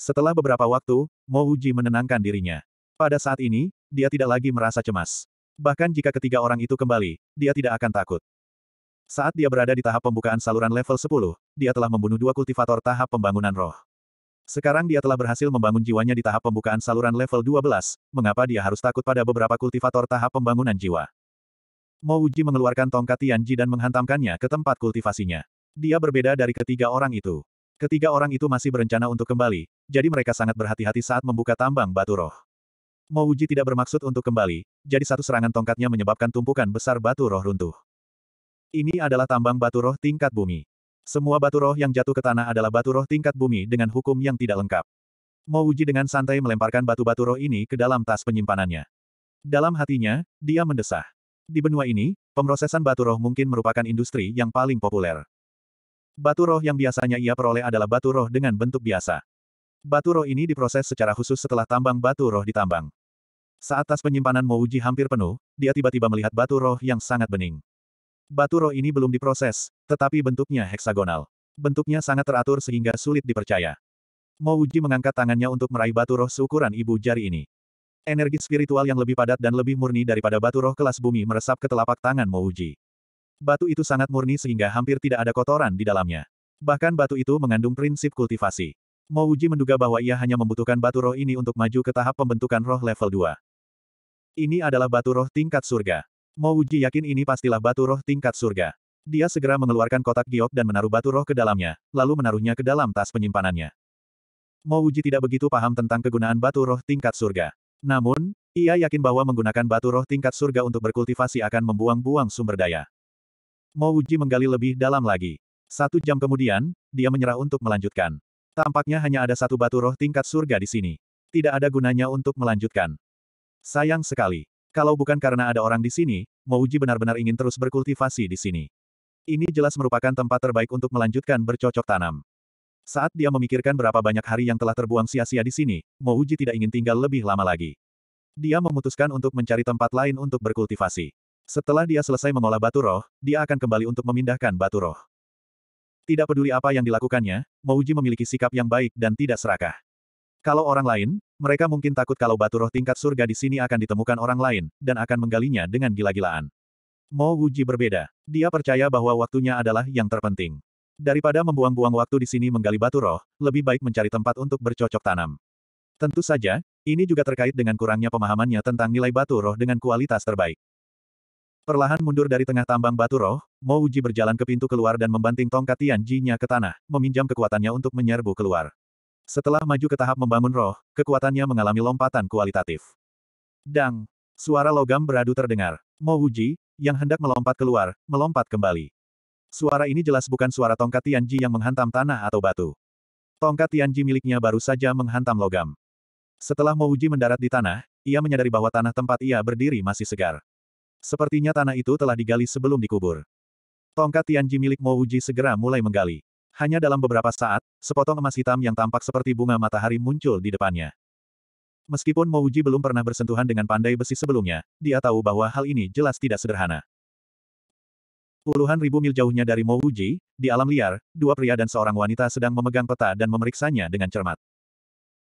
Setelah beberapa waktu, Mo Wuji menenangkan dirinya. Pada saat ini, dia tidak lagi merasa cemas. Bahkan jika ketiga orang itu kembali, dia tidak akan takut. Saat dia berada di tahap pembukaan saluran level 10, dia telah membunuh dua kultivator tahap pembangunan roh. Sekarang dia telah berhasil membangun jiwanya di tahap pembukaan saluran level 12, mengapa dia harus takut pada beberapa kultivator tahap pembangunan jiwa? Mo Wuji mengeluarkan tongkat Tianji dan menghantamkannya ke tempat kultivasinya. Dia berbeda dari ketiga orang itu. Ketiga orang itu masih berencana untuk kembali, jadi mereka sangat berhati-hati saat membuka tambang batu roh. Mo Wuji tidak bermaksud untuk kembali, jadi satu serangan tongkatnya menyebabkan tumpukan besar batu roh runtuh. Ini adalah tambang batu roh tingkat bumi. Semua batu roh yang jatuh ke tanah adalah batu roh tingkat bumi dengan hukum yang tidak lengkap. Mo Wuji dengan santai melemparkan batu-batu roh ini ke dalam tas penyimpanannya. Dalam hatinya, dia mendesah. Di benua ini, pemrosesan batu roh mungkin merupakan industri yang paling populer. Batu roh yang biasanya ia peroleh adalah batu roh dengan bentuk biasa. Batu roh ini diproses secara khusus setelah tambang batu roh ditambang. Saat tas penyimpanan Mouji hampir penuh, dia tiba-tiba melihat batu roh yang sangat bening. Batu roh ini belum diproses, tetapi bentuknya heksagonal. Bentuknya sangat teratur sehingga sulit dipercaya. Mouji mengangkat tangannya untuk meraih batu roh seukuran ibu jari ini. Energi spiritual yang lebih padat dan lebih murni daripada batu roh kelas bumi meresap ke telapak tangan Mouji. Batu itu sangat murni sehingga hampir tidak ada kotoran di dalamnya. Bahkan batu itu mengandung prinsip kultivasi. Mouji menduga bahwa ia hanya membutuhkan batu roh ini untuk maju ke tahap pembentukan roh level 2. Ini adalah batu roh tingkat surga. Mo Wuji yakin ini pastilah batu roh tingkat surga. Dia segera mengeluarkan kotak giok dan menaruh batu roh ke dalamnya, lalu menaruhnya ke dalam tas penyimpanannya. Mo Wuji tidak begitu paham tentang kegunaan batu roh tingkat surga. Namun, ia yakin bahwa menggunakan batu roh tingkat surga untuk berkultivasi akan membuang-buang sumber daya. Mo Wuji menggali lebih dalam lagi. Satu jam kemudian, dia menyerah untuk melanjutkan. Tampaknya hanya ada satu batu roh tingkat surga di sini. Tidak ada gunanya untuk melanjutkan. Sayang sekali. Kalau bukan karena ada orang di sini, Mouji benar-benar ingin terus berkultivasi di sini. Ini jelas merupakan tempat terbaik untuk melanjutkan bercocok tanam. Saat dia memikirkan berapa banyak hari yang telah terbuang sia-sia di sini, Mouji tidak ingin tinggal lebih lama lagi. Dia memutuskan untuk mencari tempat lain untuk berkultivasi. Setelah dia selesai mengolah batu roh, dia akan kembali untuk memindahkan batu roh. Tidak peduli apa yang dilakukannya, Mouji memiliki sikap yang baik dan tidak serakah. Kalau orang lain, mereka mungkin takut kalau batu roh tingkat surga di sini akan ditemukan orang lain, dan akan menggalinya dengan gila-gilaan. Mo Wuji berbeda. Dia percaya bahwa waktunya adalah yang terpenting. Daripada membuang-buang waktu di sini menggali batu roh, lebih baik mencari tempat untuk bercocok tanam. Tentu saja, ini juga terkait dengan kurangnya pemahamannya tentang nilai batu roh dengan kualitas terbaik. Perlahan mundur dari tengah tambang batu roh, Mo Wuji berjalan ke pintu keluar dan membanting tongkat Tian Ji-nya ke tanah, meminjam kekuatannya untuk menyerbu keluar. Setelah maju ke tahap membangun roh, kekuatannya mengalami lompatan kualitatif. Dang! Suara logam beradu terdengar. Mo Wuji, yang hendak melompat keluar, melompat kembali. Suara ini jelas bukan suara tongkat Tianji yang menghantam tanah atau batu. Tongkat Tianji miliknya baru saja menghantam logam. Setelah Mo Wuji mendarat di tanah, ia menyadari bahwa tanah tempat ia berdiri masih segar. Sepertinya tanah itu telah digali sebelum dikubur. Tongkat Tianji milik Mo Wuji segera mulai menggali. Hanya dalam beberapa saat, sepotong emas hitam yang tampak seperti bunga matahari muncul di depannya. Meskipun Mouji belum pernah bersentuhan dengan pandai besi sebelumnya, dia tahu bahwa hal ini jelas tidak sederhana. Puluhan ribu mil jauhnya dari Mouji, di alam liar, dua pria dan seorang wanita sedang memegang peta dan memeriksanya dengan cermat.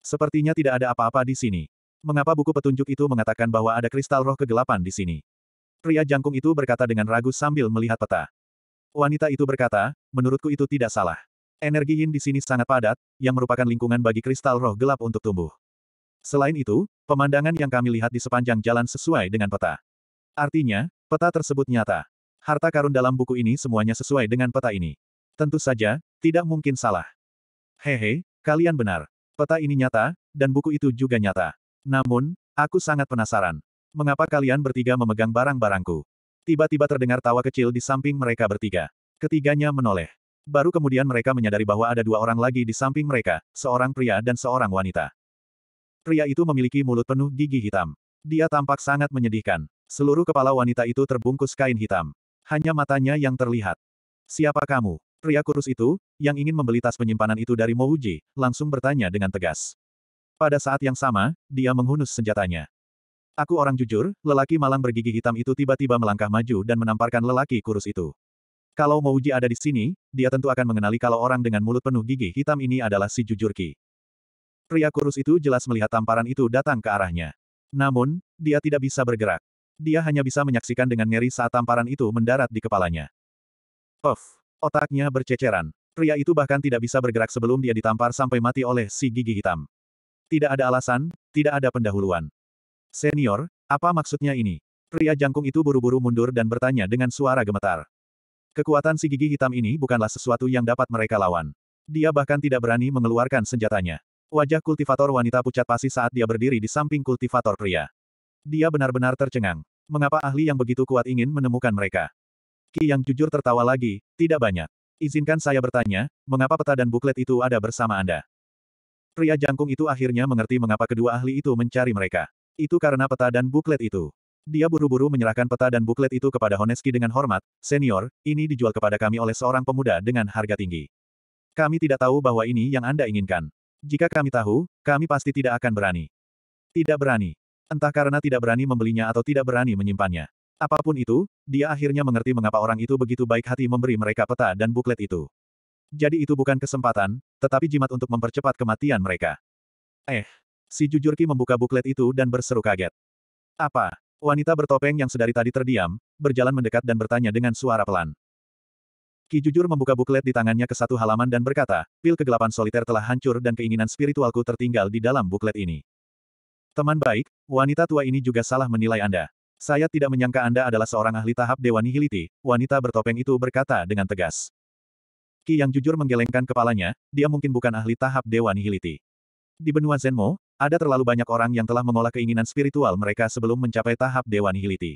Sepertinya tidak ada apa-apa di sini. Mengapa buku petunjuk itu mengatakan bahwa ada kristal roh kegelapan di sini? Pria jangkung itu berkata dengan ragu sambil melihat peta. Wanita itu berkata, menurutku itu tidak salah. Energi yin di sini sangat padat, yang merupakan lingkungan bagi kristal roh gelap untuk tumbuh. Selain itu, pemandangan yang kami lihat di sepanjang jalan sesuai dengan peta. Artinya, peta tersebut nyata. Harta karun dalam buku ini semuanya sesuai dengan peta ini. Tentu saja, tidak mungkin salah. Hehe, kalian benar. Peta ini nyata, dan buku itu juga nyata. Namun, aku sangat penasaran. Mengapa kalian bertiga memegang barang-barangku? Tiba-tiba terdengar tawa kecil di samping mereka bertiga. Ketiganya menoleh. Baru kemudian mereka menyadari bahwa ada dua orang lagi di samping mereka, seorang pria dan seorang wanita. Pria itu memiliki mulut penuh gigi hitam. Dia tampak sangat menyedihkan. Seluruh kepala wanita itu terbungkus kain hitam. Hanya matanya yang terlihat. Siapa kamu? Pria kurus itu, yang ingin membeli tas penyimpanan itu dari Mouji, langsung bertanya dengan tegas. Pada saat yang sama, dia menghunus senjatanya. Aku orang jujur, lelaki malang bergigi hitam itu tiba-tiba melangkah maju dan menamparkan lelaki kurus itu. Kalau Mouji ada di sini, dia tentu akan mengenali kalau orang dengan mulut penuh gigi hitam ini adalah si Jujur Ki. Pria kurus itu jelas melihat tamparan itu datang ke arahnya. Namun, dia tidak bisa bergerak. Dia hanya bisa menyaksikan dengan ngeri saat tamparan itu mendarat di kepalanya. Puff! Otaknya berceceran. Pria itu bahkan tidak bisa bergerak sebelum dia ditampar sampai mati oleh si gigi hitam. Tidak ada alasan, tidak ada pendahuluan. Senior, apa maksudnya ini? Pria jangkung itu buru-buru mundur dan bertanya dengan suara gemetar. Kekuatan si gigi hitam ini bukanlah sesuatu yang dapat mereka lawan. Dia bahkan tidak berani mengeluarkan senjatanya. Wajah kultivator wanita pucat pasi saat dia berdiri di samping kultivator pria. Dia benar-benar tercengang. Mengapa ahli yang begitu kuat ingin menemukan mereka? Ki yang jujur tertawa lagi, tidak banyak. Izinkan saya bertanya, mengapa peta dan buklet itu ada bersama Anda? Pria jangkung itu akhirnya mengerti mengapa kedua ahli itu mencari mereka. Itu karena peta dan buklet itu. Dia buru-buru menyerahkan peta dan buklet itu kepada Honeski dengan hormat, Senior, ini dijual kepada kami oleh seorang pemuda dengan harga tinggi. Kami tidak tahu bahwa ini yang Anda inginkan. Jika kami tahu, kami pasti tidak akan berani. Tidak berani. Entah karena tidak berani membelinya atau tidak berani menyimpannya. Apa pun itu, dia akhirnya mengerti mengapa orang itu begitu baik hati memberi mereka peta dan buklet itu. Jadi itu bukan kesempatan, tetapi jimat untuk mempercepat kematian mereka. Eh, si Jujurki membuka buklet itu dan berseru kaget. Apa? Wanita bertopeng yang sedari tadi terdiam, berjalan mendekat dan bertanya dengan suara pelan. Ki Jujur membuka buklet di tangannya ke satu halaman dan berkata, pil kegelapan soliter telah hancur dan keinginan spiritualku tertinggal di dalam buklet ini. Teman baik, wanita tua ini juga salah menilai Anda. Saya tidak menyangka Anda adalah seorang ahli tahap Dewa Nihiliti, wanita bertopeng itu berkata dengan tegas. Ki yang jujur menggelengkan kepalanya, dia mungkin bukan ahli tahap Dewa Nihiliti. Di benua Zenmo, ada terlalu banyak orang yang telah mengolah keinginan spiritual mereka sebelum mencapai tahap Dewa Nihiliti.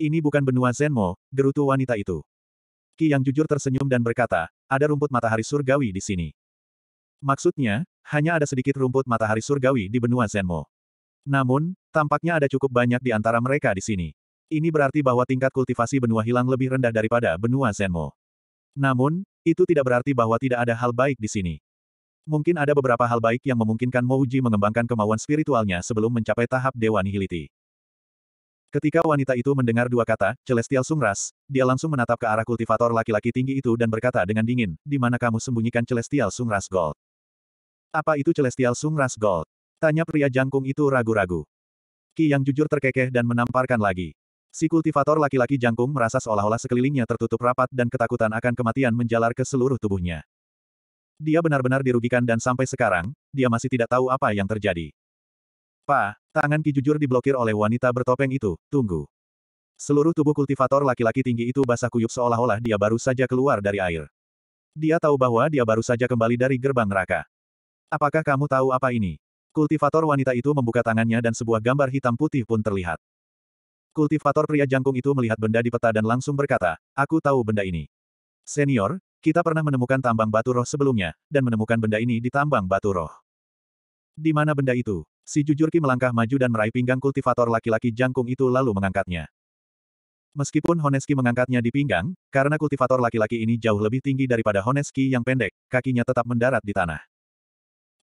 Ini bukan benua Zenmo, gerutu wanita itu. Ki yang jujur tersenyum dan berkata, ada rumput matahari surgawi di sini. Maksudnya, hanya ada sedikit rumput matahari surgawi di benua Zenmo. Namun, tampaknya ada cukup banyak di antara mereka di sini. Ini berarti bahwa tingkat kultivasi benua hilang lebih rendah daripada benua Zenmo. Namun, itu tidak berarti bahwa tidak ada hal baik di sini. Mungkin ada beberapa hal baik yang memungkinkan Mouji mengembangkan kemauan spiritualnya sebelum mencapai tahap Dewa Nihiliti. Ketika wanita itu mendengar dua kata, Celestial Sungras, dia langsung menatap ke arah kultivator laki-laki tinggi itu dan berkata dengan dingin, di mana kamu sembunyikan Celestial Sungras Gold? Apa itu Celestial Sungras Gold? Tanya pria jangkung itu ragu-ragu. Ki yang jujur terkekeh dan menamparkan lagi. Si kultivator laki-laki jangkung merasa seolah-olah sekelilingnya tertutup rapat dan ketakutan akan kematian menjalar ke seluruh tubuhnya. Dia benar-benar dirugikan dan sampai sekarang, dia masih tidak tahu apa yang terjadi. Pa, tangan Ki jujur diblokir oleh wanita bertopeng itu, tunggu. Seluruh tubuh kultivator laki-laki tinggi itu basah kuyup seolah-olah dia baru saja keluar dari air. Dia tahu bahwa dia baru saja kembali dari gerbang neraka. Apakah kamu tahu apa ini? Kultivator wanita itu membuka tangannya dan sebuah gambar hitam putih pun terlihat. Kultivator pria jangkung itu melihat benda di peta dan langsung berkata, aku tahu benda ini. Senior, kita pernah menemukan tambang batu roh sebelumnya, dan menemukan benda ini di tambang batu roh. Di mana benda itu? Si Jujurki melangkah maju dan meraih pinggang kultivator laki-laki jangkung itu lalu mengangkatnya. Meskipun Honeski mengangkatnya di pinggang, karena kultivator laki-laki ini jauh lebih tinggi daripada Honeski yang pendek, kakinya tetap mendarat di tanah.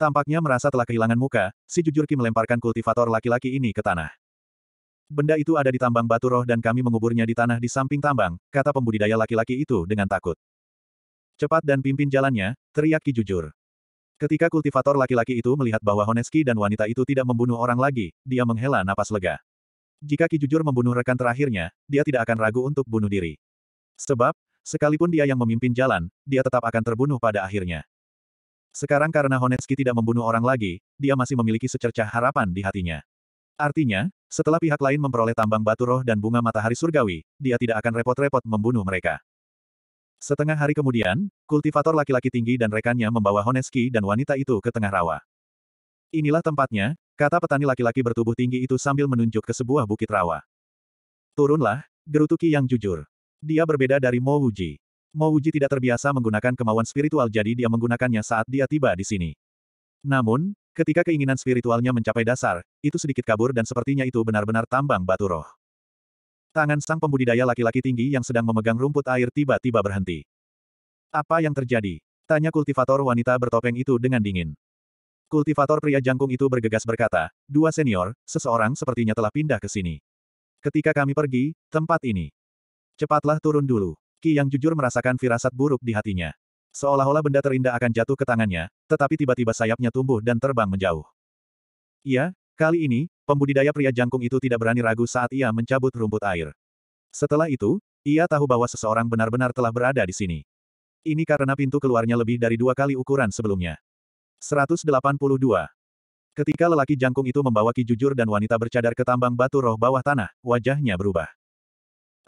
Tampaknya merasa telah kehilangan muka, si Jujurki melemparkan kultivator laki-laki ini ke tanah. Benda itu ada di tambang batu roh dan kami menguburnya di tanah di samping tambang, kata pembudidaya laki-laki itu dengan takut. Cepat dan pimpin jalannya, teriak Ki Jujur. Ketika kultivator laki-laki itu melihat bahwa Honeski dan wanita itu tidak membunuh orang lagi, dia menghela napas lega. Jika Ki Jujur membunuh rekan terakhirnya, dia tidak akan ragu untuk bunuh diri. Sebab, sekalipun dia yang memimpin jalan, dia tetap akan terbunuh pada akhirnya. Sekarang karena Honeski tidak membunuh orang lagi, dia masih memiliki secercah harapan di hatinya. Artinya, setelah pihak lain memperoleh tambang batu roh dan bunga matahari surgawi, dia tidak akan repot-repot membunuh mereka. Setengah hari kemudian, kultivator laki-laki tinggi dan rekannya membawa Honeski dan wanita itu ke tengah rawa. Inilah tempatnya, kata petani laki-laki bertubuh tinggi itu sambil menunjuk ke sebuah bukit rawa. Turunlah, gerutuki yang jujur. Dia berbeda dari Mo Wuji. Mo Wuji tidak terbiasa menggunakan kemauan spiritual jadi dia menggunakannya saat dia tiba di sini. Namun, ketika keinginan spiritualnya mencapai dasar, itu sedikit kabur dan sepertinya itu benar-benar tambang batu roh. Tangan sang pembudidaya laki-laki tinggi yang sedang memegang rumput air tiba-tiba berhenti. Apa yang terjadi? Tanya kultivator wanita bertopeng itu dengan dingin. Kultivator pria jangkung itu bergegas berkata, dua senior, seseorang sepertinya telah pindah ke sini. Ketika kami pergi, tempat ini. Cepatlah turun dulu. Ki yang jujur merasakan firasat buruk di hatinya. Seolah-olah benda terindah akan jatuh ke tangannya, tetapi tiba-tiba sayapnya tumbuh dan terbang menjauh. Iya, kali ini, pembudidaya pria jangkung itu tidak berani ragu saat ia mencabut rumput air. Setelah itu, ia tahu bahwa seseorang benar-benar telah berada di sini. Ini karena pintu keluarnya lebih dari dua kali ukuran sebelumnya. 182. Ketika lelaki jangkung itu membawa Ki Jujur dan wanita bercadar ke tambang batu roh bawah tanah, wajahnya berubah.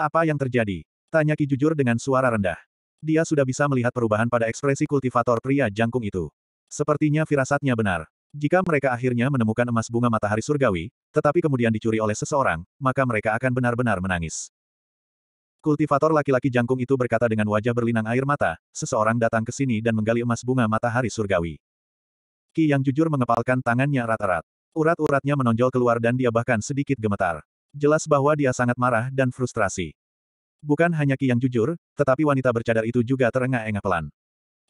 Apa yang terjadi? Tanya Ki Jujur dengan suara rendah. Dia sudah bisa melihat perubahan pada ekspresi kultivator pria jangkung itu. Sepertinya firasatnya benar. Jika mereka akhirnya menemukan emas bunga matahari surgawi, tetapi kemudian dicuri oleh seseorang, maka mereka akan benar-benar menangis. Kultivator laki-laki jangkung itu berkata dengan wajah berlinang air mata, seseorang datang ke sini dan menggali emas bunga matahari surgawi. Ki yang jujur mengepalkan tangannya erat-erat. Urat-uratnya menonjol keluar dan dia bahkan sedikit gemetar. Jelas bahwa dia sangat marah dan frustrasi. Bukan hanya Ki yang jujur, tetapi wanita bercadar itu juga terengah-engah pelan.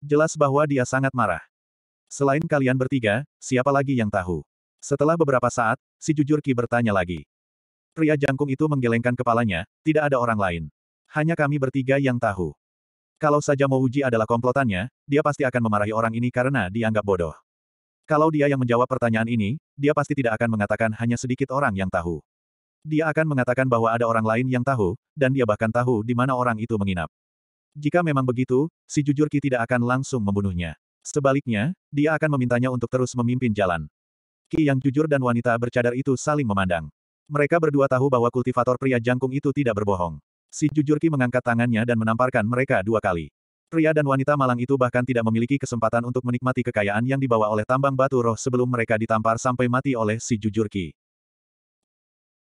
Jelas bahwa dia sangat marah. Selain kalian bertiga, siapa lagi yang tahu? Setelah beberapa saat, si jujur Ki bertanya lagi. Pria jangkung itu menggelengkan kepalanya, tidak ada orang lain. Hanya kami bertiga yang tahu. Kalau saja Mouji adalah komplotannya, dia pasti akan memarahi orang ini karena dianggap bodoh. Kalau dia yang menjawab pertanyaan ini, dia pasti tidak akan mengatakan hanya sedikit orang yang tahu. Dia akan mengatakan bahwa ada orang lain yang tahu, dan dia bahkan tahu di mana orang itu menginap. Jika memang begitu, si jujur Ki tidak akan langsung membunuhnya. Sebaliknya, dia akan memintanya untuk terus memimpin jalan. Ki yang jujur dan wanita bercadar itu saling memandang. Mereka berdua tahu bahwa kultivator pria jangkung itu tidak berbohong. Si jujur Ki mengangkat tangannya dan menamparkan mereka dua kali. Pria dan wanita malang itu bahkan tidak memiliki kesempatan untuk menikmati kekayaan yang dibawa oleh tambang batu roh sebelum mereka ditampar sampai mati oleh si jujur Ki.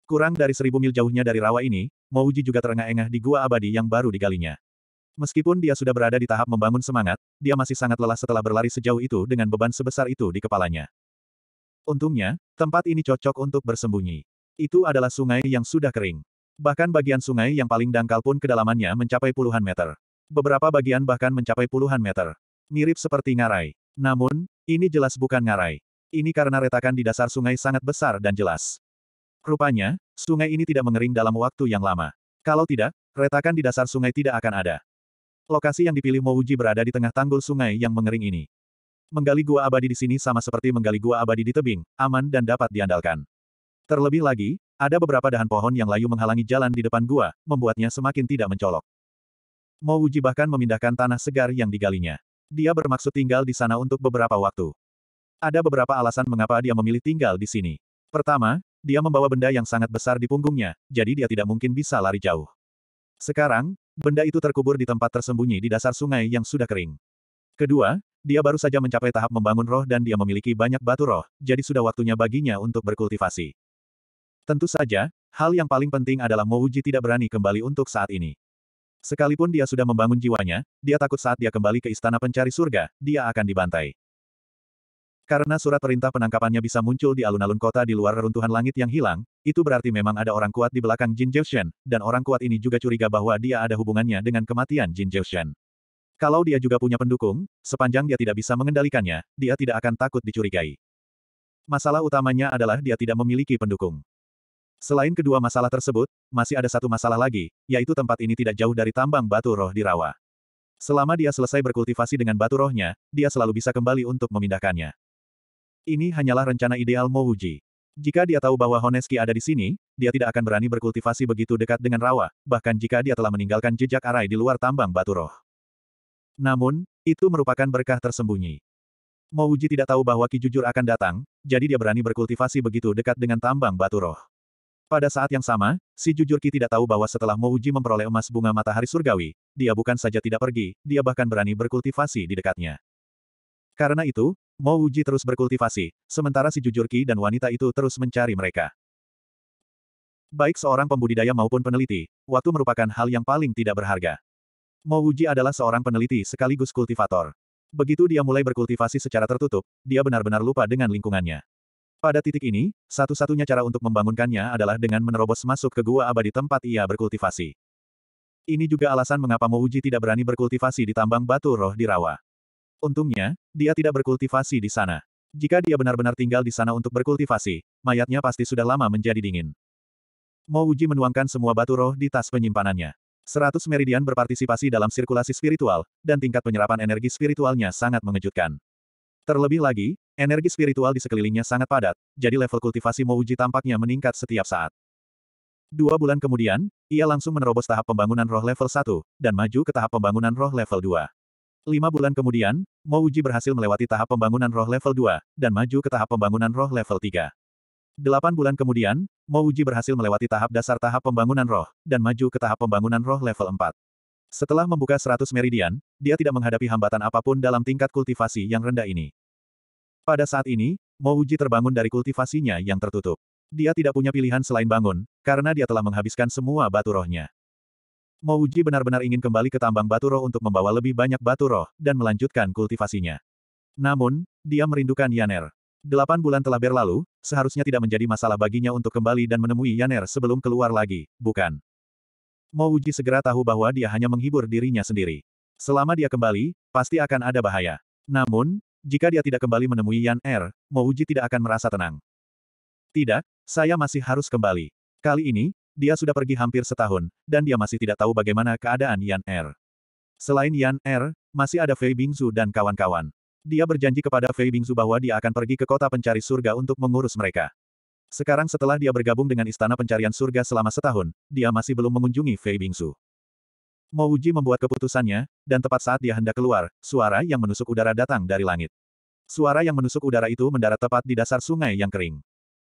Kurang dari seribu mil jauhnya dari rawa ini, Mouji juga terengah-engah di gua abadi yang baru digalinya. Meskipun dia sudah berada di tahap membangun semangat, dia masih sangat lelah setelah berlari sejauh itu dengan beban sebesar itu di kepalanya. Untungnya, tempat ini cocok untuk bersembunyi. Itu adalah sungai yang sudah kering. Bahkan bagian sungai yang paling dangkal pun kedalamannya mencapai puluhan meter. Beberapa bagian bahkan mencapai puluhan meter. Mirip seperti ngarai. Namun, ini jelas bukan ngarai. Ini karena retakan di dasar sungai sangat besar dan jelas. Rupanya, sungai ini tidak mengering dalam waktu yang lama. Kalau tidak, retakan di dasar sungai tidak akan ada. Lokasi yang dipilih Mouji berada di tengah tanggul sungai yang mengering ini. Menggali gua abadi di sini sama seperti menggali gua abadi di tebing, aman dan dapat diandalkan. Terlebih lagi, ada beberapa dahan pohon yang layu menghalangi jalan di depan gua, membuatnya semakin tidak mencolok. Mouji bahkan memindahkan tanah segar yang digalinya. Dia bermaksud tinggal di sana untuk beberapa waktu. Ada beberapa alasan mengapa dia memilih tinggal di sini. Pertama, dia membawa benda yang sangat besar di punggungnya, jadi dia tidak mungkin bisa lari jauh. Sekarang, benda itu terkubur di tempat tersembunyi di dasar sungai yang sudah kering. Kedua, dia baru saja mencapai tahap membangun roh dan dia memiliki banyak batu roh, jadi sudah waktunya baginya untuk berkultivasi. Tentu saja, hal yang paling penting adalah Mouji tidak berani kembali untuk saat ini. Sekalipun dia sudah membangun jiwanya, dia takut saat dia kembali ke istana pencari surga, dia akan dibantai. Karena surat perintah penangkapannya bisa muncul di alun-alun kota di luar reruntuhan langit yang hilang, itu berarti memang ada orang kuat di belakang Jin Zhouxian, dan orang kuat ini juga curiga bahwa dia ada hubungannya dengan kematian Jin Zhouxian. Kalau dia juga punya pendukung, sepanjang dia tidak bisa mengendalikannya, dia tidak akan takut dicurigai. Masalah utamanya adalah dia tidak memiliki pendukung. Selain kedua masalah tersebut, masih ada satu masalah lagi, yaitu tempat ini tidak jauh dari tambang batu roh di rawa. Selama dia selesai berkultivasi dengan batu rohnya, dia selalu bisa kembali untuk memindahkannya. Ini hanyalah rencana ideal Mo Wuji. Jika dia tahu bahwa Honeski ada di sini, dia tidak akan berani berkultivasi begitu dekat dengan rawa, bahkan jika dia telah meninggalkan jejak arai di luar tambang batu roh. Namun, itu merupakan berkah tersembunyi. Mo Wuji tidak tahu bahwa Ki Jujur akan datang, jadi dia berani berkultivasi begitu dekat dengan tambang batu roh. Pada saat yang sama, si Jujur Ki tidak tahu bahwa setelah Mo Wuji memperoleh emas bunga matahari surgawi, dia bukan saja tidak pergi, dia bahkan berani berkultivasi di dekatnya. Karena itu, Mo Wuji terus berkultivasi, sementara si Jujur Ki dan wanita itu terus mencari mereka. Baik seorang pembudidaya maupun peneliti, waktu merupakan hal yang paling tidak berharga. Mo Wuji adalah seorang peneliti sekaligus kultivator. Begitu dia mulai berkultivasi secara tertutup, dia benar-benar lupa dengan lingkungannya. Pada titik ini, satu-satunya cara untuk membangunkannya adalah dengan menerobos masuk ke gua abadi tempat ia berkultivasi. Ini juga alasan mengapa Mo Wuji tidak berani berkultivasi di tambang batu roh di rawa. Untungnya, dia tidak berkultivasi di sana. Jika dia benar-benar tinggal di sana untuk berkultivasi, mayatnya pasti sudah lama menjadi dingin. Mo Wuji menuangkan semua batu roh di tas penyimpanannya. 100 meridian berpartisipasi dalam sirkulasi spiritual, dan tingkat penyerapan energi spiritualnya sangat mengejutkan. Terlebih lagi, energi spiritual di sekelilingnya sangat padat, jadi level kultivasi Mouji tampaknya meningkat setiap saat. Dua bulan kemudian, ia langsung menerobos tahap pembangunan roh level 1, dan maju ke tahap pembangunan roh level 2. Lima bulan kemudian, Mouji berhasil melewati tahap pembangunan roh level 2, dan maju ke tahap pembangunan roh level 3. Delapan bulan kemudian, Mouji berhasil melewati tahap dasar tahap pembangunan roh, dan maju ke tahap pembangunan roh level 4. Setelah membuka 100 meridian, dia tidak menghadapi hambatan apa pun dalam tingkat kultivasi yang rendah ini. Pada saat ini, Mouji terbangun dari kultivasinya yang tertutup. Dia tidak punya pilihan selain bangun, karena dia telah menghabiskan semua batu rohnya. Mouji benar-benar ingin kembali ke tambang batu roh untuk membawa lebih banyak batu roh, dan melanjutkan kultivasinya. Namun, dia merindukan Yaner. Delapan bulan telah berlalu, seharusnya tidak menjadi masalah baginya untuk kembali dan menemui Yaner sebelum keluar lagi, bukan? Mouji segera tahu bahwa dia hanya menghibur dirinya sendiri. Selama dia kembali, pasti akan ada bahaya. Namun, jika dia tidak kembali menemui Yan Er, Mouji tidak akan merasa tenang. Tidak, saya masih harus kembali. Kali ini, dia sudah pergi hampir setahun, dan dia masih tidak tahu bagaimana keadaan Yan Er. Selain Yan Er, masih ada Fei Bingzu dan kawan-kawan. Dia berjanji kepada Fei Bingzu bahwa dia akan pergi ke kota pencari surga untuk mengurus mereka. Sekarang setelah dia bergabung dengan Istana Pencarian Surga selama setahun, dia masih belum mengunjungi Fei Bingzu. Mouji membuat keputusannya, dan tepat saat dia hendak keluar, suara yang menusuk udara datang dari langit. Suara yang menusuk udara itu mendarat tepat di dasar sungai yang kering.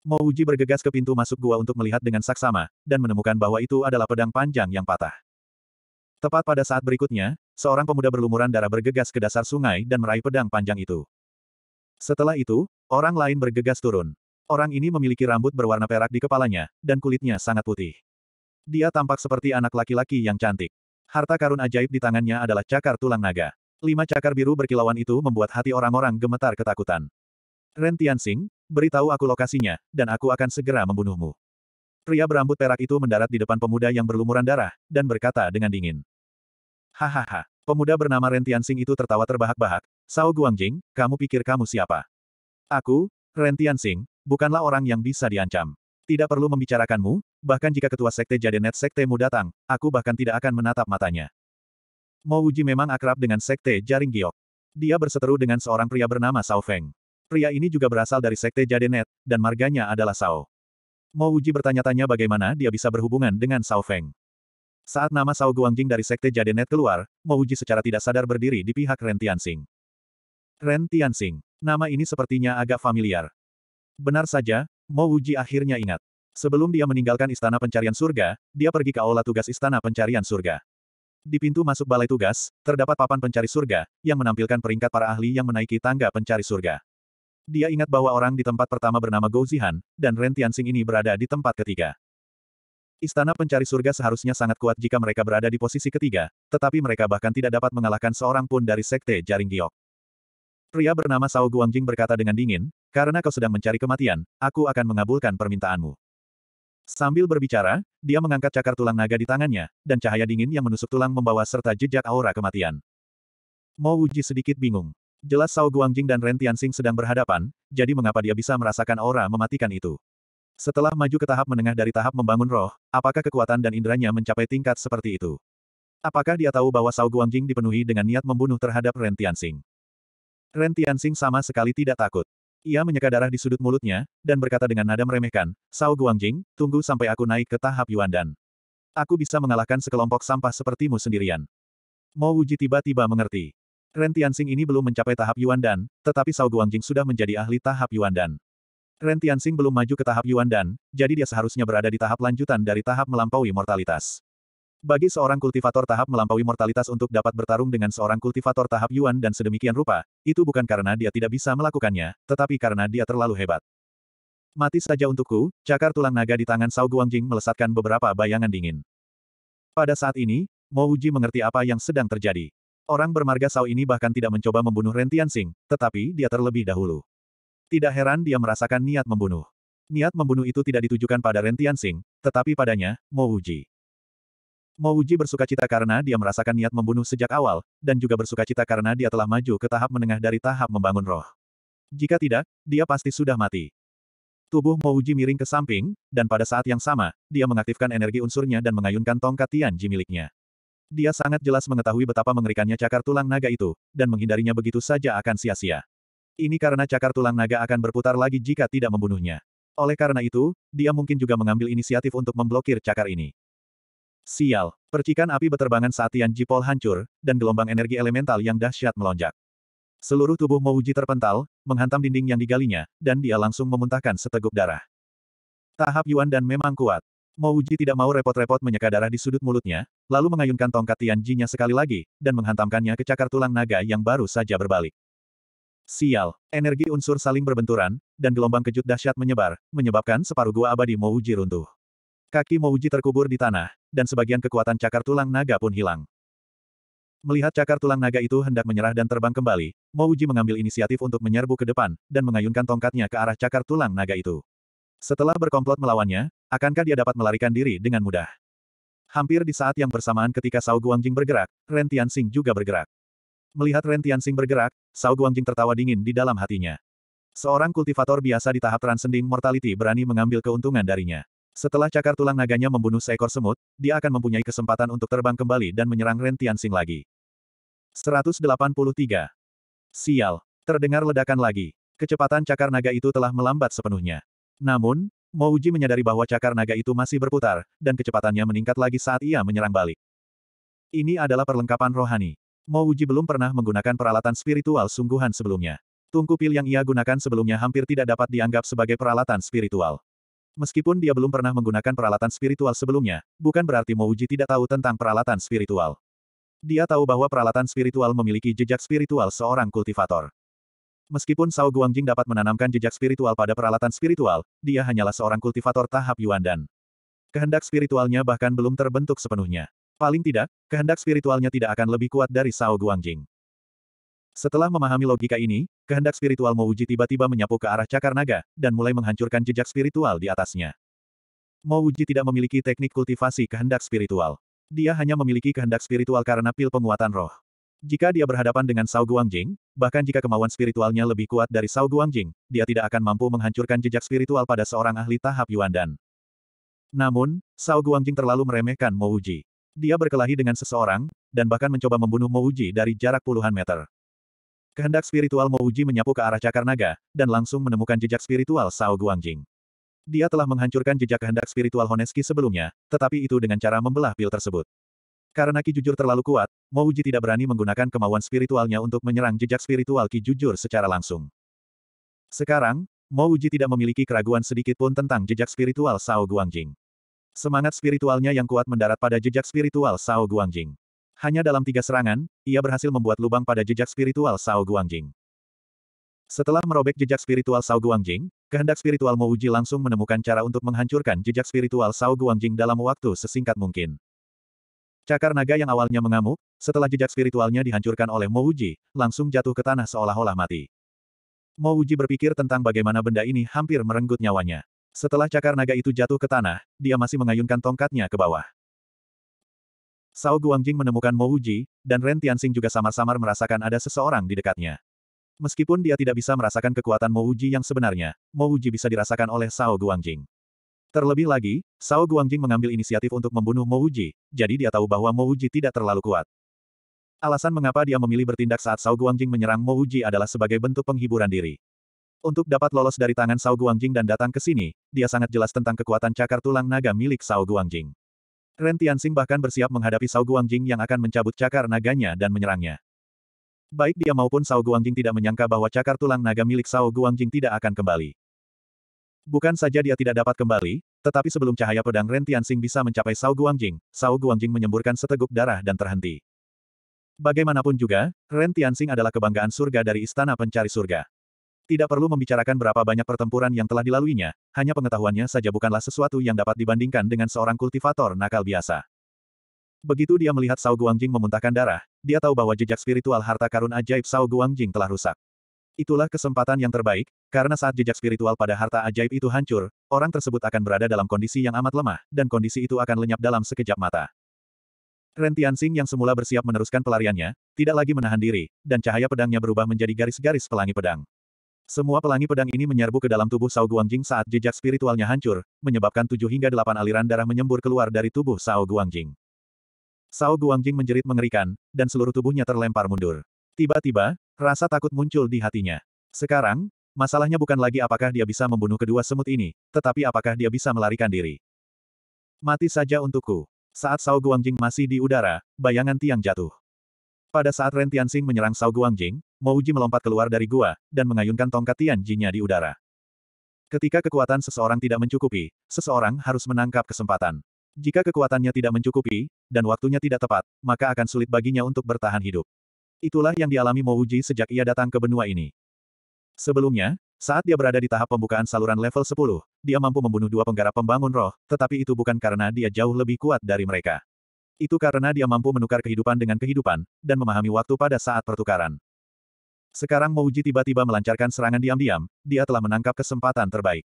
Mouji bergegas ke pintu masuk gua untuk melihat dengan saksama, dan menemukan bahwa itu adalah pedang panjang yang patah. Tepat pada saat berikutnya, seorang pemuda berlumuran darah bergegas ke dasar sungai dan meraih pedang panjang itu. Setelah itu, orang lain bergegas turun. Orang ini memiliki rambut berwarna perak di kepalanya, dan kulitnya sangat putih. Dia tampak seperti anak laki-laki yang cantik. Harta karun ajaib di tangannya adalah cakar tulang naga. Lima cakar biru berkilauan itu membuat hati orang-orang gemetar ketakutan. Ren Tianxing, beritahu aku lokasinya, dan aku akan segera membunuhmu. Pria berambut perak itu mendarat di depan pemuda yang berlumuran darah, dan berkata dengan dingin. Hahaha, pemuda bernama Ren Tianxing itu tertawa terbahak-bahak, Sao Guangjing, kamu pikir kamu siapa? Aku, Ren Tianxing, bukanlah orang yang bisa diancam. Tidak perlu membicarakanmu, bahkan jika ketua sekte Jadenet sektemu datang, aku bahkan tidak akan menatap matanya. Mo Wuji memang akrab dengan sekte Jaring Giok. Dia berseteru dengan seorang pria bernama Sao Feng. Pria ini juga berasal dari sekte Jadenet, dan marganya adalah Sao. Mo Wuji bertanya-tanya bagaimana dia bisa berhubungan dengan Sao Feng. Saat nama Sao Guangjing dari sekte Jadenet keluar, Mo Wuji secara tidak sadar berdiri di pihak Ren Tianxing. Ren Tianxing. Nama ini sepertinya agak familiar. Benar saja, Mo Wuji akhirnya ingat. Sebelum dia meninggalkan Istana Pencarian Surga, dia pergi ke aula tugas Istana Pencarian Surga. Di pintu masuk balai tugas, terdapat papan pencari surga, yang menampilkan peringkat para ahli yang menaiki tangga pencari surga. Dia ingat bahwa orang di tempat pertama bernama Gou Zihan, dan Ren Tianxing ini berada di tempat ketiga. Istana pencari surga seharusnya sangat kuat jika mereka berada di posisi ketiga, tetapi mereka bahkan tidak dapat mengalahkan seorang pun dari sekte Jaring Giok. Pria bernama Sao Guangjing berkata dengan dingin, karena kau sedang mencari kematian, aku akan mengabulkan permintaanmu. Sambil berbicara, dia mengangkat cakar tulang naga di tangannya, dan cahaya dingin yang menusuk tulang membawa serta jejak aura kematian. Mo Wuji sedikit bingung. Jelas Sao Guangjing dan Ren Tianxing sedang berhadapan, jadi mengapa dia bisa merasakan aura mematikan itu? Setelah maju ke tahap menengah dari tahap membangun roh, apakah kekuatan dan inderanya mencapai tingkat seperti itu? Apakah dia tahu bahwa Sao Guangjing dipenuhi dengan niat membunuh terhadap Ren Tianxing? Ren Tianxing sama sekali tidak takut. Ia menyeka darah di sudut mulutnya, dan berkata dengan nada meremehkan, Sao Guangjing, tunggu sampai aku naik ke tahap Yuandan. Aku bisa mengalahkan sekelompok sampah sepertimu sendirian. Mo Wuji tiba-tiba mengerti. Ren Tianxing ini belum mencapai tahap Yuandan, tetapi Sao Guangjing sudah menjadi ahli tahap Yuandan. Ren Tianxing belum maju ke tahap Yuandan, jadi dia seharusnya berada di tahap lanjutan dari tahap melampaui mortalitas. Bagi seorang kultivator tahap melampaui mortalitas untuk dapat bertarung dengan seorang kultivator tahap Yuan dan sedemikian rupa, itu bukan karena dia tidak bisa melakukannya, tetapi karena dia terlalu hebat. Mati saja untukku, cakar tulang naga di tangan Sao Guangjing melesatkan beberapa bayangan dingin. Pada saat ini, Mo Wuji mengerti apa yang sedang terjadi. Orang bermarga Sao ini bahkan tidak mencoba membunuh Ren Tianxing, tetapi dia terlebih dahulu. Tidak heran dia merasakan niat membunuh. Niat membunuh itu tidak ditujukan pada Ren Tianxing, tetapi padanya, Mo Wuji. Mo Wuji bersukacita karena dia merasakan niat membunuh sejak awal, dan juga bersukacita karena dia telah maju ke tahap menengah dari tahap membangun roh. Jika tidak, dia pasti sudah mati. Tubuh Mo Wuji miring ke samping, dan pada saat yang sama, dia mengaktifkan energi unsurnya dan mengayunkan tongkat Tianji miliknya. Dia sangat jelas mengetahui betapa mengerikannya cakar tulang naga itu, dan menghindarinya begitu saja akan sia-sia. Ini karena cakar tulang naga akan berputar lagi jika tidak membunuhnya. Oleh karena itu, dia mungkin juga mengambil inisiatif untuk memblokir cakar ini. Sial, percikan api beterbangan saat Tian Jipol hancur, dan gelombang energi elemental yang dahsyat melonjak. Seluruh tubuh Mouji terpental, menghantam dinding yang digalinya, dan dia langsung memuntahkan seteguk darah. Tahap Yuan dan memang kuat. Mouji tidak mau repot-repot menyeka darah di sudut mulutnya, lalu mengayunkan tongkat Tian Ji-nya sekali lagi, dan menghantamkannya ke cakar tulang naga yang baru saja berbalik. Sial, energi unsur saling berbenturan, dan gelombang kejut dahsyat menyebar, menyebabkan separuh gua abadi Mouji runtuh. Kaki Mouji terkubur di tanah, dan sebagian kekuatan cakar tulang naga pun hilang. Melihat cakar tulang naga itu hendak menyerah dan terbang kembali, Mouji mengambil inisiatif untuk menyerbu ke depan, dan mengayunkan tongkatnya ke arah cakar tulang naga itu. Setelah berkomplot melawannya, akankah dia dapat melarikan diri dengan mudah? Hampir di saat yang bersamaan ketika Sao Guangjing bergerak, Ren Tianxing juga bergerak. Melihat Ren Tianxing bergerak, Sao Guangjing tertawa dingin di dalam hatinya. Seorang kultivator biasa di tahap transcending mortality berani mengambil keuntungan darinya. Setelah cakar tulang naganya membunuh seekor semut, dia akan mempunyai kesempatan untuk terbang kembali dan menyerang Ren Tianxing lagi. 183. Sial. Terdengar ledakan lagi. Kecepatan cakar naga itu telah melambat sepenuhnya. Namun, Mouji menyadari bahwa cakar naga itu masih berputar, dan kecepatannya meningkat lagi saat ia menyerang balik. Ini adalah perlengkapan rohani. Mouji belum pernah menggunakan peralatan spiritual sungguhan sebelumnya. Tungku pil yang ia gunakan sebelumnya hampir tidak dapat dianggap sebagai peralatan spiritual. Meskipun dia belum pernah menggunakan peralatan spiritual sebelumnya, bukan berarti Mouji tidak tahu tentang peralatan spiritual. Dia tahu bahwa peralatan spiritual memiliki jejak spiritual seorang kultivator. Meskipun Sao Guangjing dapat menanamkan jejak spiritual pada peralatan spiritual, dia hanyalah seorang kultivator tahap Yuan dan kehendak spiritualnya bahkan belum terbentuk sepenuhnya. Paling tidak, kehendak spiritualnya tidak akan lebih kuat dari Sao Guangjing. Setelah memahami logika ini, kehendak spiritual Mouji tiba-tiba menyapu ke arah cakar naga, dan mulai menghancurkan jejak spiritual di atasnya. Mouji tidak memiliki teknik kultivasi kehendak spiritual. Dia hanya memiliki kehendak spiritual karena pil penguatan roh. Jika dia berhadapan dengan Sao Guangjing, bahkan jika kemauan spiritualnya lebih kuat dari Sao Guangjing, dia tidak akan mampu menghancurkan jejak spiritual pada seorang ahli tahap Yuan Dan. Namun, Sao Guangjing terlalu meremehkan Mouji. Dia berkelahi dengan seseorang, dan bahkan mencoba membunuh Mouji dari jarak puluhan meter. Kehendak spiritual Mouji menyapu ke arah cakar naga, dan langsung menemukan jejak spiritual Sao Guangjing. Dia telah menghancurkan jejak kehendak spiritual Honeski sebelumnya, tetapi itu dengan cara membelah pil tersebut. Karena Ki Jujur terlalu kuat, Mouji tidak berani menggunakan kemauan spiritualnya untuk menyerang jejak spiritual Ki Jujur secara langsung. Sekarang, Mouji tidak memiliki keraguan sedikit pun tentang jejak spiritual Sao Guangjing. Semangat spiritualnya yang kuat mendarat pada jejak spiritual Sao Guangjing. Hanya dalam tiga serangan, ia berhasil membuat lubang pada jejak spiritual Sao Guangjing. Setelah merobek jejak spiritual Sao Guangjing, kehendak spiritual Mouji langsung menemukan cara untuk menghancurkan jejak spiritual Sao Guangjing dalam waktu sesingkat mungkin. Cakar naga yang awalnya mengamuk, setelah jejak spiritualnya dihancurkan oleh Mouji, langsung jatuh ke tanah seolah-olah mati. Mouji berpikir tentang bagaimana benda ini hampir merenggut nyawanya. Setelah cakar naga itu jatuh ke tanah, dia masih mengayunkan tongkatnya ke bawah. Sao Guangjing menemukan Mo Wuji, dan Ren Tianxing juga samar-samar merasakan ada seseorang di dekatnya. Meskipun dia tidak bisa merasakan kekuatan Mo Wuji yang sebenarnya, Mo Wuji bisa dirasakan oleh Sao Guangjing. Terlebih lagi, Sao Guangjing mengambil inisiatif untuk membunuh Mo Wuji, jadi dia tahu bahwa Mo Wuji tidak terlalu kuat. Alasan mengapa dia memilih bertindak saat Sao Guangjing menyerang Mo Wuji adalah sebagai bentuk penghiburan diri. Untuk dapat lolos dari tangan Sao Guangjing dan datang ke sini, dia sangat jelas tentang kekuatan cakar tulang naga milik Sao Guangjing. Ren Tianxing bahkan bersiap menghadapi Sao Guangjing yang akan mencabut cakar naganya dan menyerangnya. Baik dia maupun Sao Guangjing tidak menyangka bahwa cakar tulang naga milik Sao Guangjing tidak akan kembali. Bukan saja dia tidak dapat kembali, tetapi sebelum cahaya pedang Ren Tianxing bisa mencapai Sao Guangjing, Sao Guangjing menyemburkan seteguk darah dan terhenti. Bagaimanapun juga, Ren Tianxing adalah kebanggaan surga dari Istana Pencari Surga. Tidak perlu membicarakan berapa banyak pertempuran yang telah dilaluinya, hanya pengetahuannya saja bukanlah sesuatu yang dapat dibandingkan dengan seorang kultivator nakal biasa. Begitu dia melihat Sao Guangjing memuntahkan darah, dia tahu bahwa jejak spiritual harta karun ajaib Sao Guangjing telah rusak. Itulah kesempatan yang terbaik, karena saat jejak spiritual pada harta ajaib itu hancur, orang tersebut akan berada dalam kondisi yang amat lemah, dan kondisi itu akan lenyap dalam sekejap mata. Ren Tianxing yang semula bersiap meneruskan pelariannya, tidak lagi menahan diri, dan cahaya pedangnya berubah menjadi garis-garis pelangi pedang. Semua pelangi pedang ini menyerbu ke dalam tubuh Sao Guangjing saat jejak spiritualnya hancur, menyebabkan tujuh hingga delapan aliran darah menyembur keluar dari tubuh Sao Guangjing. Sao Guangjing menjerit mengerikan, dan seluruh tubuhnya terlempar mundur. Tiba-tiba, rasa takut muncul di hatinya. Sekarang, masalahnya bukan lagi apakah dia bisa membunuh kedua semut ini, tetapi apakah dia bisa melarikan diri. Mati saja untukku. Saat Sao Guangjing masih di udara, bayangan tiang jatuh. Pada saat Ren Tianxing menyerang Sao Guangjing, Mouji melompat keluar dari gua, dan mengayunkan tongkat Tian Jinya di udara. Ketika kekuatan seseorang tidak mencukupi, seseorang harus menangkap kesempatan. Jika kekuatannya tidak mencukupi, dan waktunya tidak tepat, maka akan sulit baginya untuk bertahan hidup. Itulah yang dialami Mouji sejak ia datang ke benua ini. Sebelumnya, saat dia berada di tahap pembukaan saluran level 10, dia mampu membunuh dua penggarap pembangun roh, tetapi itu bukan karena dia jauh lebih kuat dari mereka. Itu karena dia mampu menukar kehidupan dengan kehidupan, dan memahami waktu pada saat pertukaran. Sekarang Mouji tiba-tiba melancarkan serangan diam-diam, dia telah menangkap kesempatan terbaik.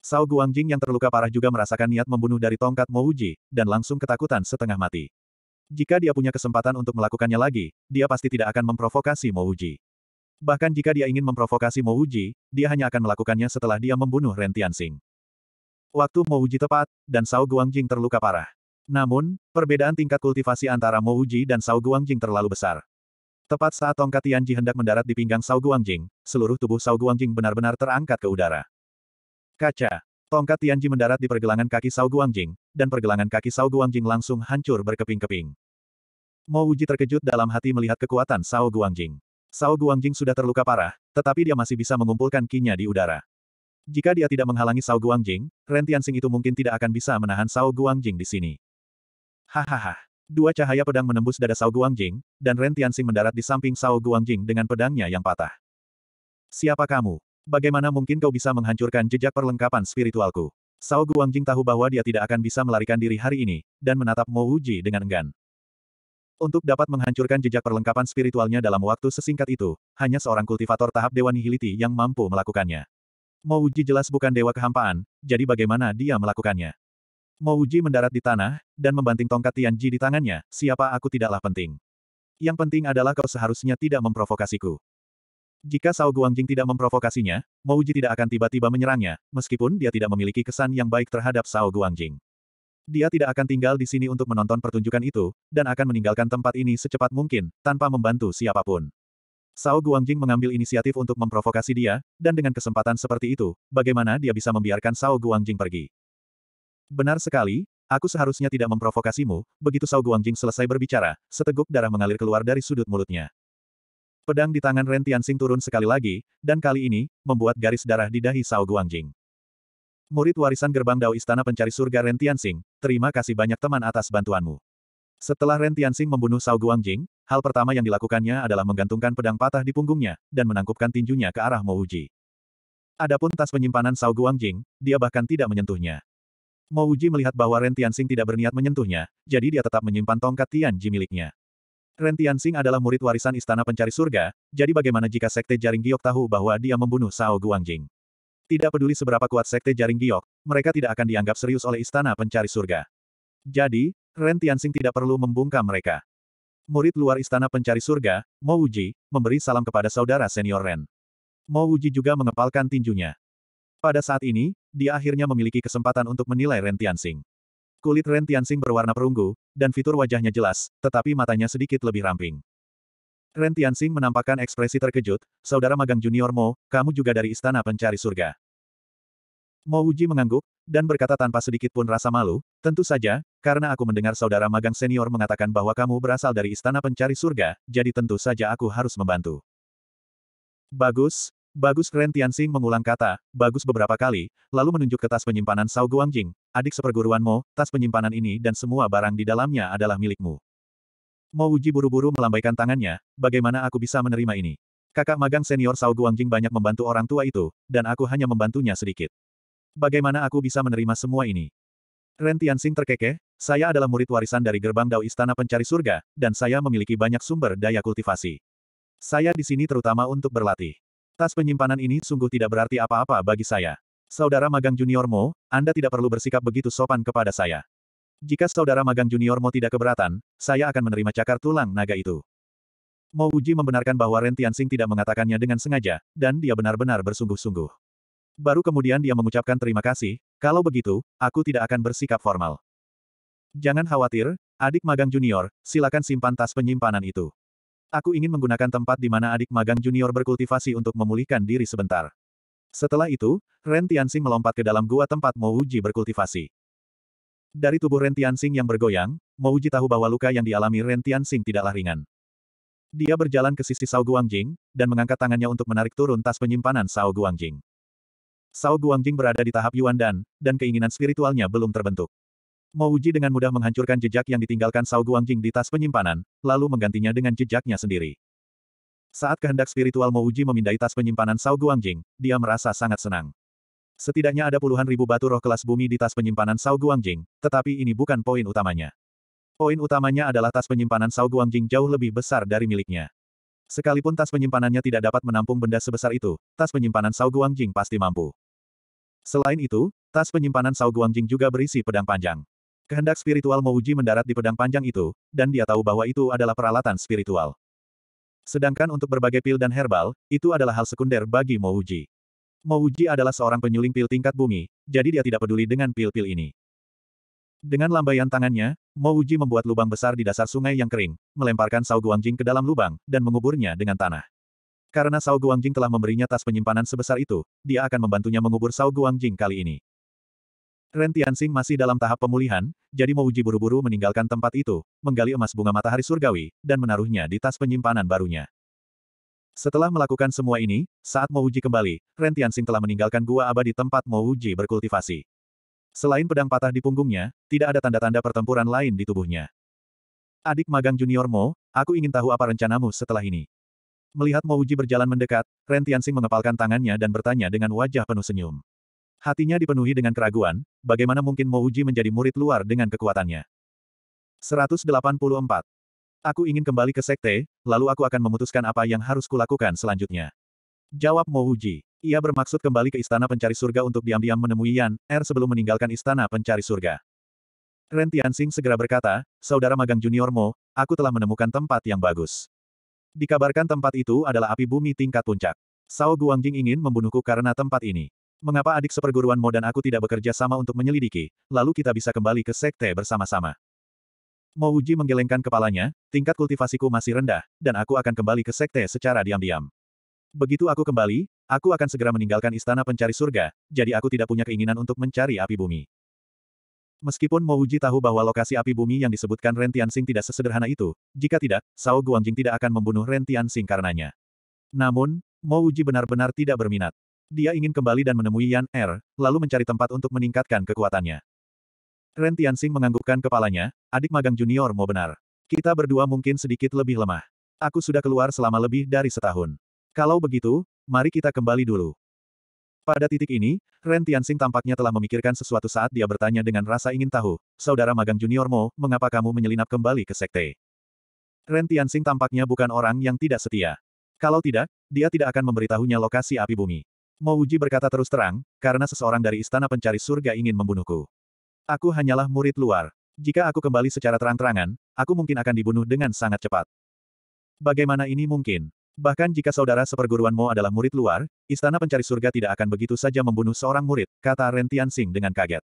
Sao Guangjing yang terluka parah juga merasakan niat membunuh dari tongkat Mouji, dan langsung ketakutan setengah mati. Jika dia punya kesempatan untuk melakukannya lagi, dia pasti tidak akan memprovokasi Mouji. Bahkan jika dia ingin memprovokasi Mouji, dia hanya akan melakukannya setelah dia membunuh Ren Tianxing. Waktu Mouji tepat, dan Sao Guangjing terluka parah. Namun, perbedaan tingkat kultivasi antara Mo Wuji dan Sao Guangjing terlalu besar. Tepat saat tongkat Tianji hendak mendarat di pinggang Sao Guangjing, seluruh tubuh Sao Guangjing benar-benar terangkat ke udara. Kaca. Tongkat Tianji mendarat di pergelangan kaki Sao Guangjing, dan pergelangan kaki Sao Guangjing langsung hancur berkeping-keping. Mo Wuji terkejut dalam hati melihat kekuatan Sao Guangjing. Sao Guangjing sudah terluka parah, tetapi dia masih bisa mengumpulkan kinya di udara. Jika dia tidak menghalangi Sao Guangjing, Ren Tianxing itu mungkin tidak akan bisa menahan Sao Guangjing di sini. Hahaha. Dua cahaya pedang menembus dada Sao Guangjing, dan Ren Tianxing mendarat di samping Sao Guangjing dengan pedangnya yang patah. Siapa kamu? Bagaimana mungkin kau bisa menghancurkan jejak perlengkapan spiritualku? Sao Guangjing tahu bahwa dia tidak akan bisa melarikan diri hari ini, dan menatap Mo Wuji dengan enggan. Untuk dapat menghancurkan jejak perlengkapan spiritualnya dalam waktu sesingkat itu, hanya seorang kultivator tahap Dewa Nihiliti yang mampu melakukannya. Mo Wuji jelas bukan dewa kehampaan, jadi bagaimana dia melakukannya? Mo Wuji mendarat di tanah, dan membanting tongkat Tian Ji di tangannya, siapa aku tidaklah penting. Yang penting adalah kau seharusnya tidak memprovokasiku. Jika Sao Guangjing tidak memprovokasinya, Mo Wuji tidak akan tiba-tiba menyerangnya, meskipun dia tidak memiliki kesan yang baik terhadap Sao Guangjing. Dia tidak akan tinggal di sini untuk menonton pertunjukan itu, dan akan meninggalkan tempat ini secepat mungkin, tanpa membantu siapa pun. Sao Guangjing mengambil inisiatif untuk memprovokasi dia, dan dengan kesempatan seperti itu, bagaimana dia bisa membiarkan Sao Guangjing pergi? Benar sekali, aku seharusnya tidak memprovokasimu, begitu Sao Guangjing selesai berbicara, seteguk darah mengalir keluar dari sudut mulutnya. Pedang di tangan Ren Tianxing turun sekali lagi, dan kali ini, membuat garis darah di dahi Sao Guangjing. Murid warisan gerbang Dao Istana Pencari Surga Ren Tianxing, terima kasih banyak teman atas bantuanmu. Setelah Ren Tianxing membunuh Sao Guangjing, hal pertama yang dilakukannya adalah menggantungkan pedang patah di punggungnya, dan menangkupkan tinjunya ke arah Mo Wuji. Adapun tas penyimpanan Sao Guangjing, dia bahkan tidak menyentuhnya. Mo Wuji melihat bahwa Ren Tianxing tidak berniat menyentuhnya, jadi dia tetap menyimpan tongkat Tianji miliknya. Ren Tianxing adalah murid warisan Istana Pencari Surga, jadi bagaimana jika Sekte Jaring Giok tahu bahwa dia membunuh Sao Guangjing? Tidak peduli seberapa kuat Sekte Jaring Giok, mereka tidak akan dianggap serius oleh Istana Pencari Surga. Jadi, Ren Tianxing tidak perlu membungkam mereka. Murid luar Istana Pencari Surga, Mo Wuji, memberi salam kepada saudara senior Ren. Mo Wuji juga mengepalkan tinjunya. Pada saat ini, dia akhirnya memiliki kesempatan untuk menilai Ren Tianxing. Kulit Ren Tianxing berwarna perunggu, dan fitur wajahnya jelas, tetapi matanya sedikit lebih ramping. Ren Tianxing menampakkan ekspresi terkejut, saudara magang junior Mo, kamu juga dari Istana Pencari Surga. Mo Wuji mengangguk, dan berkata tanpa sedikit pun rasa malu, tentu saja, karena aku mendengar saudara magang senior mengatakan bahwa kamu berasal dari Istana Pencari Surga, jadi tentu saja aku harus membantu. Bagus, Bagus Ren Tianxing mengulang kata, bagus beberapa kali, lalu menunjuk ke tas penyimpanan Sao Guangjing, adik seperguruan Mo, tas penyimpanan ini dan semua barang di dalamnya adalah milikmu. Mo Wuji buru-buru melambaikan tangannya, bagaimana aku bisa menerima ini? Kakak magang senior Sao Guangjing banyak membantu orang tua itu, dan aku hanya membantunya sedikit. Bagaimana aku bisa menerima semua ini? Ren Tianxing terkekeh, saya adalah murid warisan dari gerbang Dao Istana Pencari Surga, dan saya memiliki banyak sumber daya kultivasi. Saya di sini terutama untuk berlatih. Tas penyimpanan ini sungguh tidak berarti apa-apa bagi saya. Saudara magang junior Mo, Anda tidak perlu bersikap begitu sopan kepada saya. Jika saudara magang junior Mo tidak keberatan, saya akan menerima cakar tulang naga itu. Mo Wuji membenarkan bahwa Ren Tianxing tidak mengatakannya dengan sengaja, dan dia benar-benar bersungguh-sungguh. Baru kemudian dia mengucapkan terima kasih, kalau begitu, aku tidak akan bersikap formal. Jangan khawatir, adik magang junior, silakan simpan tas penyimpanan itu. Aku ingin menggunakan tempat di mana adik magang junior berkultivasi untuk memulihkan diri sebentar. Setelah itu, Ren Tianxing melompat ke dalam gua tempat Mo Wuji berkultivasi. Dari tubuh Ren Tianxing yang bergoyang, Mo Wuji tahu bahwa luka yang dialami Ren Tianxing tidaklah ringan. Dia berjalan ke sisi Sao Guangjing, dan mengangkat tangannya untuk menarik turun tas penyimpanan Sao Guangjing. Sao Guangjing berada di tahap Yuan Dan, dan keinginan spiritualnya belum terbentuk. Mo Wuji dengan mudah menghancurkan jejak yang ditinggalkan Sao Guangjing di tas penyimpanan, lalu menggantinya dengan jejaknya sendiri. Saat kehendak spiritual Mo Wuji memindai tas penyimpanan Sao Guangjing, dia merasa sangat senang. Setidaknya ada puluhan ribu batu roh kelas bumi di tas penyimpanan Sao Guangjing, tetapi ini bukan poin utamanya. Poin utamanya adalah tas penyimpanan Sao Guangjing jauh lebih besar dari miliknya. Sekalipun tas penyimpanannya tidak dapat menampung benda sebesar itu, tas penyimpanan Sao Guangjing pasti mampu. Selain itu, tas penyimpanan Sao Guangjing juga berisi pedang panjang. Kehendak spiritual Mouji mendarat di pedang panjang itu, dan dia tahu bahwa itu adalah peralatan spiritual. Sedangkan untuk berbagai pil dan herbal, itu adalah hal sekunder bagi Mouji. Mouji adalah seorang penyuling pil tingkat bumi, jadi dia tidak peduli dengan pil-pil ini. Dengan lambaian tangannya, Mouji membuat lubang besar di dasar sungai yang kering, melemparkan Sao Guangjing ke dalam lubang, dan menguburnya dengan tanah. Karena Sao Guangjing telah memberinya tas penyimpanan sebesar itu, dia akan membantunya mengubur Sao Guangjing kali ini. Ren Tianxing masih dalam tahap pemulihan, jadi Mouji buru-buru meninggalkan tempat itu, menggali emas bunga matahari surgawi, dan menaruhnya di tas penyimpanan barunya. Setelah melakukan semua ini, saat Mouji kembali, Ren Tianxing telah meninggalkan gua abadi tempat Mouji berkultivasi. Selain pedang patah di punggungnya, tidak ada tanda-tanda pertempuran lain di tubuhnya. Adik magang junior Mo, aku ingin tahu apa rencanamu setelah ini. Melihat Mo Wuji berjalan mendekat, Ren Tianxing mengepalkan tangannya dan bertanya dengan wajah penuh senyum. Hatinya dipenuhi dengan keraguan, bagaimana mungkin Mo Wuji menjadi murid luar dengan kekuatannya. 184. Aku ingin kembali ke sekte, lalu aku akan memutuskan apa yang harus kulakukan selanjutnya. Jawab Mo Wuji. Ia bermaksud kembali ke Istana Pencari Surga untuk diam-diam menemui Yan, Er sebelum meninggalkan Istana Pencari Surga. Ren Tianxing segera berkata, Saudara magang junior Mo, aku telah menemukan tempat yang bagus. Dikabarkan tempat itu adalah api bumi tingkat puncak. Sao Guangjing ingin membunuhku karena tempat ini. Mengapa adik seperguruan Mo dan aku tidak bekerja sama untuk menyelidiki, lalu kita bisa kembali ke sekte bersama-sama. Mo Wuji menggelengkan kepalanya, tingkat kultivasiku masih rendah, dan aku akan kembali ke sekte secara diam-diam. Begitu aku kembali, aku akan segera meninggalkan istana pencari surga, jadi aku tidak punya keinginan untuk mencari api bumi. Meskipun Mo Wuji tahu bahwa lokasi api bumi yang disebutkan Ren Tianxing tidak sesederhana itu, jika tidak, Sao Guangjing tidak akan membunuh Ren Tianxing karenanya. Namun, Mo Wuji benar-benar tidak berminat. Dia ingin kembali dan menemui Yan Er, lalu mencari tempat untuk meningkatkan kekuatannya. Ren Tianxing menganggukkan kepalanya, adik magang junior Mo benar. Kita berdua mungkin sedikit lebih lemah. Aku sudah keluar selama lebih dari setahun. Kalau begitu, mari kita kembali dulu. Pada titik ini, Ren Tianxing tampaknya telah memikirkan sesuatu saat dia bertanya dengan rasa ingin tahu, Saudara magang junior Mo, mengapa kamu menyelinap kembali ke sekte? Ren Tianxing tampaknya bukan orang yang tidak setia. Kalau tidak, dia tidak akan memberitahunya lokasi api bumi. Mo Wuji berkata terus terang, karena seseorang dari istana pencari surga ingin membunuhku. Aku hanyalah murid luar. Jika aku kembali secara terang-terangan, aku mungkin akan dibunuh dengan sangat cepat. Bagaimana ini mungkin? Bahkan jika saudara seperguruan Mo adalah murid luar, Istana Pencari Surga tidak akan begitu saja membunuh seorang murid, kata Ren Tianxing dengan kaget.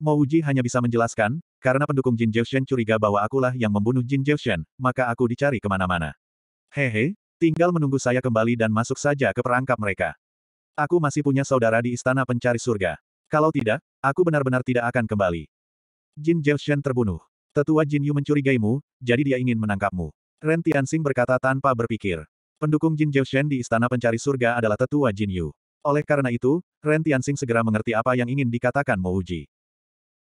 Mo Wuji hanya bisa menjelaskan, karena pendukung Jin Jiushen curiga bahwa akulah yang membunuh Jin Jiushen, maka aku dicari ke mana-mana. Hehe, tinggal menunggu saya kembali dan masuk saja ke perangkap mereka. Aku masih punya saudara di Istana Pencari Surga. Kalau tidak, aku benar-benar tidak akan kembali. Jin Jiushen terbunuh. Tetua Jin Yu mencurigaimu, jadi dia ingin menangkapmu. Ren Tianxing berkata tanpa berpikir. Pendukung Jin Jiushen di Istana Pencari Surga adalah tetua Jin Yu. Oleh karena itu, Ren Tianxing segera mengerti apa yang ingin dikatakan Mo Wuji.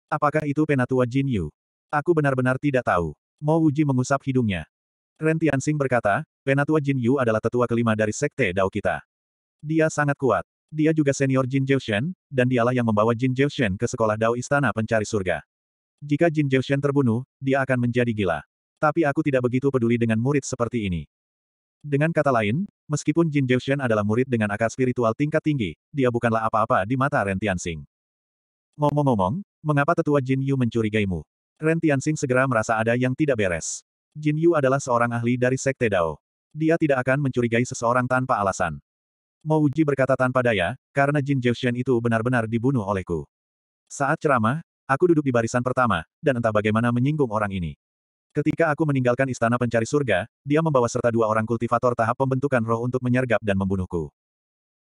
Apakah itu penatua Jin Yu? Aku benar-benar tidak tahu. Mo Wuji mengusap hidungnya. Ren Tianxing berkata, penatua Jin Yu adalah tetua kelima dari sekte Dao kita. Dia sangat kuat. Dia juga senior Jin Jiushen, dan dialah yang membawa Jin Jiushen ke sekolah Dao Istana Pencari Surga. Jika Jin Jiushen terbunuh, dia akan menjadi gila. Tapi aku tidak begitu peduli dengan murid seperti ini. Dengan kata lain, meskipun Jin Jiushen adalah murid dengan akar spiritual tingkat tinggi, dia bukanlah apa-apa di mata Ren Tianxing. Ngomong-ngomong, mengapa tetua Jin Yu mencurigaimu? Ren Tianxing segera merasa ada yang tidak beres. Jin Yu adalah seorang ahli dari Sekte Dao. Dia tidak akan mencurigai seseorang tanpa alasan. Mo Wuji berkata tanpa daya, karena Jin Jiushen itu benar-benar dibunuh olehku. Saat ceramah, aku duduk di barisan pertama, dan entah bagaimana menyinggung orang ini. Ketika aku meninggalkan istana pencari surga, dia membawa serta dua orang kultivator tahap pembentukan roh untuk menyergap dan membunuhku.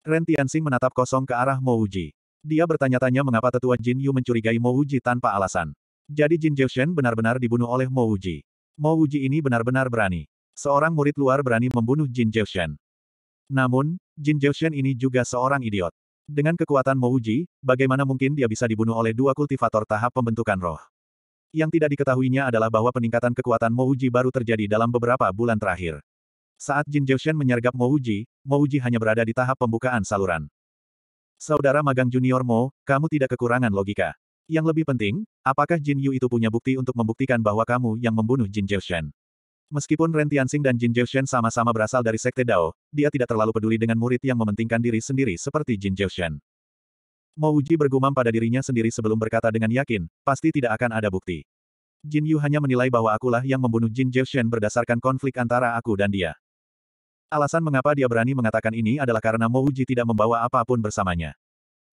Ren Tianxing menatap kosong ke arah Mo Wuji. Dia bertanya-tanya mengapa tetua Jin Yu mencurigai Mo Wuji tanpa alasan. Jadi Jin Jiushen benar-benar dibunuh oleh Mo Wuji. Mo Wuji ini benar-benar berani. Seorang murid luar berani membunuh Jin Jiushen. Namun, Jin Jiushen ini juga seorang idiot. Dengan kekuatan Mo Wuji, bagaimana mungkin dia bisa dibunuh oleh dua kultivator tahap pembentukan roh? Yang tidak diketahuinya adalah bahwa peningkatan kekuatan Mo Wuji baru terjadi dalam beberapa bulan terakhir. Saat Jin Jiushen menyergap Mo Wuji, Mo Wuji hanya berada di tahap pembukaan saluran. Saudara magang junior Mo, kamu tidak kekurangan logika. Yang lebih penting, apakah Jin Yu itu punya bukti untuk membuktikan bahwa kamu yang membunuh Jin Jiushen? Meskipun Ren Tianxing dan Jin Jiushen sama-sama berasal dari Sekte Dao, dia tidak terlalu peduli dengan murid yang mementingkan diri sendiri seperti Jin Jiushen. Mo Wuji bergumam pada dirinya sendiri sebelum berkata dengan yakin, pasti tidak akan ada bukti. Jin Yu hanya menilai bahwa akulah yang membunuh Jin Jiushen berdasarkan konflik antara aku dan dia. Alasan mengapa dia berani mengatakan ini adalah karena Mo Wuji tidak membawa apa pun bersamanya.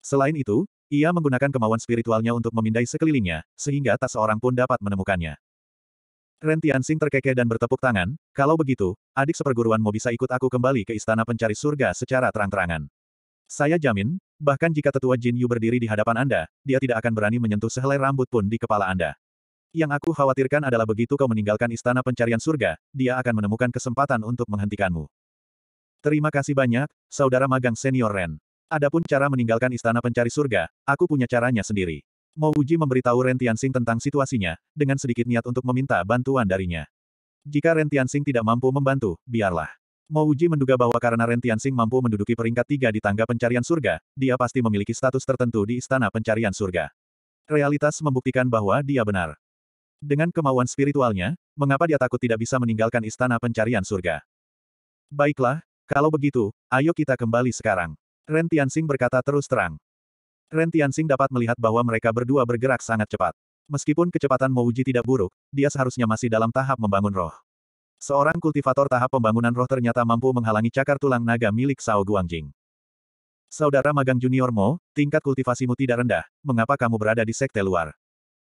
Selain itu, ia menggunakan kemauan spiritualnya untuk memindai sekelilingnya, sehingga tak seorang pun dapat menemukannya. Ren Tianxing terkekeh dan bertepuk tangan, kalau begitu, adik seperguruan mau bisa ikut aku kembali ke istana pencari surga secara terang-terangan. Saya jamin, bahkan jika tetua Jin Yu berdiri di hadapan Anda, dia tidak akan berani menyentuh sehelai rambut pun di kepala Anda. Yang aku khawatirkan adalah begitu kau meninggalkan istana pencarian surga, dia akan menemukan kesempatan untuk menghentikanmu. Terima kasih banyak, saudara magang senior Ren. Adapun cara meninggalkan istana pencari surga, aku punya caranya sendiri. Mo Wuji memberitahu Ren Tianxing tentang situasinya, dengan sedikit niat untuk meminta bantuan darinya. Jika Ren Tianxing tidak mampu membantu, biarlah. Mo Wuji menduga bahwa karena Ren Tianxing mampu menduduki peringkat tiga di tangga pencarian surga, dia pasti memiliki status tertentu di istana pencarian surga. Realitas membuktikan bahwa dia benar. Dengan kemauan spiritualnya, mengapa dia takut tidak bisa meninggalkan istana pencarian surga? Baiklah, kalau begitu, ayo kita kembali sekarang. Ren Tianxing berkata terus terang. Ren Tianxing dapat melihat bahwa mereka berdua bergerak sangat cepat. Meskipun kecepatan Mouji tidak buruk, dia seharusnya masih dalam tahap membangun roh. Seorang kultivator tahap pembangunan roh ternyata mampu menghalangi cakar tulang naga milik Sao Guangjing. Saudara magang junior Mo, tingkat kultivasimu tidak rendah, mengapa kamu berada di sekte luar?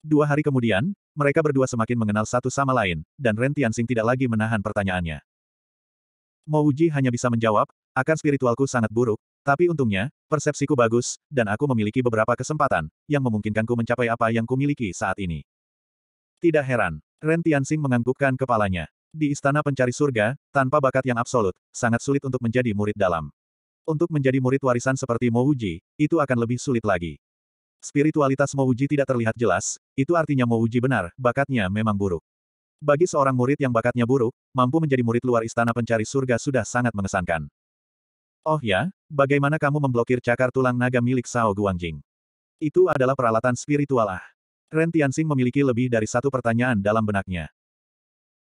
Dua hari kemudian, mereka berdua semakin mengenal satu sama lain, dan Ren Tianxing tidak lagi menahan pertanyaannya. Mo Wuji hanya bisa menjawab, akan spiritualku sangat buruk, tapi untungnya, persepsiku bagus, dan aku memiliki beberapa kesempatan, yang memungkinkanku mencapai apa yang kumiliki saat ini. Tidak heran, Ren Tianxing menganggukkan kepalanya. Di istana pencari surga, tanpa bakat yang absolut, sangat sulit untuk menjadi murid dalam. Untuk menjadi murid warisan seperti Mo Wuji, itu akan lebih sulit lagi. Spiritualitas Mo Wuji tidak terlihat jelas, itu artinya Mo Wuji benar, bakatnya memang buruk. Bagi seorang murid yang bakatnya buruk, mampu menjadi murid luar istana pencari surga sudah sangat mengesankan. Oh ya, bagaimana kamu memblokir cakar tulang naga milik Sao Guangjing? Itu adalah peralatan spiritual ah. Ren Tianxing memiliki lebih dari satu pertanyaan dalam benaknya.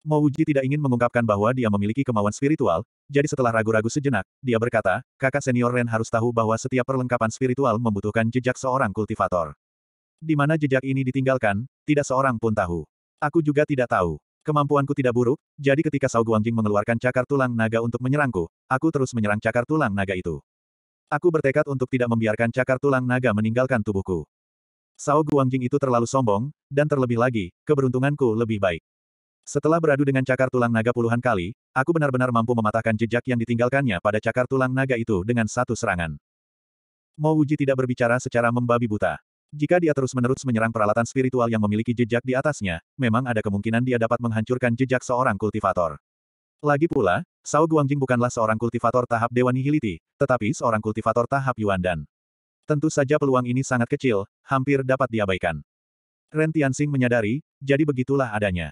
Mo Wuji tidak ingin mengungkapkan bahwa dia memiliki kemauan spiritual, jadi setelah ragu-ragu sejenak, dia berkata, kakak senior Ren harus tahu bahwa setiap perlengkapan spiritual membutuhkan jejak seorang kultivator. Di mana jejak ini ditinggalkan, tidak seorang pun tahu. Aku juga tidak tahu. Kemampuanku tidak buruk, jadi ketika Sao Guangjing mengeluarkan cakar tulang naga untuk menyerangku, aku terus menyerang cakar tulang naga itu. Aku bertekad untuk tidak membiarkan cakar tulang naga meninggalkan tubuhku. Sao Guangjing itu terlalu sombong, dan terlebih lagi, keberuntunganku lebih baik. Setelah beradu dengan cakar tulang naga puluhan kali, aku benar-benar mampu mematahkan jejak yang ditinggalkannya pada cakar tulang naga itu dengan satu serangan. Mo Wuji tidak berbicara secara membabi buta. Jika dia terus-menerus menyerang peralatan spiritual yang memiliki jejak di atasnya, memang ada kemungkinan dia dapat menghancurkan jejak seorang kultivator. Lagi pula, Sao Guangjing bukanlah seorang kultivator tahap Dewa Nihiliti, tetapi seorang kultivator tahap Yuandan. Tentu saja peluang ini sangat kecil, hampir dapat diabaikan. Ren Tianxing menyadari, jadi begitulah adanya.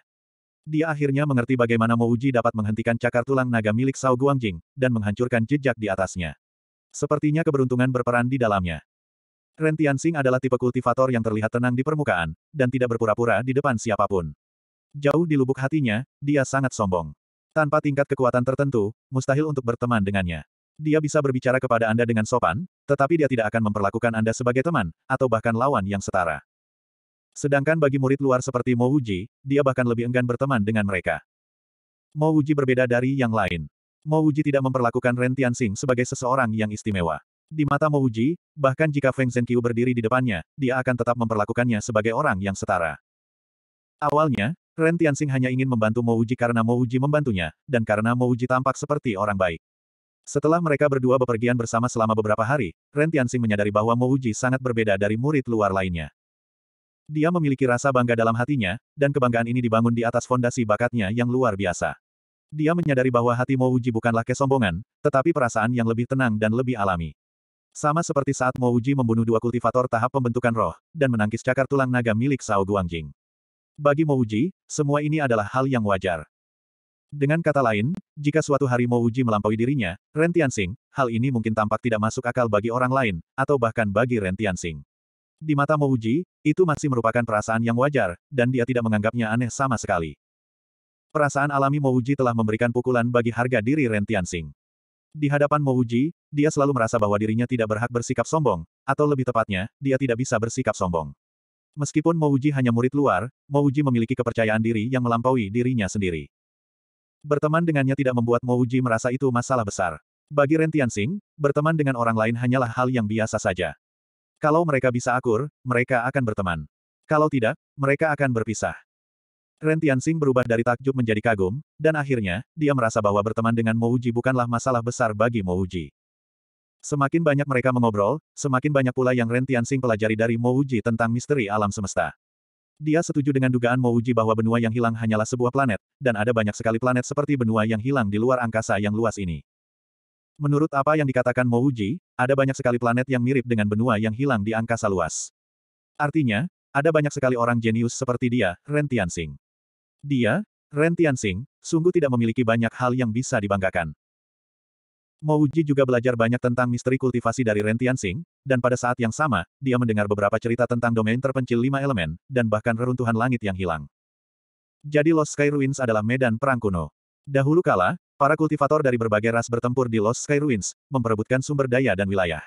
Dia akhirnya mengerti bagaimana Mo Wuji dapat menghentikan cakar tulang naga milik Sao Guangjing, dan menghancurkan jejak di atasnya. Sepertinya keberuntungan berperan di dalamnya. Ren Tianxing adalah tipe kultivator yang terlihat tenang di permukaan, dan tidak berpura-pura di depan siapa pun. Jauh di lubuk hatinya, dia sangat sombong. Tanpa tingkat kekuatan tertentu, mustahil untuk berteman dengannya. Dia bisa berbicara kepada Anda dengan sopan, tetapi dia tidak akan memperlakukan Anda sebagai teman, atau bahkan lawan yang setara. Sedangkan bagi murid luar seperti Mo Wuji, dia bahkan lebih enggan berteman dengan mereka. Mo Wuji berbeda dari yang lain. Mo Wuji tidak memperlakukan Ren Tianxing sebagai seseorang yang istimewa. Di mata Mouji, bahkan jika Feng Zhenqiu berdiri di depannya, dia akan tetap memperlakukannya sebagai orang yang setara. Awalnya, Ren Tianxing hanya ingin membantu Mouji karena Mouji membantunya, dan karena Mouji tampak seperti orang baik. Setelah mereka berdua bepergian bersama selama beberapa hari, Ren Tianxing menyadari bahwa Mouji sangat berbeda dari murid luar lainnya. Dia memiliki rasa bangga dalam hatinya, dan kebanggaan ini dibangun di atas fondasi bakatnya yang luar biasa. Dia menyadari bahwa hati Mouji bukanlah kesombongan, tetapi perasaan yang lebih tenang dan lebih alami. Sama seperti saat Mouji membunuh dua kultivator tahap pembentukan roh, dan menangkis cakar tulang naga milik Sao Guangjing. Bagi Mouji, semua ini adalah hal yang wajar. Dengan kata lain, jika suatu hari Mouji melampaui dirinya, Ren Tianxing, hal ini mungkin tampak tidak masuk akal bagi orang lain, atau bahkan bagi Ren Tianxing. Di mata Mouji, itu masih merupakan perasaan yang wajar, dan dia tidak menganggapnya aneh sama sekali. Perasaan alami Mouji telah memberikan pukulan bagi harga diri Ren Tianxing. Di hadapan Mouji, dia selalu merasa bahwa dirinya tidak berhak bersikap sombong, atau lebih tepatnya, dia tidak bisa bersikap sombong. Meskipun Mouji hanya murid luar, Mouji memiliki kepercayaan diri yang melampaui dirinya sendiri. Berteman dengannya tidak membuat Mouji merasa itu masalah besar. Bagi Ren Tianxing, berteman dengan orang lain hanyalah hal yang biasa saja. Kalau mereka bisa akur, mereka akan berteman. Kalau tidak, mereka akan berpisah. Ren Tianxing berubah dari takjub menjadi kagum, dan akhirnya, dia merasa bahwa berteman dengan Mouji bukanlah masalah besar bagi Mouji. Semakin banyak mereka mengobrol, semakin banyak pula yang Ren Tianxing pelajari dari Mouji tentang misteri alam semesta. Dia setuju dengan dugaan Mouji bahwa benua yang hilang hanyalah sebuah planet, dan ada banyak sekali planet seperti benua yang hilang di luar angkasa yang luas ini. Menurut apa yang dikatakan Mouji, ada banyak sekali planet yang mirip dengan benua yang hilang di angkasa luas. Artinya, ada banyak sekali orang jenius seperti dia, Ren Tianxing. Dia, Ren Tianxing, sungguh tidak memiliki banyak hal yang bisa dibanggakan. Mouji juga belajar banyak tentang misteri kultivasi dari Ren Tianxing, dan pada saat yang sama, dia mendengar beberapa cerita tentang domain terpencil lima elemen, dan bahkan reruntuhan langit yang hilang. Jadi Lost Sky Ruins adalah medan perang kuno. Dahulu kala, Para kultivator dari berbagai ras bertempur di Lost Sky Ruins, memperebutkan sumber daya dan wilayah.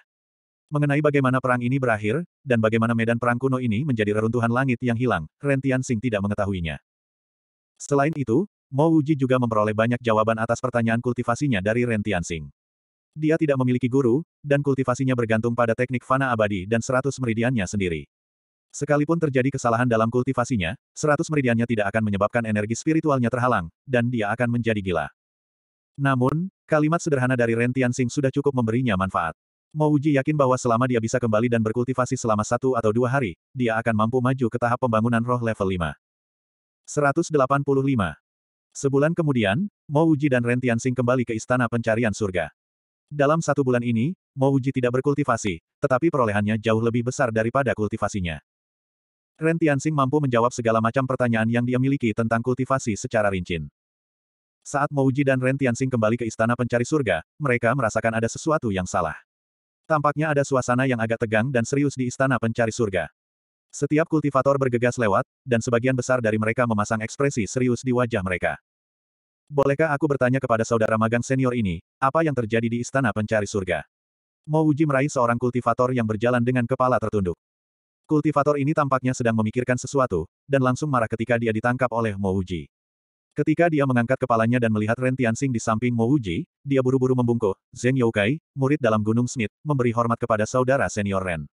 Mengenai bagaimana perang ini berakhir, dan bagaimana medan perang kuno ini menjadi reruntuhan langit yang hilang, Ren Tianxing tidak mengetahuinya. Selain itu, Mo Wuji juga memperoleh banyak jawaban atas pertanyaan kultivasinya dari Ren Tianxing. Dia tidak memiliki guru, dan kultivasinya bergantung pada teknik fana abadi dan seratus meridiannya sendiri. Sekalipun terjadi kesalahan dalam kultivasinya, seratus meridiannya tidak akan menyebabkan energi spiritualnya terhalang, dan dia akan menjadi gila. Namun, kalimat sederhana dari Ren Tianxing sudah cukup memberinya manfaat. Mouji yakin bahwa selama dia bisa kembali dan berkultivasi selama satu atau dua hari, dia akan mampu maju ke tahap pembangunan roh level 5. 185. Sebulan kemudian, Mouji dan Ren Tianxing kembali ke Istana Pencarian Surga. Dalam satu bulan ini, Mouji tidak berkultivasi, tetapi perolehannya jauh lebih besar daripada kultivasinya. Ren Tianxing mampu menjawab segala macam pertanyaan yang dia miliki tentang kultivasi secara rinci. Saat Mouji dan Ren Tianxing kembali ke Istana Pencari Surga, mereka merasakan ada sesuatu yang salah. Tampaknya ada suasana yang agak tegang dan serius di Istana Pencari Surga. Setiap kultivator bergegas lewat, dan sebagian besar dari mereka memasang ekspresi serius di wajah mereka. Bolehkah aku bertanya kepada saudara magang senior ini, apa yang terjadi di Istana Pencari Surga? Mouji meraih seorang kultivator yang berjalan dengan kepala tertunduk. Kultivator ini tampaknya sedang memikirkan sesuatu, dan langsung marah ketika dia ditangkap oleh Mouji. Ketika dia mengangkat kepalanya dan melihat Ren Tianxing di samping Mo Wuji, dia buru-buru membungkuk, Zheng Youkai, murid dalam Gunung Smith, memberi hormat kepada saudara senior Ren.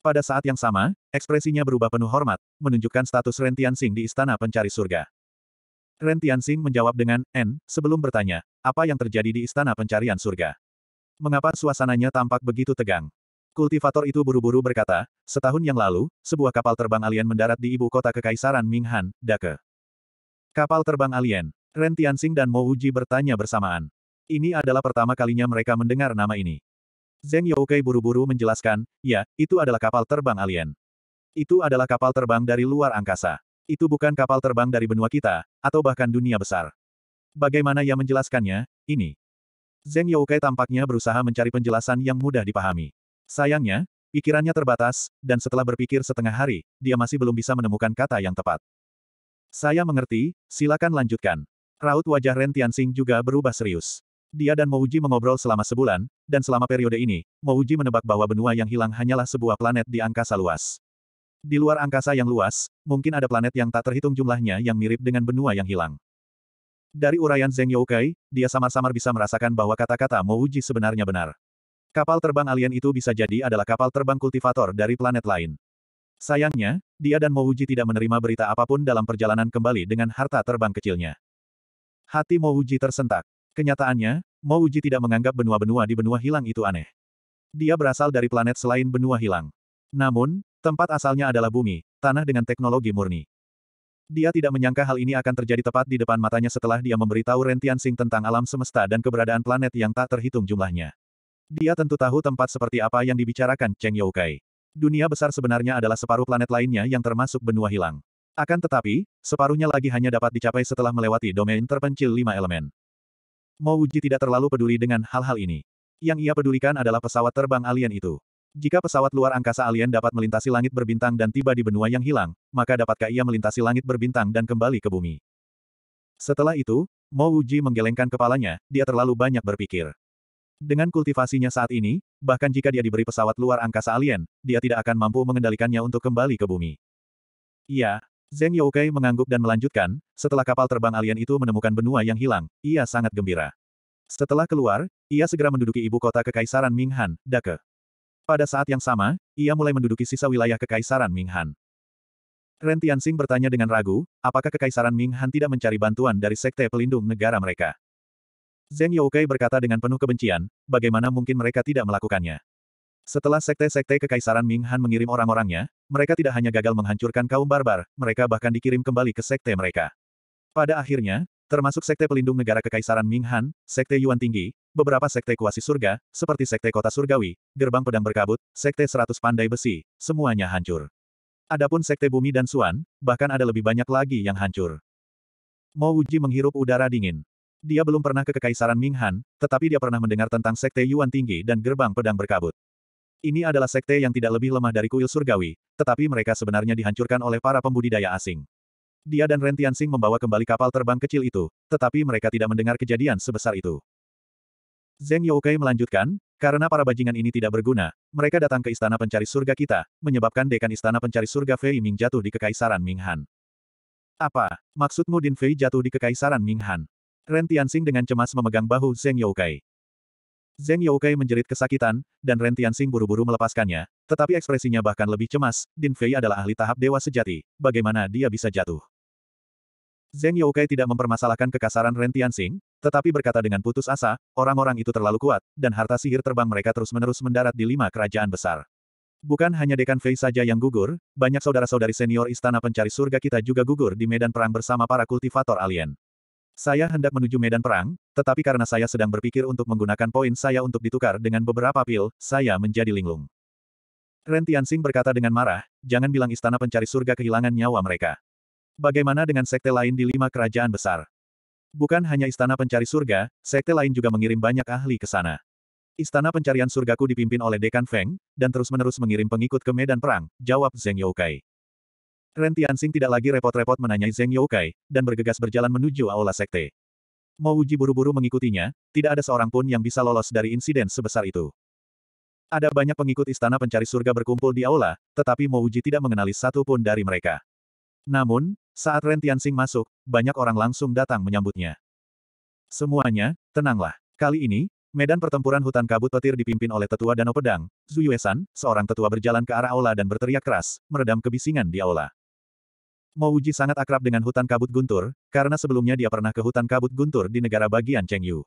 Pada saat yang sama, ekspresinya berubah penuh hormat, menunjukkan status Ren Tianxing di Istana Pencari Surga. Ren Tianxing menjawab dengan, N, sebelum bertanya, apa yang terjadi di Istana Pencarian Surga. Mengapa suasananya tampak begitu tegang? Kultivator itu buru-buru berkata, setahun yang lalu, sebuah kapal terbang alien mendarat di ibu kota kekaisaran Minghan, Dake. Kapal terbang alien. Ren Tianxing dan Mo Wuji bertanya bersamaan. Ini adalah pertama kalinya mereka mendengar nama ini. Zheng Youkai buru-buru menjelaskan, ya, itu adalah kapal terbang alien. Itu adalah kapal terbang dari luar angkasa. Itu bukan kapal terbang dari benua kita, atau bahkan dunia besar. Bagaimana ia menjelaskannya? Ini. Zheng Youkai tampaknya berusaha mencari penjelasan yang mudah dipahami. Sayangnya, pikirannya terbatas, dan setelah berpikir setengah hari, dia masih belum bisa menemukan kata yang tepat. Saya mengerti, silakan lanjutkan. Raut wajah Ren Tianxing juga berubah serius. Dia dan Mouji mengobrol selama sebulan, dan selama periode ini, Mouji menebak bahwa benua yang hilang hanyalah sebuah planet di angkasa luas. Di luar angkasa yang luas, mungkin ada planet yang tak terhitung jumlahnya yang mirip dengan benua yang hilang. Dari uraian Zheng Youkai, dia samar-samar bisa merasakan bahwa kata-kata Mouji sebenarnya benar. Kapal terbang alien itu bisa jadi adalah kapal terbang kultivator dari planet lain. Sayangnya, dia dan Mouji tidak menerima berita apa pun dalam perjalanan kembali dengan harta terbang kecilnya. Hati Mouji tersentak. Kenyataannya, Mouji tidak menganggap benua-benua di benua hilang itu aneh. Dia berasal dari planet selain benua hilang. Namun, tempat asalnya adalah bumi, tanah dengan teknologi murni. Dia tidak menyangka hal ini akan terjadi tepat di depan matanya setelah dia memberitahu Rentian Sing tentang alam semesta dan keberadaan planet yang tak terhitung jumlahnya. Dia tentu tahu tempat seperti apa yang dibicarakan Cheng Youkai. Dunia besar sebenarnya adalah separuh planet lainnya yang termasuk benua hilang. Akan tetapi, separuhnya lagi hanya dapat dicapai setelah melewati domain terpencil lima elemen. Mo Wuji tidak terlalu peduli dengan hal-hal ini. Yang ia pedulikan adalah pesawat terbang alien itu. Jika pesawat luar angkasa alien dapat melintasi langit berbintang dan tiba di benua yang hilang, maka dapatkah ia melintasi langit berbintang dan kembali ke bumi? Setelah itu, Mo Wuji menggelengkan kepalanya, dia terlalu banyak berpikir. Dengan kultivasinya saat ini, bahkan jika dia diberi pesawat luar angkasa alien, dia tidak akan mampu mengendalikannya untuk kembali ke bumi. Iya, Zheng Youkai mengangguk dan melanjutkan, setelah kapal terbang alien itu menemukan benua yang hilang, ia sangat gembira. Setelah keluar, ia segera menduduki ibu kota Kekaisaran Minghan, Dake. Pada saat yang sama, ia mulai menduduki sisa wilayah Kekaisaran Minghan. Ren Tianxing bertanya dengan ragu, apakah Kekaisaran Minghan tidak mencari bantuan dari Sekte Pelindung Negara mereka? Zheng Youkai berkata dengan penuh kebencian, bagaimana mungkin mereka tidak melakukannya. Setelah sekte-sekte Kekaisaran Ming Han mengirim orang-orangnya, mereka tidak hanya gagal menghancurkan kaum barbar, mereka bahkan dikirim kembali ke sekte mereka. Pada akhirnya, termasuk sekte pelindung negara Kekaisaran Ming Han, sekte Yuan Tinggi, beberapa sekte kuasi surga, seperti sekte kota surgawi, gerbang pedang berkabut, sekte seratus pandai besi, semuanya hancur. Adapun sekte bumi dan suan, bahkan ada lebih banyak lagi yang hancur. Mo Wuji menghirup udara dingin. Dia belum pernah ke Kekaisaran Ming Han, tetapi dia pernah mendengar tentang Sekte Yuan Tinggi dan Gerbang Pedang Berkabut. Ini adalah sekte yang tidak lebih lemah dari kuil surgawi, tetapi mereka sebenarnya dihancurkan oleh para pembudidaya asing. Dia dan Ren Tianxing membawa kembali kapal terbang kecil itu, tetapi mereka tidak mendengar kejadian sebesar itu. Zheng Youkai melanjutkan, karena para bajingan ini tidak berguna, mereka datang ke istana pencari surga kita, menyebabkan dekan istana pencari surga Fei Ming jatuh di Kekaisaran Ming Han. Apa, maksudmu Din Fei jatuh di Kekaisaran Ming Han? Ren Tianxing dengan cemas memegang bahu Zheng Youkai. Zheng Youkai menjerit kesakitan, dan Ren Tianxing buru-buru melepaskannya, tetapi ekspresinya bahkan lebih cemas, Din Fei adalah ahli tahap dewa sejati, bagaimana dia bisa jatuh? Zheng Youkai tidak mempermasalahkan kekasaran Ren Tianxing, tetapi berkata dengan putus asa, orang-orang itu terlalu kuat, dan harta sihir terbang mereka terus-menerus mendarat di lima kerajaan besar. Bukan hanya Dekan Fei saja yang gugur, banyak saudara-saudari senior Istana Pencari Surga kita juga gugur di medan perang bersama para kultivator alien. Saya hendak menuju medan perang, tetapi karena saya sedang berpikir untuk menggunakan poin saya untuk ditukar dengan beberapa pil, saya menjadi linglung. Ren Tianxing berkata dengan marah, jangan bilang istana pencari surga kehilangan nyawa mereka. Bagaimana dengan sekte lain di lima kerajaan besar? Bukan hanya istana pencari surga, sekte lain juga mengirim banyak ahli ke sana. Istana pencarian surgaku dipimpin oleh Dekan Feng, dan terus-menerus mengirim pengikut ke medan perang, jawab Zheng Youkai. Ren Tianxing tidak lagi repot-repot menanyai Zheng Youkai, dan bergegas berjalan menuju aula sekte. Mo Wuji buru-buru mengikutinya, tidak ada seorang pun yang bisa lolos dari insiden sebesar itu. Ada banyak pengikut istana pencari surga berkumpul di aula, tetapi Mo Wuji tidak mengenali satu pun dari mereka. Namun, saat Ren Tianxing masuk, banyak orang langsung datang menyambutnya. Semuanya, tenanglah. Kali ini, medan pertempuran hutan kabut petir dipimpin oleh tetua Danau Pedang, Zhu Yuesan, seorang tetua berjalan ke arah aula dan berteriak keras, meredam kebisingan di aula. Mo Wuji sangat akrab dengan hutan kabut guntur, karena sebelumnya dia pernah ke hutan kabut guntur di negara bagian Chengyu.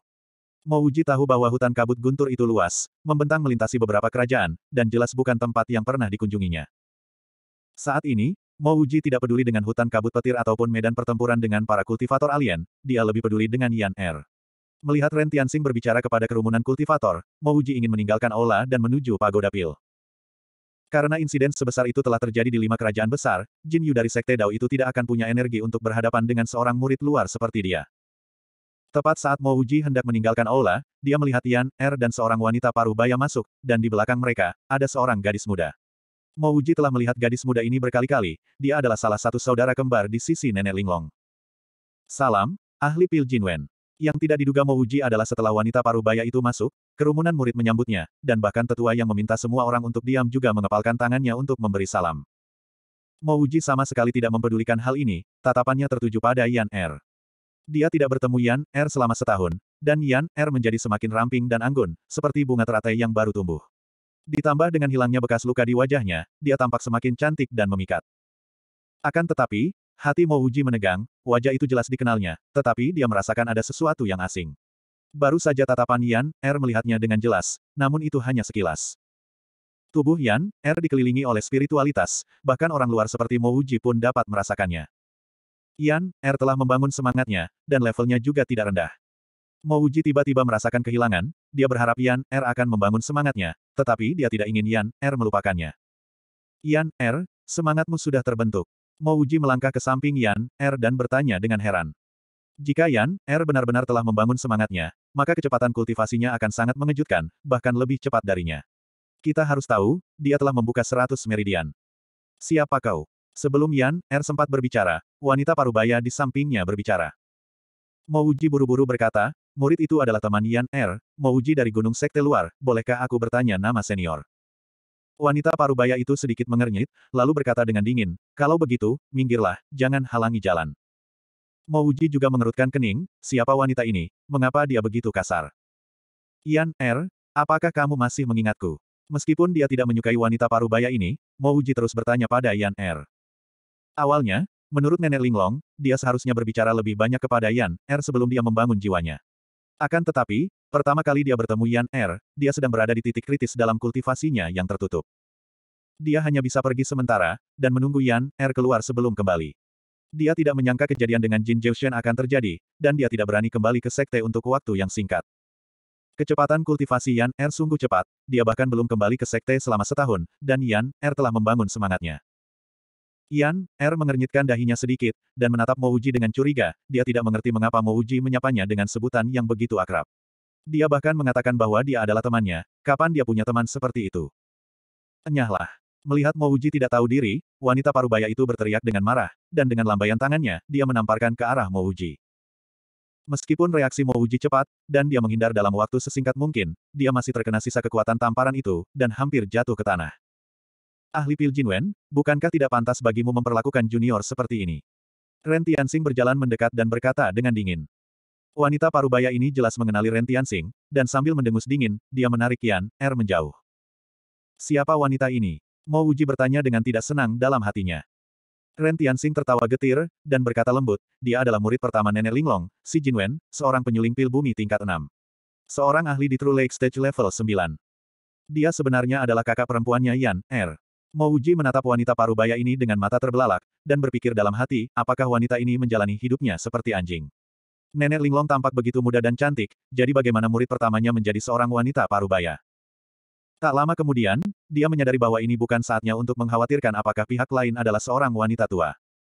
Mo Wuji tahu bahwa hutan kabut guntur itu luas, membentang melintasi beberapa kerajaan, dan jelas bukan tempat yang pernah dikunjunginya. Saat ini, Mo Wuji tidak peduli dengan hutan kabut petir ataupun medan pertempuran dengan para kultivator alien, dia lebih peduli dengan Yan Er. Melihat Ren Tianxing berbicara kepada kerumunan kultivator, Mo Wuji ingin meninggalkan aula dan menuju pagoda pil. Karena insiden sebesar itu telah terjadi di lima kerajaan besar, Jin Yu dari Sekte Dao itu tidak akan punya energi untuk berhadapan dengan seorang murid luar seperti dia. Tepat saat Mo Wuji hendak meninggalkan aula, dia melihat Yan, Er dan seorang wanita paruh baya masuk, dan di belakang mereka, ada seorang gadis muda. Mo Wuji telah melihat gadis muda ini berkali-kali, dia adalah salah satu saudara kembar di sisi nenek Linglong. Salam, ahli Pil Jinwen. Yang tidak diduga Mo Wuji adalah setelah wanita paruh baya itu masuk, Kerumunan murid menyambutnya, dan bahkan tetua yang meminta semua orang untuk diam juga mengepalkan tangannya untuk memberi salam. Mo Wuji sama sekali tidak mempedulikan hal ini, tatapannya tertuju pada Yan Er. Dia tidak bertemu Yan Er selama setahun, dan Yan Er menjadi semakin ramping dan anggun, seperti bunga teratai yang baru tumbuh. Ditambah dengan hilangnya bekas luka di wajahnya, dia tampak semakin cantik dan memikat. Akan tetapi, hati Mo Wuji menegang, wajah itu jelas dikenalnya, tetapi dia merasakan ada sesuatu yang asing. Baru saja tatapan Yan, Er melihatnya dengan jelas, namun itu hanya sekilas. Tubuh Yan, Er dikelilingi oleh spiritualitas, bahkan orang luar seperti Mo Wuji pun dapat merasakannya. Yan, Er telah membangun semangatnya, dan levelnya juga tidak rendah. Mo Wuji tiba-tiba merasakan kehilangan, dia berharap Yan Er akan membangun semangatnya, tetapi dia tidak ingin Yan Er melupakannya. Yan Er, semangatmu sudah terbentuk. Mo Wuji melangkah ke samping Yan Er dan bertanya dengan heran. Jika Yan Er benar-benar telah membangun semangatnya, maka kecepatan kultivasinya akan sangat mengejutkan, bahkan lebih cepat darinya. Kita harus tahu, dia telah membuka seratus meridian. Siapa kau? Sebelum Yan Er sempat berbicara, wanita parubaya di sampingnya berbicara. Mo Wuji buru-buru berkata, Murid itu adalah teman Yan Er, Mouji dari Gunung Sekte Luar, bolehkah aku bertanya nama senior? Wanita parubaya itu sedikit mengernyit, lalu berkata dengan dingin, kalau begitu, minggirlah, jangan halangi jalan. Mouji juga mengerutkan kening, siapa wanita ini, mengapa dia begitu kasar? Yan Er, apakah kamu masih mengingatku? Meskipun dia tidak menyukai wanita parubaya ini, Mouji terus bertanya pada Yan Er. Awalnya, menurut Nenek Linglong, dia seharusnya berbicara lebih banyak kepada Yan Er sebelum dia membangun jiwanya. Akan tetapi, pertama kali dia bertemu Yan Er, dia sedang berada di titik kritis dalam kultivasinya yang tertutup. Dia hanya bisa pergi sementara, dan menunggu Yan Er keluar sebelum kembali. Dia tidak menyangka kejadian dengan Jin Jiushen akan terjadi, dan dia tidak berani kembali ke sekte untuk waktu yang singkat. Kecepatan kultivasi Yan Er sungguh cepat, dia bahkan belum kembali ke sekte selama setahun, dan Yan Er telah membangun semangatnya. Yan, Er mengernyitkan dahinya sedikit, dan menatap Mo Wuji dengan curiga, dia tidak mengerti mengapa Mo Wuji menyapanya dengan sebutan yang begitu akrab. Dia bahkan mengatakan bahwa dia adalah temannya, kapan dia punya teman seperti itu. Enyahlah. Melihat Mo Wuji tidak tahu diri, wanita parubaya itu berteriak dengan marah, dan dengan lambaian tangannya, dia menamparkan ke arah Mo Wuji. Meskipun reaksi Mo Wuji cepat, dan dia menghindar dalam waktu sesingkat mungkin, dia masih terkena sisa kekuatan tamparan itu, dan hampir jatuh ke tanah. Ahli Pil Jinwen, bukankah tidak pantas bagimu memperlakukan junior seperti ini? Ren Tianxing berjalan mendekat dan berkata dengan dingin. Wanita parubaya ini jelas mengenali Ren Tianxing, dan sambil mendengus dingin, dia menarik Yan, Er menjauh. Siapa wanita ini? Mo Wuji bertanya dengan tidak senang dalam hatinya. Ren Tianxing tertawa getir, dan berkata lembut, dia adalah murid pertama Nenek Linglong, si Jinwen, seorang penyuling pil bumi tingkat 6. Seorang ahli di True Lake Stage level 9. Dia sebenarnya adalah kakak perempuannya Yan, Er. Mo Wuji menatap wanita parubaya ini dengan mata terbelalak, dan berpikir dalam hati, apakah wanita ini menjalani hidupnya seperti anjing. Nenek Linglong tampak begitu muda dan cantik, jadi bagaimana murid pertamanya menjadi seorang wanita parubaya. Tak lama kemudian, dia menyadari bahwa ini bukan saatnya untuk mengkhawatirkan apakah pihak lain adalah seorang wanita tua.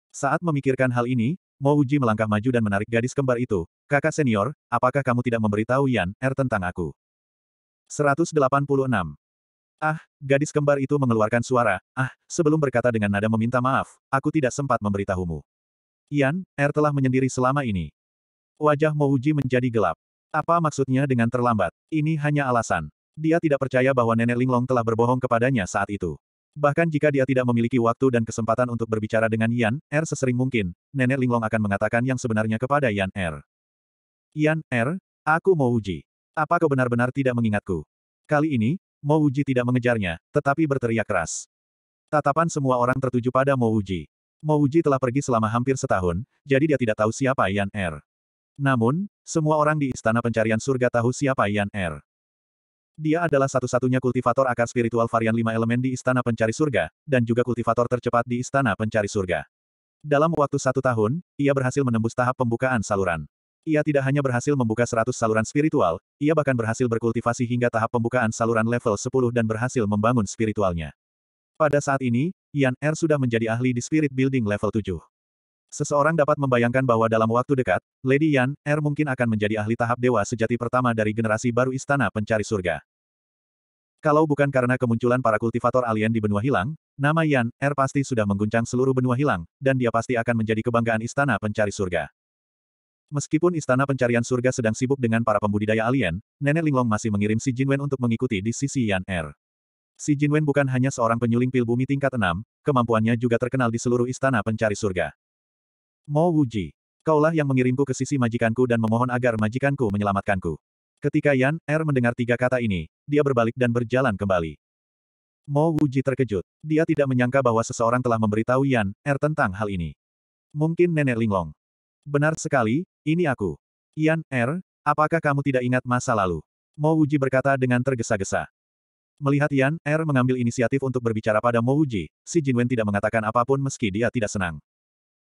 Saat memikirkan hal ini, Mo Wuji melangkah maju dan menarik gadis kembar itu. Kakak senior, apakah kamu tidak memberitahu Yan, Er tentang aku? 186. Ah, gadis kembar itu mengeluarkan suara, ah, sebelum berkata dengan nada meminta maaf, aku tidak sempat memberitahumu. Yan, Er telah menyendiri selama ini. Wajah Mo Wuji menjadi gelap. Apa maksudnya dengan terlambat? Ini hanya alasan. Dia tidak percaya bahwa Nenek Linglong telah berbohong kepadanya saat itu. Bahkan jika dia tidak memiliki waktu dan kesempatan untuk berbicara dengan Yan, Er sesering mungkin, Nenek Linglong akan mengatakan yang sebenarnya kepada Yan Er. Yan Er, aku Mo Wuji. Apa kau benar-benar tidak mengingatku? Kali ini, Mo Wuji tidak mengejarnya, tetapi berteriak keras. Tatapan semua orang tertuju pada Mo Wuji. Mo Wuji telah pergi selama hampir setahun, jadi dia tidak tahu siapa Yan Er. Namun, semua orang di Istana Pencarian Surga tahu siapa Yan Er. Dia adalah satu-satunya kultivator akar spiritual varian lima elemen di Istana Pencari Surga, dan juga kultivator tercepat di Istana Pencari Surga. Dalam waktu satu tahun, ia berhasil menembus tahap pembukaan saluran. Ia tidak hanya berhasil membuka 100 saluran spiritual, ia bahkan berhasil berkultivasi hingga tahap pembukaan saluran level 10 dan berhasil membangun spiritualnya. Pada saat ini, Yan Er sudah menjadi ahli di Spirit Building level 7. Seseorang dapat membayangkan bahwa dalam waktu dekat, Lady Yan Er mungkin akan menjadi ahli tahap dewa sejati pertama dari generasi baru Istana Pencari Surga. Kalau bukan karena kemunculan para kultivator alien di benua hilang, nama Yan Er pasti sudah mengguncang seluruh benua hilang, dan dia pasti akan menjadi kebanggaan Istana Pencari Surga. Meskipun Istana Pencarian Surga sedang sibuk dengan para pembudidaya alien, Nenek Linglong masih mengirim si Jinwen untuk mengikuti di sisi Yan Er. Si Jinwen bukan hanya seorang penyuling pil bumi tingkat 6, kemampuannya juga terkenal di seluruh Istana Pencari Surga. Mo Wuji. Kaulah yang mengirimku ke sisi majikanku dan memohon agar majikanku menyelamatkanku. Ketika Yan Er mendengar tiga kata ini, dia berbalik dan berjalan kembali. Mo Wuji terkejut. Dia tidak menyangka bahwa seseorang telah memberitahu Yan Er tentang hal ini. Mungkin Nenek Linglong. Benar sekali, ini aku. Yan Er, apakah kamu tidak ingat masa lalu? Mo Wuji berkata dengan tergesa-gesa. Melihat Yan Er mengambil inisiatif untuk berbicara pada Mo Wuji, si Jinwen tidak mengatakan apa pun meski dia tidak senang.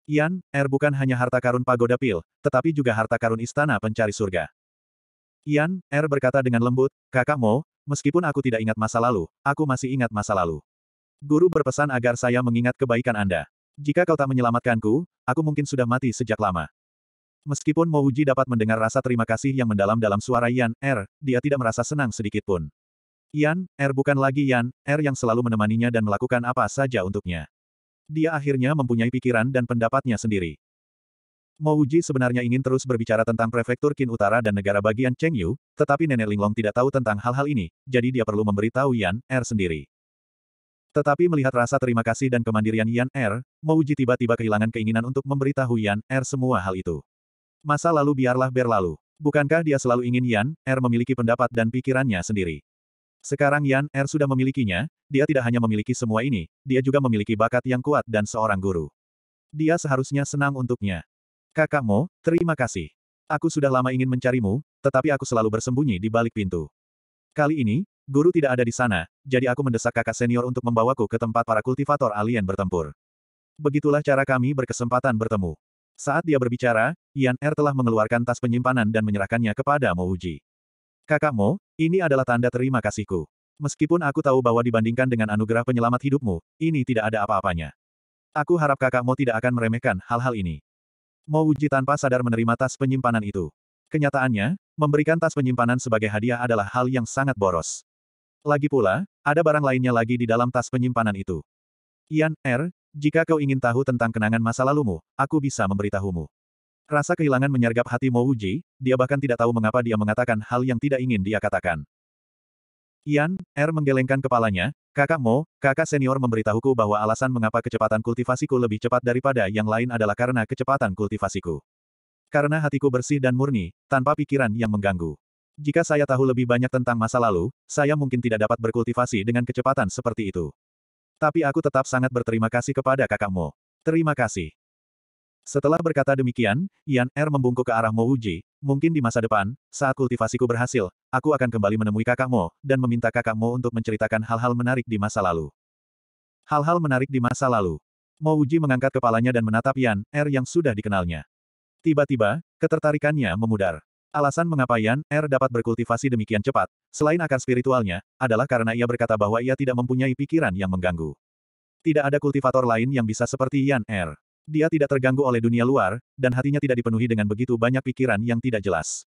Yan Er bukan hanya harta karun pagoda pil, tetapi juga harta karun istana pencari surga. Yan, Er berkata dengan lembut, Kakak Mo, meskipun aku tidak ingat masa lalu, aku masih ingat masa lalu. Guru berpesan agar saya mengingat kebaikan Anda. Jika kau tak menyelamatkanku, aku mungkin sudah mati sejak lama. Meskipun Mo Wuji dapat mendengar rasa terima kasih yang mendalam dalam suara Yan, Er, dia tidak merasa senang sedikit pun. Yan, Er bukan lagi Yan, Er yang selalu menemaninya dan melakukan apa saja untuknya. Dia akhirnya mempunyai pikiran dan pendapatnya sendiri. Mo Wuji sebenarnya ingin terus berbicara tentang prefektur Qin Utara dan negara bagian Chengyu, tetapi Nenek Linglong tidak tahu tentang hal-hal ini, jadi dia perlu memberitahu Yan Er sendiri. Tetapi melihat rasa terima kasih dan kemandirian Yan Er, Mo Wuji tiba-tiba kehilangan keinginan untuk memberitahu Yan Er semua hal itu. Masa lalu biarlah berlalu. Bukankah dia selalu ingin Yan Er memiliki pendapat dan pikirannya sendiri? Sekarang Yan Er sudah memilikinya, dia tidak hanya memiliki semua ini, dia juga memiliki bakat yang kuat dan seorang guru. Dia seharusnya senang untuknya. Kakak Mo, terima kasih. Aku sudah lama ingin mencarimu, tetapi aku selalu bersembunyi di balik pintu. Kali ini, guru tidak ada di sana, jadi aku mendesak kakak senior untuk membawaku ke tempat para kultivator alien bertempur. Begitulah cara kami berkesempatan bertemu. Saat dia berbicara, Yan Er telah mengeluarkan tas penyimpanan dan menyerahkannya kepada Mo Uji. Kakak Mo, ini adalah tanda terima kasihku. Meskipun aku tahu bahwa dibandingkan dengan anugerah penyelamat hidupmu, ini tidak ada apa-apanya. Aku harap kakakmu tidak akan meremehkan hal-hal ini. Mo Wuji tanpa sadar menerima tas penyimpanan itu. Kenyataannya, memberikan tas penyimpanan sebagai hadiah adalah hal yang sangat boros. Lagi pula, ada barang lainnya lagi di dalam tas penyimpanan itu. Yan, Er, jika kau ingin tahu tentang kenangan masa lalumu, aku bisa memberitahumu. Rasa kehilangan menyergap hati Mo Wuji, dia bahkan tidak tahu mengapa dia mengatakan hal yang tidak ingin dia katakan. Yan, Er menggelengkan kepalanya, kakak Mo, kakak senior memberitahuku bahwa alasan mengapa kecepatan kultivasiku lebih cepat daripada yang lain adalah karena kecepatan kultivasiku. Karena hatiku bersih dan murni, tanpa pikiran yang mengganggu. Jika saya tahu lebih banyak tentang masa lalu, saya mungkin tidak dapat berkultivasi dengan kecepatan seperti itu. Tapi aku tetap sangat berterima kasih kepada kakak Mo. Terima kasih. Setelah berkata demikian, Yan Er membungkuk ke arah Mo Wuji, mungkin di masa depan, saat kultivasiku berhasil, aku akan kembali menemui kakak Mo, dan meminta kakak Mo untuk menceritakan hal-hal menarik di masa lalu. Hal-hal menarik di masa lalu. Mo Wuji mengangkat kepalanya dan menatap Yan Er yang sudah dikenalnya. Tiba-tiba, ketertarikannya memudar. Alasan mengapa Yan Er dapat berkultivasi demikian cepat, selain akar spiritualnya, adalah karena ia berkata bahwa ia tidak mempunyai pikiran yang mengganggu. Tidak ada kultivator lain yang bisa seperti Yan Er. Dia tidak terganggu oleh dunia luar, dan hatinya tidak dipenuhi dengan begitu banyak pikiran yang tidak jelas.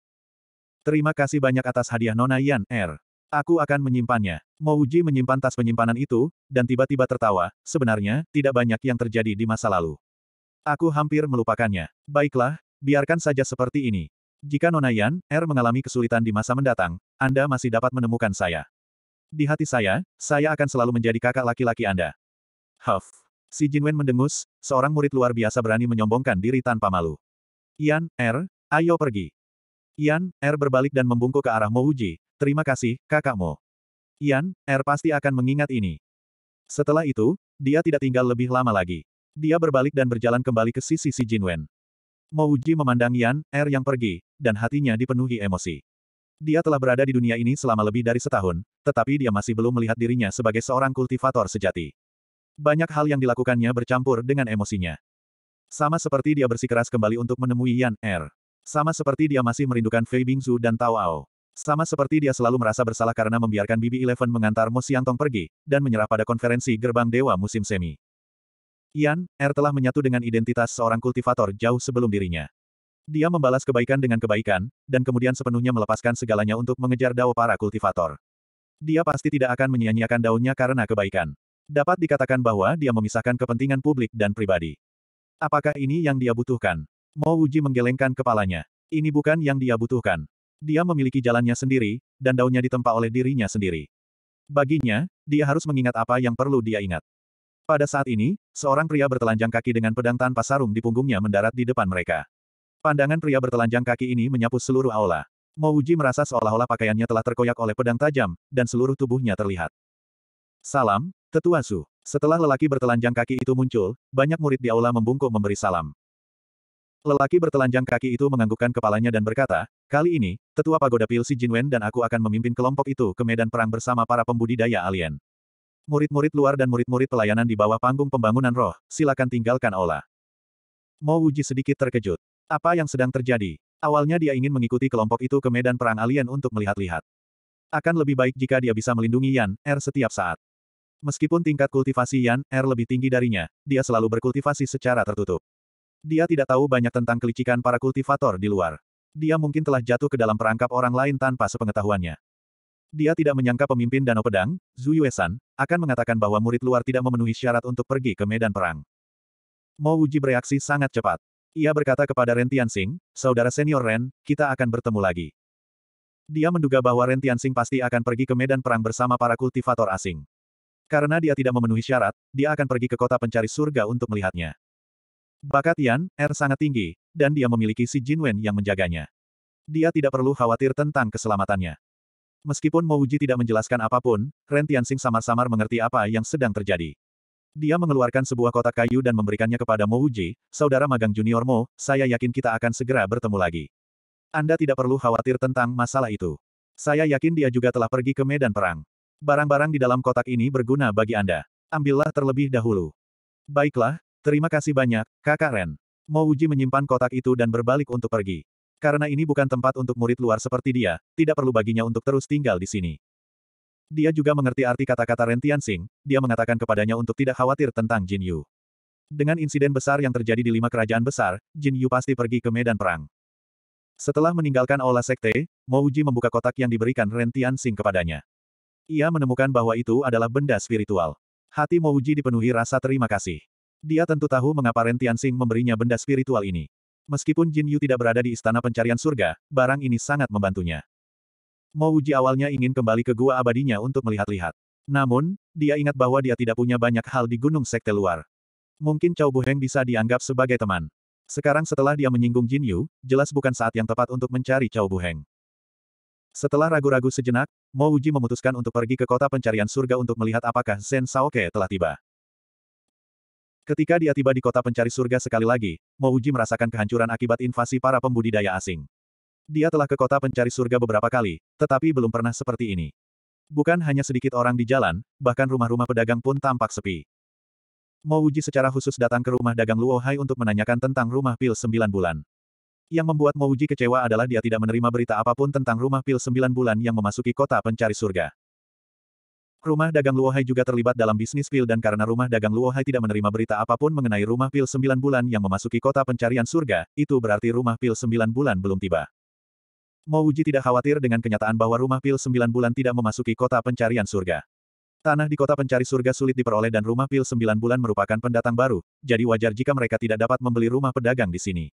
Terima kasih banyak atas hadiah Nona Yan, Er. Aku akan menyimpannya. Mouji menyimpan tas penyimpanan itu, dan tiba-tiba tertawa, sebenarnya, tidak banyak yang terjadi di masa lalu. Aku hampir melupakannya. Baiklah, biarkan saja seperti ini. Jika Nona Yan, Er mengalami kesulitan di masa mendatang, Anda masih dapat menemukan saya. Di hati saya, saya akan selalu menjadi kakak laki-laki Anda. Huff. Si Jinwen mendengus, seorang murid luar biasa berani menyombongkan diri tanpa malu. Yan, Er, ayo pergi. Yan, Er berbalik dan membungkuk ke arah Mo Wuji, terima kasih, kakak Mo. Yan, Er pasti akan mengingat ini. Setelah itu, dia tidak tinggal lebih lama lagi. Dia berbalik dan berjalan kembali ke sisi si Jinwen. Mo Wuji memandang Yan, Er yang pergi, dan hatinya dipenuhi emosi. Dia telah berada di dunia ini selama lebih dari setahun, tetapi dia masih belum melihat dirinya sebagai seorang kultivator sejati. Banyak hal yang dilakukannya bercampur dengan emosinya. Sama seperti dia bersikeras kembali untuk menemui Yan Er. Sama seperti dia masih merindukan Fei Bingzu dan Tao Ao. Sama seperti dia selalu merasa bersalah karena membiarkan Bibi Eleven mengantar Mo Xiangtong pergi, dan menyerah pada konferensi Gerbang Dewa musim semi. Yan, Er telah menyatu dengan identitas seorang kultivator jauh sebelum dirinya. Dia membalas kebaikan dengan kebaikan, dan kemudian sepenuhnya melepaskan segalanya untuk mengejar dao para kultivator. Dia pasti tidak akan menyia-nyiakan daunnya karena kebaikan. Dapat dikatakan bahwa dia memisahkan kepentingan publik dan pribadi. Apakah ini yang dia butuhkan? Mo Wuji menggelengkan kepalanya. Ini bukan yang dia butuhkan. Dia memiliki jalannya sendiri, dan daunnya ditempa oleh dirinya sendiri. Baginya, dia harus mengingat apa yang perlu dia ingat. Pada saat ini, seorang pria bertelanjang kaki dengan pedang tanpa sarung di punggungnya mendarat di depan mereka. Pandangan pria bertelanjang kaki ini menyapu seluruh aula. Mo Wuji merasa seolah-olah pakaiannya telah terkoyak oleh pedang tajam, dan seluruh tubuhnya terlihat. Salam, Tetua Su. Setelah lelaki bertelanjang kaki itu muncul, banyak murid di aula membungkuk memberi salam. Lelaki bertelanjang kaki itu menganggukkan kepalanya dan berkata, kali ini, Tetua Pagoda Pil Si Jinwen dan aku akan memimpin kelompok itu ke medan perang bersama para pembudidaya alien. Murid-murid luar dan murid-murid pelayanan di bawah panggung pembangunan roh, silakan tinggalkan aula. Mo Wuji sedikit terkejut. Apa yang sedang terjadi? Awalnya dia ingin mengikuti kelompok itu ke medan perang alien untuk melihat-lihat. Akan lebih baik jika dia bisa melindungi Yan, Er setiap saat. Meskipun tingkat kultivasi Yan, Er lebih tinggi darinya, dia selalu berkultivasi secara tertutup. Dia tidak tahu banyak tentang kelicikan para kultivator di luar. Dia mungkin telah jatuh ke dalam perangkap orang lain tanpa sepengetahuannya. Dia tidak menyangka pemimpin Danau Pedang, Zhu Yuesan, akan mengatakan bahwa murid luar tidak memenuhi syarat untuk pergi ke medan perang. Mo Wuji bereaksi sangat cepat. Ia berkata kepada Ren Tianxing, saudara senior Ren, kita akan bertemu lagi. Dia menduga bahwa Ren Tianxing pasti akan pergi ke medan perang bersama para kultivator asing. Karena dia tidak memenuhi syarat, dia akan pergi ke kota pencari surga untuk melihatnya. Bakat Yan, Er sangat tinggi, dan dia memiliki si Jinwen yang menjaganya. Dia tidak perlu khawatir tentang keselamatannya. Meskipun Mouji tidak menjelaskan apa pun, Ren Tianxing samar-samar mengerti apa yang sedang terjadi. Dia mengeluarkan sebuah kotak kayu dan memberikannya kepada Mo Wuji, saudara magang junior Mo, saya yakin kita akan segera bertemu lagi. Anda tidak perlu khawatir tentang masalah itu. Saya yakin dia juga telah pergi ke medan perang. Barang-barang di dalam kotak ini berguna bagi Anda. Ambillah terlebih dahulu. Baiklah, terima kasih banyak, kakak Ren. Mo Wuji menyimpan kotak itu dan berbalik untuk pergi. Karena ini bukan tempat untuk murid luar seperti dia, tidak perlu baginya untuk terus tinggal di sini. Dia juga mengerti arti kata-kata Ren Tianxing, dia mengatakan kepadanya untuk tidak khawatir tentang Jin Yu. Dengan insiden besar yang terjadi di lima kerajaan besar, Jin Yu pasti pergi ke medan perang. Setelah meninggalkan Aula Sekte, Mo Wuji membuka kotak yang diberikan Ren Tianxing kepadanya. Ia menemukan bahwa itu adalah benda spiritual. Hati Mo Wuji dipenuhi rasa terima kasih. Dia tentu tahu mengapa Ren Tianxing memberinya benda spiritual ini. Meskipun Jin Yu tidak berada di istana pencarian surga, barang ini sangat membantunya. Mo Wuji awalnya ingin kembali ke gua abadinya untuk melihat-lihat. Namun, dia ingat bahwa dia tidak punya banyak hal di gunung sekte luar. Mungkin Chow Buheng bisa dianggap sebagai teman. Sekarang setelah dia menyinggung Jin Yu, jelas bukan saat yang tepat untuk mencari Chow Buheng. Setelah ragu-ragu sejenak, Mo Wuji memutuskan untuk pergi ke kota pencarian surga untuk melihat apakah Zen Shaoke telah tiba. Ketika dia tiba di kota pencari surga sekali lagi, Mo Wuji merasakan kehancuran akibat invasi para pembudidaya asing. Dia telah ke kota pencari surga beberapa kali, tetapi belum pernah seperti ini. Bukan hanya sedikit orang di jalan, bahkan rumah-rumah pedagang pun tampak sepi. Mo Wuji secara khusus datang ke rumah dagang Luo Hai untuk menanyakan tentang rumah pil sembilan bulan. Yang membuat Mo Wuji kecewa adalah dia tidak menerima berita apa pun tentang rumah pil sembilan bulan yang memasuki kota pencari surga. Rumah dagang Luo Hai juga terlibat dalam bisnis pil dan karena rumah dagang Luo Hai tidak menerima berita apa pun mengenai rumah pil sembilan bulan yang memasuki kota pencarian surga, itu berarti rumah pil sembilan bulan belum tiba. Mo Wuji tidak khawatir dengan kenyataan bahwa rumah pil sembilan bulan tidak memasuki kota pencarian surga. Tanah di kota pencari surga sulit diperoleh dan rumah pil sembilan bulan merupakan pendatang baru, jadi wajar jika mereka tidak dapat membeli rumah pedagang di sini.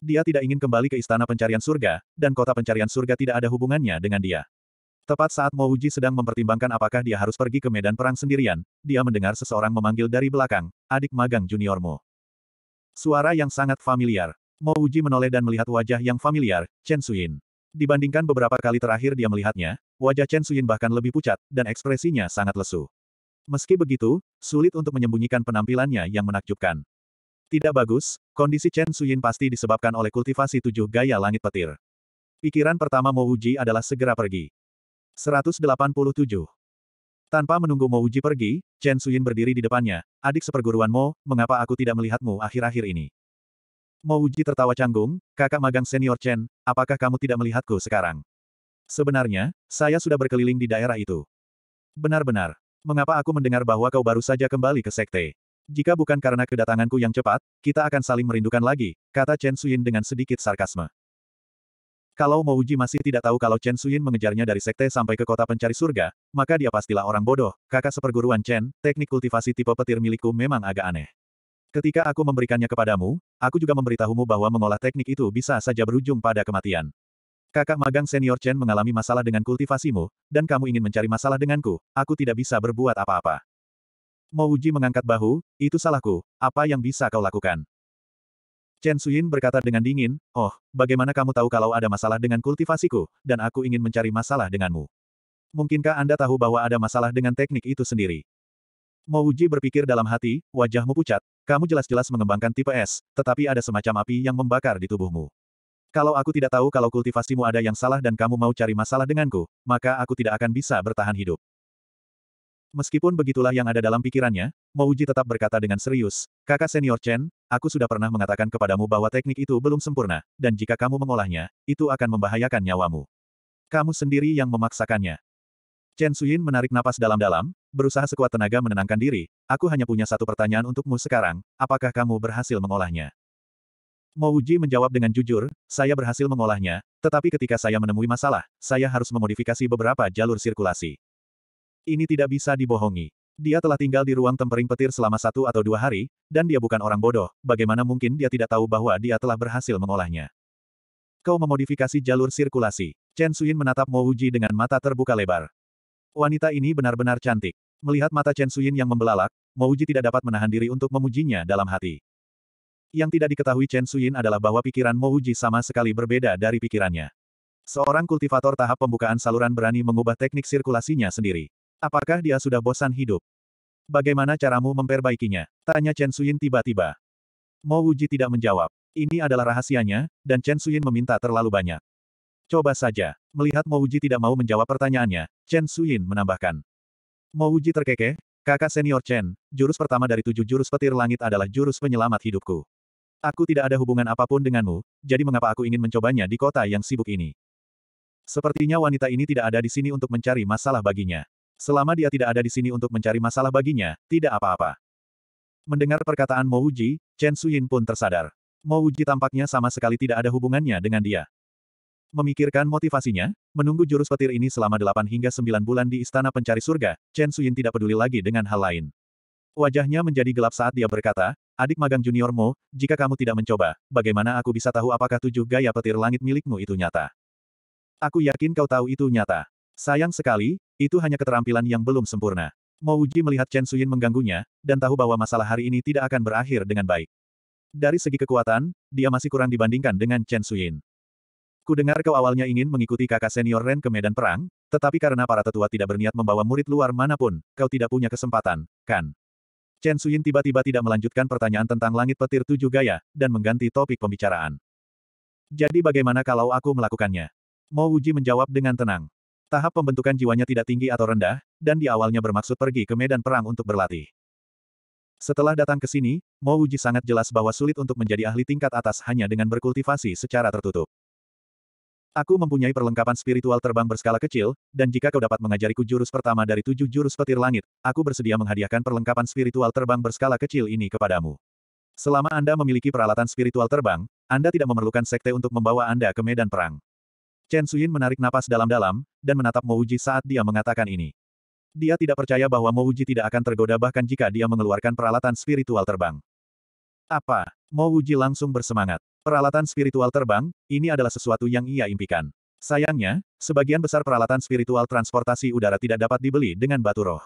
Dia tidak ingin kembali ke istana pencarian surga, dan kota pencarian surga tidak ada hubungannya dengan dia. Tepat saat Mo Wuji sedang mempertimbangkan apakah dia harus pergi ke medan perang sendirian, dia mendengar seseorang memanggil dari belakang, adik magang junior Mo. Suara yang sangat familiar. Mo Wuji menoleh dan melihat wajah yang familiar, Chen Suyin. Dibandingkan beberapa kali terakhir dia melihatnya, wajah Chen Suyin bahkan lebih pucat, dan ekspresinya sangat lesu. Meski begitu, sulit untuk menyembunyikan penampilannya yang menakjubkan. Tidak bagus, kondisi Chen Suyin pasti disebabkan oleh kultivasi tujuh gaya langit petir. Pikiran pertama Mo Wuji adalah segera pergi. 187. Tanpa menunggu Mo Wuji pergi, Chen Suyin berdiri di depannya, adik seperguruan Mo, mengapa aku tidak melihatmu akhir-akhir ini? Mo Wuji tertawa canggung, kakak magang senior Chen, apakah kamu tidak melihatku sekarang? Sebenarnya, saya sudah berkeliling di daerah itu. Benar-benar. Mengapa aku mendengar bahwa kau baru saja kembali ke sekte? Jika bukan karena kedatanganku yang cepat, kita akan saling merindukan lagi, kata Chen Suyin dengan sedikit sarkasme. Kalau Mo Wuji masih tidak tahu kalau Chen Suyin mengejarnya dari sekte sampai ke kota pencari surga, maka dia pastilah orang bodoh, kakak seperguruan Chen, teknik kultivasi tipe petir milikku memang agak aneh. Ketika aku memberikannya kepadamu, aku juga memberitahumu bahwa mengolah teknik itu bisa saja berujung pada kematian. Kakak magang senior Chen mengalami masalah dengan kultivasimu, dan kamu ingin mencari masalah denganku, aku tidak bisa berbuat apa-apa. Mo mengangkat bahu, itu salahku, apa yang bisa kau lakukan? Chen Suyin berkata dengan dingin, Oh, bagaimana kamu tahu kalau ada masalah dengan kultivasiku, dan aku ingin mencari masalah denganmu? Mungkinkah Anda tahu bahwa ada masalah dengan teknik itu sendiri? Mo Wuji berpikir dalam hati, wajahmu pucat, kamu jelas-jelas mengembangkan tipe S, tetapi ada semacam api yang membakar di tubuhmu. Kalau aku tidak tahu kalau kultivasimu ada yang salah dan kamu mau cari masalah denganku, maka aku tidak akan bisa bertahan hidup. Meskipun begitulah yang ada dalam pikirannya, Mo Wuji tetap berkata dengan serius, kakak senior Chen, aku sudah pernah mengatakan kepadamu bahwa teknik itu belum sempurna, dan jika kamu mengolahnya, itu akan membahayakan nyawamu. Kamu sendiri yang memaksakannya. Chen Suyin menarik napas dalam-dalam, berusaha sekuat tenaga menenangkan diri, aku hanya punya satu pertanyaan untukmu sekarang, apakah kamu berhasil mengolahnya? Mo Wuji menjawab dengan jujur, saya berhasil mengolahnya, tetapi ketika saya menemui masalah, saya harus memodifikasi beberapa jalur sirkulasi. Ini tidak bisa dibohongi. Dia telah tinggal di ruang tempering petir selama satu atau dua hari, dan dia bukan orang bodoh, bagaimana mungkin dia tidak tahu bahwa dia telah berhasil mengolahnya. Kau memodifikasi jalur sirkulasi. Chen Suyin menatap Mo Wuji dengan mata terbuka lebar. Wanita ini benar-benar cantik. Melihat mata Chen Suyin yang membelalak, Mouji tidak dapat menahan diri untuk memujinya dalam hati. Yang tidak diketahui Chen Suyin adalah bahwa pikiran Mouji sama sekali berbeda dari pikirannya. Seorang kultivator tahap pembukaan saluran berani mengubah teknik sirkulasinya sendiri. Apakah dia sudah bosan hidup? Bagaimana caramu memperbaikinya? Tanya Chen Suyin tiba-tiba. Mouji tidak menjawab. Ini adalah rahasianya, dan Chen Suyin meminta terlalu banyak. Coba saja. Melihat Mo Wuji tidak mau menjawab pertanyaannya, Chen Suyin menambahkan. Mo Wuji terkekeh, kakak senior Chen, jurus pertama dari tujuh jurus petir langit adalah jurus penyelamat hidupku. Aku tidak ada hubungan apa pun denganmu, jadi mengapa aku ingin mencobanya di kota yang sibuk ini? Sepertinya wanita ini tidak ada di sini untuk mencari masalah baginya. Selama dia tidak ada di sini untuk mencari masalah baginya, tidak apa-apa. Mendengar perkataan Mo Wuji, Chen Suyin pun tersadar. Mo Wuji tampaknya sama sekali tidak ada hubungannya dengan dia. Memikirkan motivasinya, menunggu jurus petir ini selama 8 hingga 9 bulan di Istana Pencari Surga, Chen Suyin tidak peduli lagi dengan hal lain. Wajahnya menjadi gelap saat dia berkata, Adik magang junior Mo, jika kamu tidak mencoba, bagaimana aku bisa tahu apakah tujuh gaya petir langit milikmu itu nyata? Aku yakin kau tahu itu nyata. Sayang sekali, itu hanya keterampilan yang belum sempurna. Mo Wuji melihat Chen Suyin mengganggunya, dan tahu bahwa masalah hari ini tidak akan berakhir dengan baik. Dari segi kekuatan, dia masih kurang dibandingkan dengan Chen Suyin. Ku dengar kau awalnya ingin mengikuti kakak senior Ren ke medan perang, tetapi karena para tetua tidak berniat membawa murid luar mana pun, kau tidak punya kesempatan, kan? Chen Suyin tiba-tiba tidak melanjutkan pertanyaan tentang langit petir tujuh gaya, dan mengganti topik pembicaraan. Jadi bagaimana kalau aku melakukannya? Mo Wuji menjawab dengan tenang. Tahap pembentukan jiwanya tidak tinggi atau rendah, dan di awalnya bermaksud pergi ke medan perang untuk berlatih. Setelah datang ke sini, Mo Wuji sangat jelas bahwa sulit untuk menjadi ahli tingkat atas hanya dengan berkultivasi secara tertutup. Aku mempunyai perlengkapan spiritual terbang berskala kecil, dan jika kau dapat mengajariku jurus pertama dari tujuh jurus petir langit, aku bersedia menghadiahkan perlengkapan spiritual terbang berskala kecil ini kepadamu. Selama Anda memiliki peralatan spiritual terbang, Anda tidak memerlukan sekte untuk membawa Anda ke medan perang. Chen Suyin menarik napas dalam-dalam, dan menatap Mo Wuji saat dia mengatakan ini. Dia tidak percaya bahwa Mo Wuji tidak akan tergoda bahkan jika dia mengeluarkan peralatan spiritual terbang. Apa? Mo Wuji langsung bersemangat. Peralatan spiritual terbang, ini adalah sesuatu yang ia impikan. Sayangnya, sebagian besar peralatan spiritual transportasi udara tidak dapat dibeli dengan batu roh.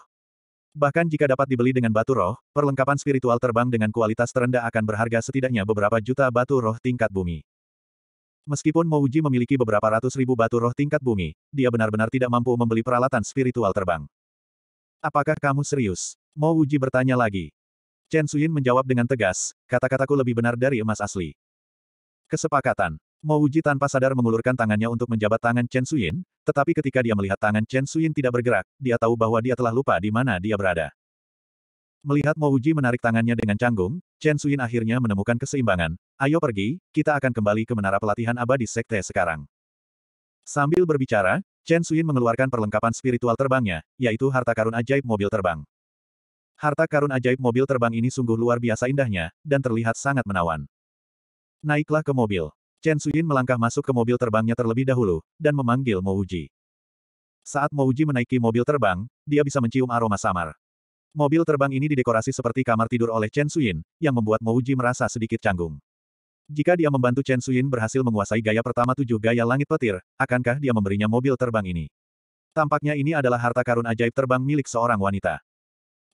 Bahkan jika dapat dibeli dengan batu roh, perlengkapan spiritual terbang dengan kualitas terendah akan berharga setidaknya beberapa juta batu roh tingkat bumi. Meskipun Mouji memiliki beberapa ratus ribu batu roh tingkat bumi, dia benar-benar tidak mampu membeli peralatan spiritual terbang. Apakah kamu serius? Mouji bertanya lagi. Chen Suyin menjawab dengan tegas, kata-kataku lebih benar dari emas asli. Kesepakatan. Mo Wuji tanpa sadar mengulurkan tangannya untuk menjabat tangan Chen Suyin, tetapi ketika dia melihat tangan Chen Suyin tidak bergerak, dia tahu bahwa dia telah lupa di mana dia berada. Melihat Mo Wuji menarik tangannya dengan canggung, Chen Suyin akhirnya menemukan keseimbangan. Ayo pergi, kita akan kembali ke menara pelatihan abadi sekte sekarang. Sambil berbicara, Chen Suyin mengeluarkan perlengkapan spiritual terbangnya, yaitu harta karun ajaib mobil terbang. Harta karun ajaib mobil terbang ini sungguh luar biasa indahnya, dan terlihat sangat menawan. Naiklah ke mobil. Chen Suyin melangkah masuk ke mobil terbangnya terlebih dahulu, dan memanggil Mo Wuji. Saat Mo Wuji menaiki mobil terbang, dia bisa mencium aroma samar. Mobil terbang ini didekorasi seperti kamar tidur oleh Chen Suyin, yang membuat Mo Wuji merasa sedikit canggung. Jika dia membantu Chen Suyin berhasil menguasai gaya pertama tujuh gaya langit petir, akankah dia memberinya mobil terbang ini? Tampaknya ini adalah harta karun ajaib terbang milik seorang wanita.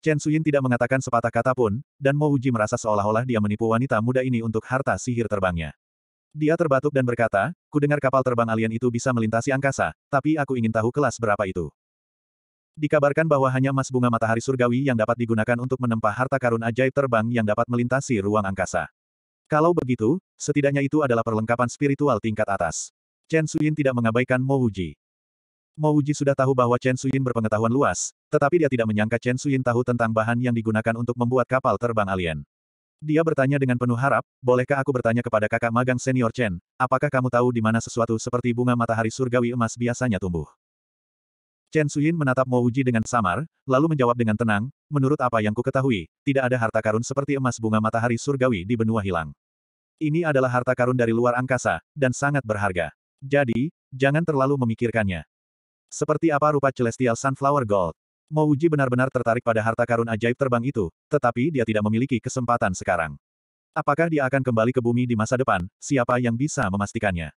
Chen Suyin tidak mengatakan sepatah kata pun, dan Mo Wuji merasa seolah-olah dia menipu wanita muda ini untuk harta sihir terbangnya. Dia terbatuk dan berkata, ku dengar kapal terbang alien itu bisa melintasi angkasa, tapi aku ingin tahu kelas berapa itu. Dikabarkan bahwa hanya emas bunga matahari surgawi yang dapat digunakan untuk menempa harta karun ajaib terbang yang dapat melintasi ruang angkasa. Kalau begitu, setidaknya itu adalah perlengkapan spiritual tingkat atas. Chen Suyin tidak mengabaikan Mo Wuji. Mo Wuji sudah tahu bahwa Chen Suyin berpengetahuan luas, tetapi dia tidak menyangka Chen Suyin tahu tentang bahan yang digunakan untuk membuat kapal terbang alien. Dia bertanya dengan penuh harap, bolehkah aku bertanya kepada kakak magang senior Chen, apakah kamu tahu di mana sesuatu seperti bunga matahari surgawi emas biasanya tumbuh? Chen Suyin menatap Mo Wuji dengan samar, lalu menjawab dengan tenang, menurut apa yang ku ketahui, tidak ada harta karun seperti emas bunga matahari surgawi di benua hilang. Ini adalah harta karun dari luar angkasa, dan sangat berharga. Jadi, jangan terlalu memikirkannya. Seperti apa rupa Celestial Sunflower Gold? Mo Wuji benar-benar tertarik pada harta karun ajaib terbang itu, tetapi dia tidak memiliki kesempatan sekarang. Apakah dia akan kembali ke bumi di masa depan, siapa yang bisa memastikannya?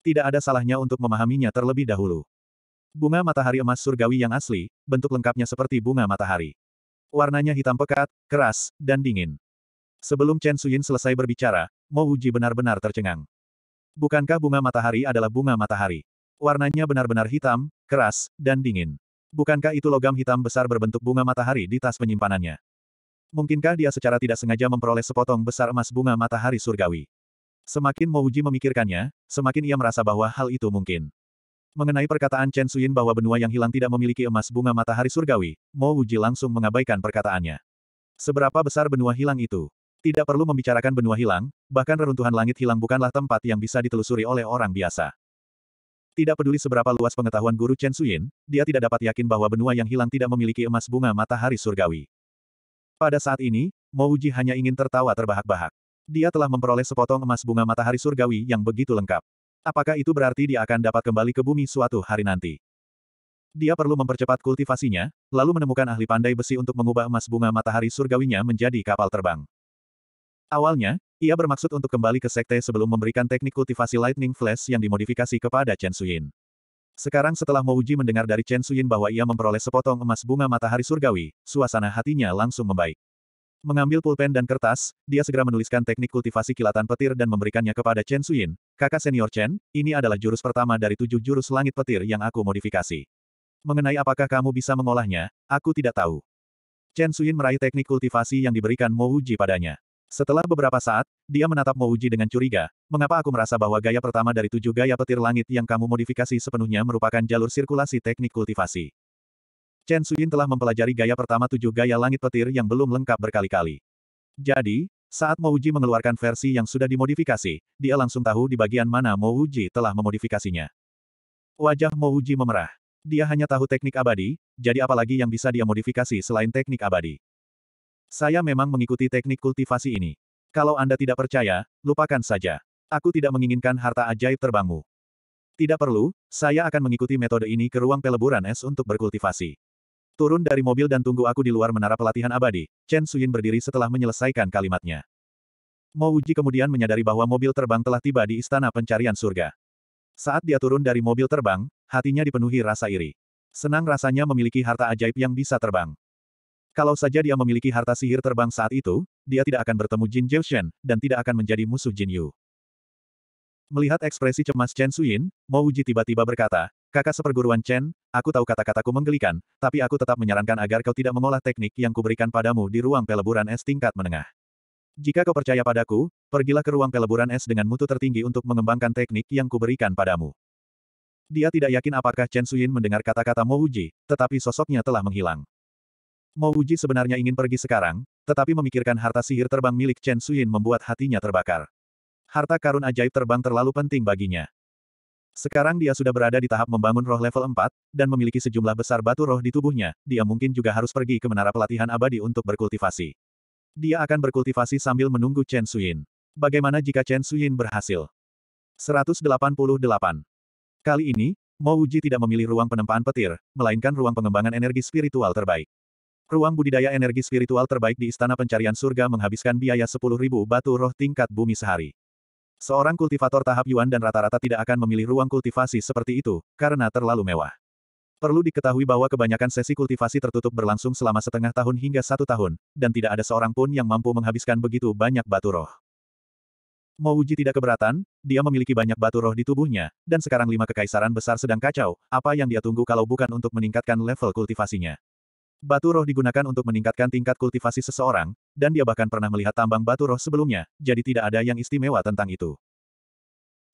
Tidak ada salahnya untuk memahaminya terlebih dahulu. Bunga matahari emas surgawi yang asli, bentuk lengkapnya seperti bunga matahari. Warnanya hitam pekat, keras, dan dingin. Sebelum Chen Suyin selesai berbicara, Mo Wuji benar-benar tercengang. Bukankah bunga matahari adalah bunga matahari? Warnanya benar-benar hitam, keras, dan dingin. Bukankah itu logam hitam besar berbentuk bunga matahari di tas penyimpanannya? Mungkinkah dia secara tidak sengaja memperoleh sepotong besar emas bunga matahari surgawi? Semakin Mo Wuji memikirkannya, semakin ia merasa bahwa hal itu mungkin. Mengenai perkataan Chen Suyin bahwa benua yang hilang tidak memiliki emas bunga matahari surgawi, Mo Wuji langsung mengabaikan perkataannya. Seberapa besar benua hilang itu? Tidak perlu membicarakan benua hilang, bahkan reruntuhan langit hilang bukanlah tempat yang bisa ditelusuri oleh orang biasa. Tidak peduli seberapa luas pengetahuan guru Chen Suyin, dia tidak dapat yakin bahwa benua yang hilang tidak memiliki emas bunga matahari surgawi. Pada saat ini, Mo Wuji hanya ingin tertawa terbahak-bahak. Dia telah memperoleh sepotong emas bunga matahari surgawi yang begitu lengkap. Apakah itu berarti dia akan dapat kembali ke bumi suatu hari nanti? Dia perlu mempercepat kultivasinya, lalu menemukan ahli pandai besi untuk mengubah emas bunga matahari surgawinya menjadi kapal terbang. Awalnya, ia bermaksud untuk kembali ke sekte sebelum memberikan teknik kultivasi Lightning Flash yang dimodifikasi kepada Chen Suyin. Sekarang setelah Mouji mendengar dari Chen Suyin bahwa ia memperoleh sepotong emas bunga matahari surgawi, suasana hatinya langsung membaik. Mengambil pulpen dan kertas, dia segera menuliskan teknik kultivasi kilatan petir dan memberikannya kepada Chen Suyin. Kakak senior Chen, ini adalah jurus pertama dari tujuh jurus langit petir yang aku modifikasi. Mengenai apakah kamu bisa mengolahnya, aku tidak tahu. Chen Suyin meraih teknik kultivasi yang diberikan Mo Wuji padanya. Setelah beberapa saat, dia menatap Mo Wuji dengan curiga, mengapa aku merasa bahwa gaya pertama dari tujuh gaya petir langit yang kamu modifikasi sepenuhnya merupakan jalur sirkulasi teknik kultivasi. Chen Suyin telah mempelajari gaya pertama tujuh gaya langit petir yang belum lengkap berkali-kali. Jadi, saat Mo Wuji mengeluarkan versi yang sudah dimodifikasi, dia langsung tahu di bagian mana Mo Wuji telah memodifikasinya. Wajah Mo Wuji memerah. Dia hanya tahu teknik abadi, jadi apalagi yang bisa dia modifikasi selain teknik abadi. Saya memang mengikuti teknik kultivasi ini. Kalau Anda tidak percaya, lupakan saja. Aku tidak menginginkan harta ajaib terbangmu. Tidak perlu, saya akan mengikuti metode ini ke ruang peleburan es untuk berkultivasi. Turun dari mobil dan tunggu aku di luar menara pelatihan abadi. Chen Suyin berdiri setelah menyelesaikan kalimatnya. Mo Wuji kemudian menyadari bahwa mobil terbang telah tiba di istana pencarian surga. Saat dia turun dari mobil terbang, hatinya dipenuhi rasa iri. Senang rasanya memiliki harta ajaib yang bisa terbang. Kalau saja dia memiliki harta sihir terbang saat itu, dia tidak akan bertemu Jin Jiushen, dan tidak akan menjadi musuh Jin Yu. Melihat ekspresi cemas Chen Suyin, Mo Wuji tiba-tiba berkata, Kakak seperguruan Chen, aku tahu kata-kataku menggelikan, tapi aku tetap menyarankan agar kau tidak mengolah teknik yang kuberikan padamu di ruang peleburan es tingkat menengah. Jika kau percaya padaku, pergilah ke ruang peleburan es dengan mutu tertinggi untuk mengembangkan teknik yang kuberikan padamu. Dia tidak yakin apakah Chen Suyin mendengar kata-kata Mo Wuji, tetapi sosoknya telah menghilang. Mo Wuji sebenarnya ingin pergi sekarang, tetapi memikirkan harta sihir terbang milik Chen Suyin membuat hatinya terbakar. Harta karun ajaib terbang terlalu penting baginya. Sekarang dia sudah berada di tahap membangun roh level 4, dan memiliki sejumlah besar batu roh di tubuhnya, dia mungkin juga harus pergi ke menara pelatihan abadi untuk berkultivasi. Dia akan berkultivasi sambil menunggu Chen Suyin. Bagaimana jika Chen Suyin berhasil? 188. Kali ini, Mo Wuji tidak memilih ruang penempaan petir, melainkan ruang pengembangan energi spiritual terbaik. Ruang budidaya energi spiritual terbaik di Istana Pencarian Surga menghabiskan biaya 10.000 batu roh tingkat bumi sehari. Seorang kultivator tahap Yuan dan rata-rata tidak akan memilih ruang kultivasi seperti itu, karena terlalu mewah. Perlu diketahui bahwa kebanyakan sesi kultivasi tertutup berlangsung selama setengah tahun hingga satu tahun, dan tidak ada seorang pun yang mampu menghabiskan begitu banyak batu roh. Mouji tidak keberatan, dia memiliki banyak batu roh di tubuhnya, dan sekarang lima kekaisaran besar sedang kacau, apa yang dia tunggu kalau bukan untuk meningkatkan level kultivasinya. Batu roh digunakan untuk meningkatkan tingkat kultivasi seseorang, dan dia bahkan pernah melihat tambang batu roh sebelumnya, jadi tidak ada yang istimewa tentang itu.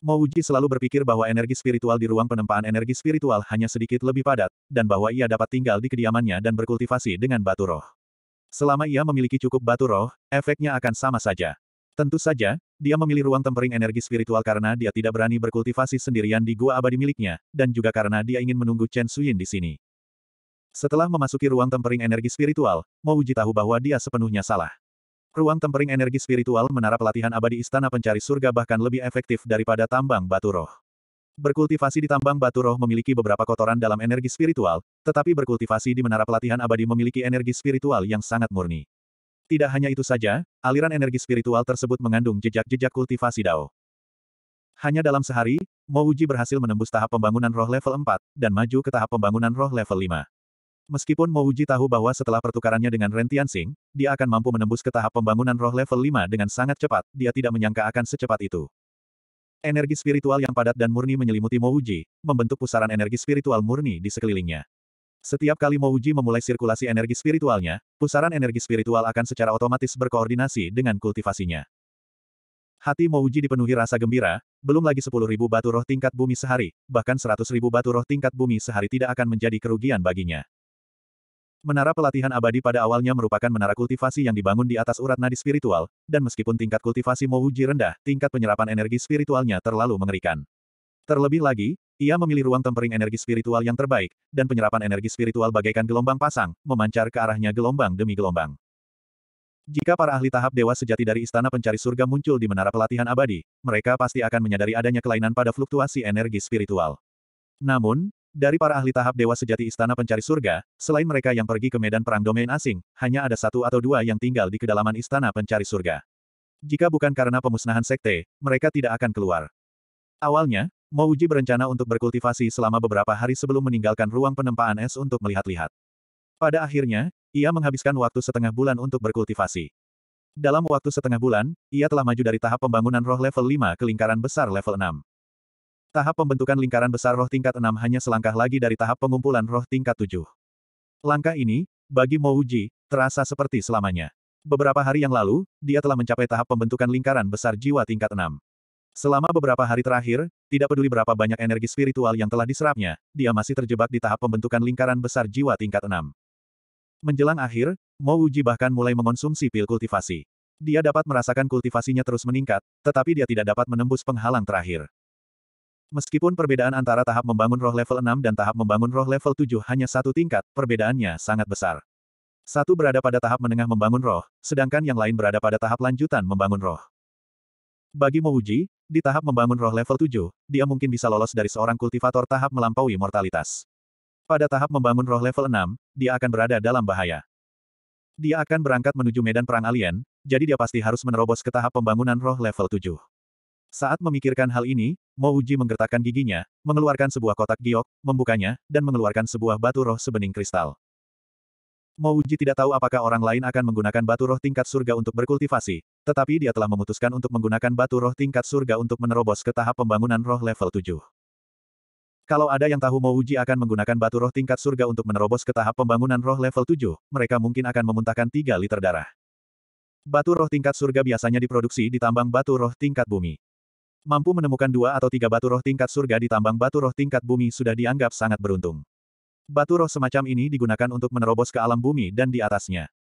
Mouji selalu berpikir bahwa energi spiritual di ruang penempaan energi spiritual hanya sedikit lebih padat, dan bahwa ia dapat tinggal di kediamannya dan berkultivasi dengan batu roh. Selama ia memiliki cukup batu roh, efeknya akan sama saja. Tentu saja, dia memilih ruang tempering energi spiritual karena dia tidak berani berkultivasi sendirian di gua abadi miliknya, dan juga karena dia ingin menunggu Chen Suyin di sini. Setelah memasuki ruang tempering energi spiritual, Mouji tahu bahwa dia sepenuhnya salah. Ruang tempering energi spiritual menara pelatihan abadi Istana Pencari Surga bahkan lebih efektif daripada tambang batu roh. Berkultivasi di tambang batu roh memiliki beberapa kotoran dalam energi spiritual, tetapi berkultivasi di menara pelatihan abadi memiliki energi spiritual yang sangat murni. Tidak hanya itu saja, aliran energi spiritual tersebut mengandung jejak-jejak kultivasi Dao. Hanya dalam sehari, Mouji berhasil menembus tahap pembangunan roh level 4, dan maju ke tahap pembangunan roh level 5. Meskipun Mouji tahu bahwa setelah pertukarannya dengan Ren Tianxing, dia akan mampu menembus ke tahap pembangunan roh level 5 dengan sangat cepat, dia tidak menyangka akan secepat itu. Energi spiritual yang padat dan murni menyelimuti Mouji, membentuk pusaran energi spiritual murni di sekelilingnya. Setiap kali Mouji memulai sirkulasi energi spiritualnya, pusaran energi spiritual akan secara otomatis berkoordinasi dengan kultivasinya. Hati Mouji dipenuhi rasa gembira, belum lagi 10.000 batu roh tingkat bumi sehari, bahkan 100.000 batu roh tingkat bumi sehari tidak akan menjadi kerugian baginya. Menara pelatihan abadi pada awalnya merupakan menara kultivasi yang dibangun di atas urat nadi spiritual, dan meskipun tingkat kultivasi Mouji rendah, tingkat penyerapan energi spiritualnya terlalu mengerikan. Terlebih lagi, ia memilih ruang tempering energi spiritual yang terbaik, dan penyerapan energi spiritual bagaikan gelombang pasang, memancar ke arahnya gelombang demi gelombang. Jika para ahli tahap dewa sejati dari Istana Pencari Surga muncul di Menara Pelatihan Abadi, mereka pasti akan menyadari adanya kelainan pada fluktuasi energi spiritual. Namun, dari para ahli tahap Dewa Sejati Istana Pencari Surga, selain mereka yang pergi ke medan perang domain asing, hanya ada satu atau dua yang tinggal di kedalaman Istana Pencari Surga. Jika bukan karena pemusnahan sekte, mereka tidak akan keluar. Awalnya, Mouji berencana untuk berkultivasi selama beberapa hari sebelum meninggalkan ruang penempaan es untuk melihat-lihat. Pada akhirnya, ia menghabiskan waktu setengah bulan untuk berkultivasi. Dalam waktu setengah bulan, ia telah maju dari tahap pembangunan roh level 5 ke lingkaran besar level 6. Tahap pembentukan lingkaran besar roh tingkat 6 hanya selangkah lagi dari tahap pengumpulan roh tingkat 7. Langkah ini, bagi Mouji, terasa seperti selamanya. Beberapa hari yang lalu, dia telah mencapai tahap pembentukan lingkaran besar jiwa tingkat 6. Selama beberapa hari terakhir, tidak peduli berapa banyak energi spiritual yang telah diserapnya, dia masih terjebak di tahap pembentukan lingkaran besar jiwa tingkat 6. Menjelang akhir, Mouji bahkan mulai mengonsumsi pil kultivasi. Dia dapat merasakan kultivasinya terus meningkat, tetapi dia tidak dapat menembus penghalang terakhir. Meskipun perbedaan antara tahap membangun roh level 6 dan tahap membangun roh level 7 hanya satu tingkat, perbedaannya sangat besar. Satu berada pada tahap menengah membangun roh, sedangkan yang lain berada pada tahap lanjutan membangun roh. Bagi Mouji, di tahap membangun roh level 7, dia mungkin bisa lolos dari seorang kultivator tahap melampaui mortalitas. Pada tahap membangun roh level 6, dia akan berada dalam bahaya. Dia akan berangkat menuju medan perang alien, jadi dia pasti harus menerobos ke tahap pembangunan roh level 7. Saat memikirkan hal ini, Mo Uji menggertakkan giginya, mengeluarkan sebuah kotak giok, membukanya, dan mengeluarkan sebuah batu roh sebening kristal. Mo Uji tidak tahu apakah orang lain akan menggunakan batu roh tingkat surga untuk berkultivasi, tetapi dia telah memutuskan untuk menggunakan batu roh tingkat surga untuk menerobos ke tahap pembangunan roh level 7. Kalau ada yang tahu Mo Uji akan menggunakan batu roh tingkat surga untuk menerobos ke tahap pembangunan roh level 7, mereka mungkin akan memuntahkan 3 liter darah. Batu roh tingkat surga biasanya diproduksi di tambang batu roh tingkat bumi. Mampu menemukan dua atau tiga batu roh tingkat surga di tambang batu roh tingkat bumi sudah dianggap sangat beruntung. Batu roh semacam ini digunakan untuk menerobos ke alam bumi dan di atasnya.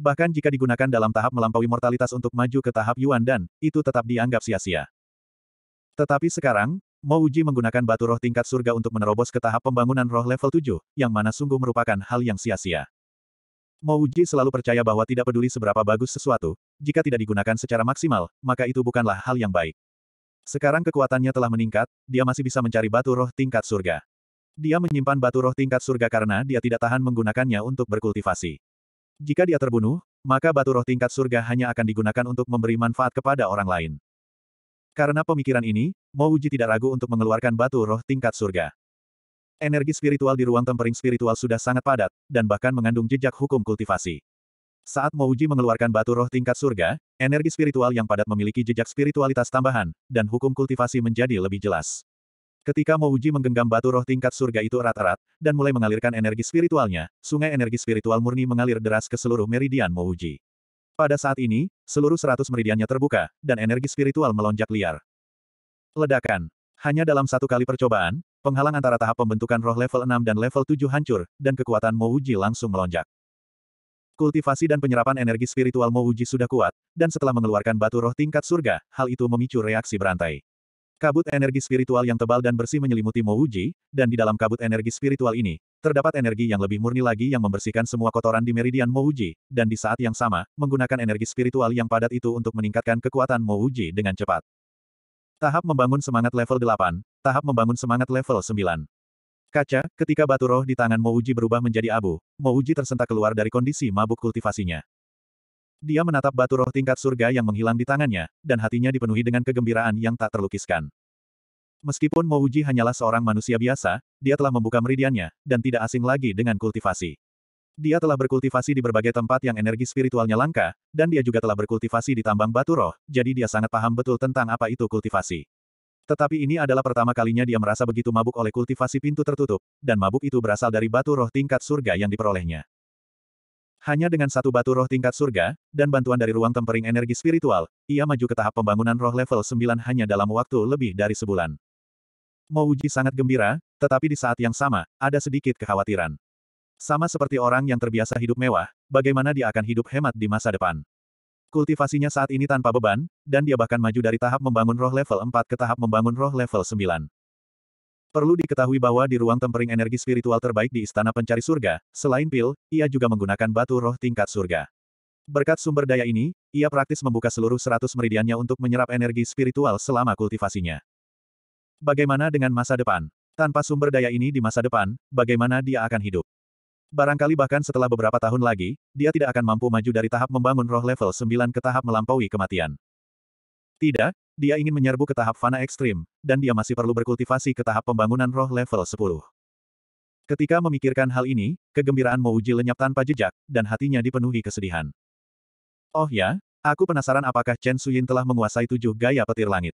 Bahkan jika digunakan dalam tahap melampaui mortalitas untuk maju ke tahap Yuan dan, itu tetap dianggap sia-sia. Tetapi sekarang, Mo Uji menggunakan batu roh tingkat surga untuk menerobos ke tahap pembangunan roh level 7, yang mana sungguh merupakan hal yang sia-sia. Mo Uji selalu percaya bahwa tidak peduli seberapa bagus sesuatu, jika tidak digunakan secara maksimal, maka itu bukanlah hal yang baik. Sekarang kekuatannya telah meningkat, dia masih bisa mencari batu roh tingkat surga. Dia menyimpan batu roh tingkat surga karena dia tidak tahan menggunakannya untuk berkultivasi. Jika dia terbunuh, maka batu roh tingkat surga hanya akan digunakan untuk memberi manfaat kepada orang lain. Karena pemikiran ini, Mo Uji tidak ragu untuk mengeluarkan batu roh tingkat surga. Energi spiritual di ruang tempering spiritual sudah sangat padat, dan bahkan mengandung jejak hukum kultivasi. Saat Mouji mengeluarkan batu roh tingkat surga, energi spiritual yang padat memiliki jejak spiritualitas tambahan, dan hukum kultivasi menjadi lebih jelas. Ketika Mouji menggenggam batu roh tingkat surga itu erat-erat, dan mulai mengalirkan energi spiritualnya, sungai energi spiritual murni mengalir deras ke seluruh meridian Mouji. Pada saat ini, seluruh seratus meridiannya terbuka, dan energi spiritual melonjak liar. Ledakan. Hanya dalam satu kali percobaan, penghalang antara tahap pembentukan roh level 6 dan level 7 hancur, dan kekuatan Mouji langsung melonjak. Kultivasi dan penyerapan energi spiritual Mouji sudah kuat, dan setelah mengeluarkan batu roh tingkat surga, hal itu memicu reaksi berantai. Kabut energi spiritual yang tebal dan bersih menyelimuti Mouji, dan di dalam kabut energi spiritual ini, terdapat energi yang lebih murni lagi yang membersihkan semua kotoran di meridian Mouji, dan di saat yang sama, menggunakan energi spiritual yang padat itu untuk meningkatkan kekuatan Mouji dengan cepat. Tahap membangun semangat level 8, tahap membangun semangat level 9. Kaca, ketika batu roh di tangan Mouji berubah menjadi abu, Mouji tersentak keluar dari kondisi mabuk kultivasinya. Dia menatap batu roh tingkat surga yang menghilang di tangannya, dan hatinya dipenuhi dengan kegembiraan yang tak terlukiskan. Meskipun Mouji hanyalah seorang manusia biasa, dia telah membuka meridiannya, dan tidak asing lagi dengan kultivasi. Dia telah berkultivasi di berbagai tempat yang energi spiritualnya langka, dan dia juga telah berkultivasi di tambang batu roh, jadi dia sangat paham betul tentang apa itu kultivasi. Tetapi ini adalah pertama kalinya dia merasa begitu mabuk oleh kultivasi pintu tertutup, dan mabuk itu berasal dari batu roh tingkat surga yang diperolehnya. Hanya dengan satu batu roh tingkat surga, dan bantuan dari ruang tempering energi spiritual, ia maju ke tahap pembangunan roh level 9 hanya dalam waktu lebih dari sebulan. Mouji sangat gembira, tetapi di saat yang sama, ada sedikit kekhawatiran. Sama seperti orang yang terbiasa hidup mewah, bagaimana dia akan hidup hemat di masa depan. Kultivasinya saat ini tanpa beban, dan dia bahkan maju dari tahap membangun roh level 4 ke tahap membangun roh level 9. Perlu diketahui bahwa di ruang tempering energi spiritual terbaik di Istana Pencari Surga, selain pil, ia juga menggunakan batu roh tingkat surga. Berkat sumber daya ini, ia praktis membuka seluruh 100 meridiannya untuk menyerap energi spiritual selama kultivasinya. Bagaimana dengan masa depan? Tanpa sumber daya ini di masa depan, bagaimana dia akan hidup? Barangkali bahkan setelah beberapa tahun lagi, dia tidak akan mampu maju dari tahap membangun roh level 9 ke tahap melampaui kematian. Tidak, dia ingin menyerbu ke tahap fana ekstrim, dan dia masih perlu berkultivasi ke tahap pembangunan roh level 10. Ketika memikirkan hal ini, kegembiraan Mouji lenyap tanpa jejak, dan hatinya dipenuhi kesedihan. Oh ya, aku penasaran apakah Chen Suyin telah menguasai tujuh gaya petir langit.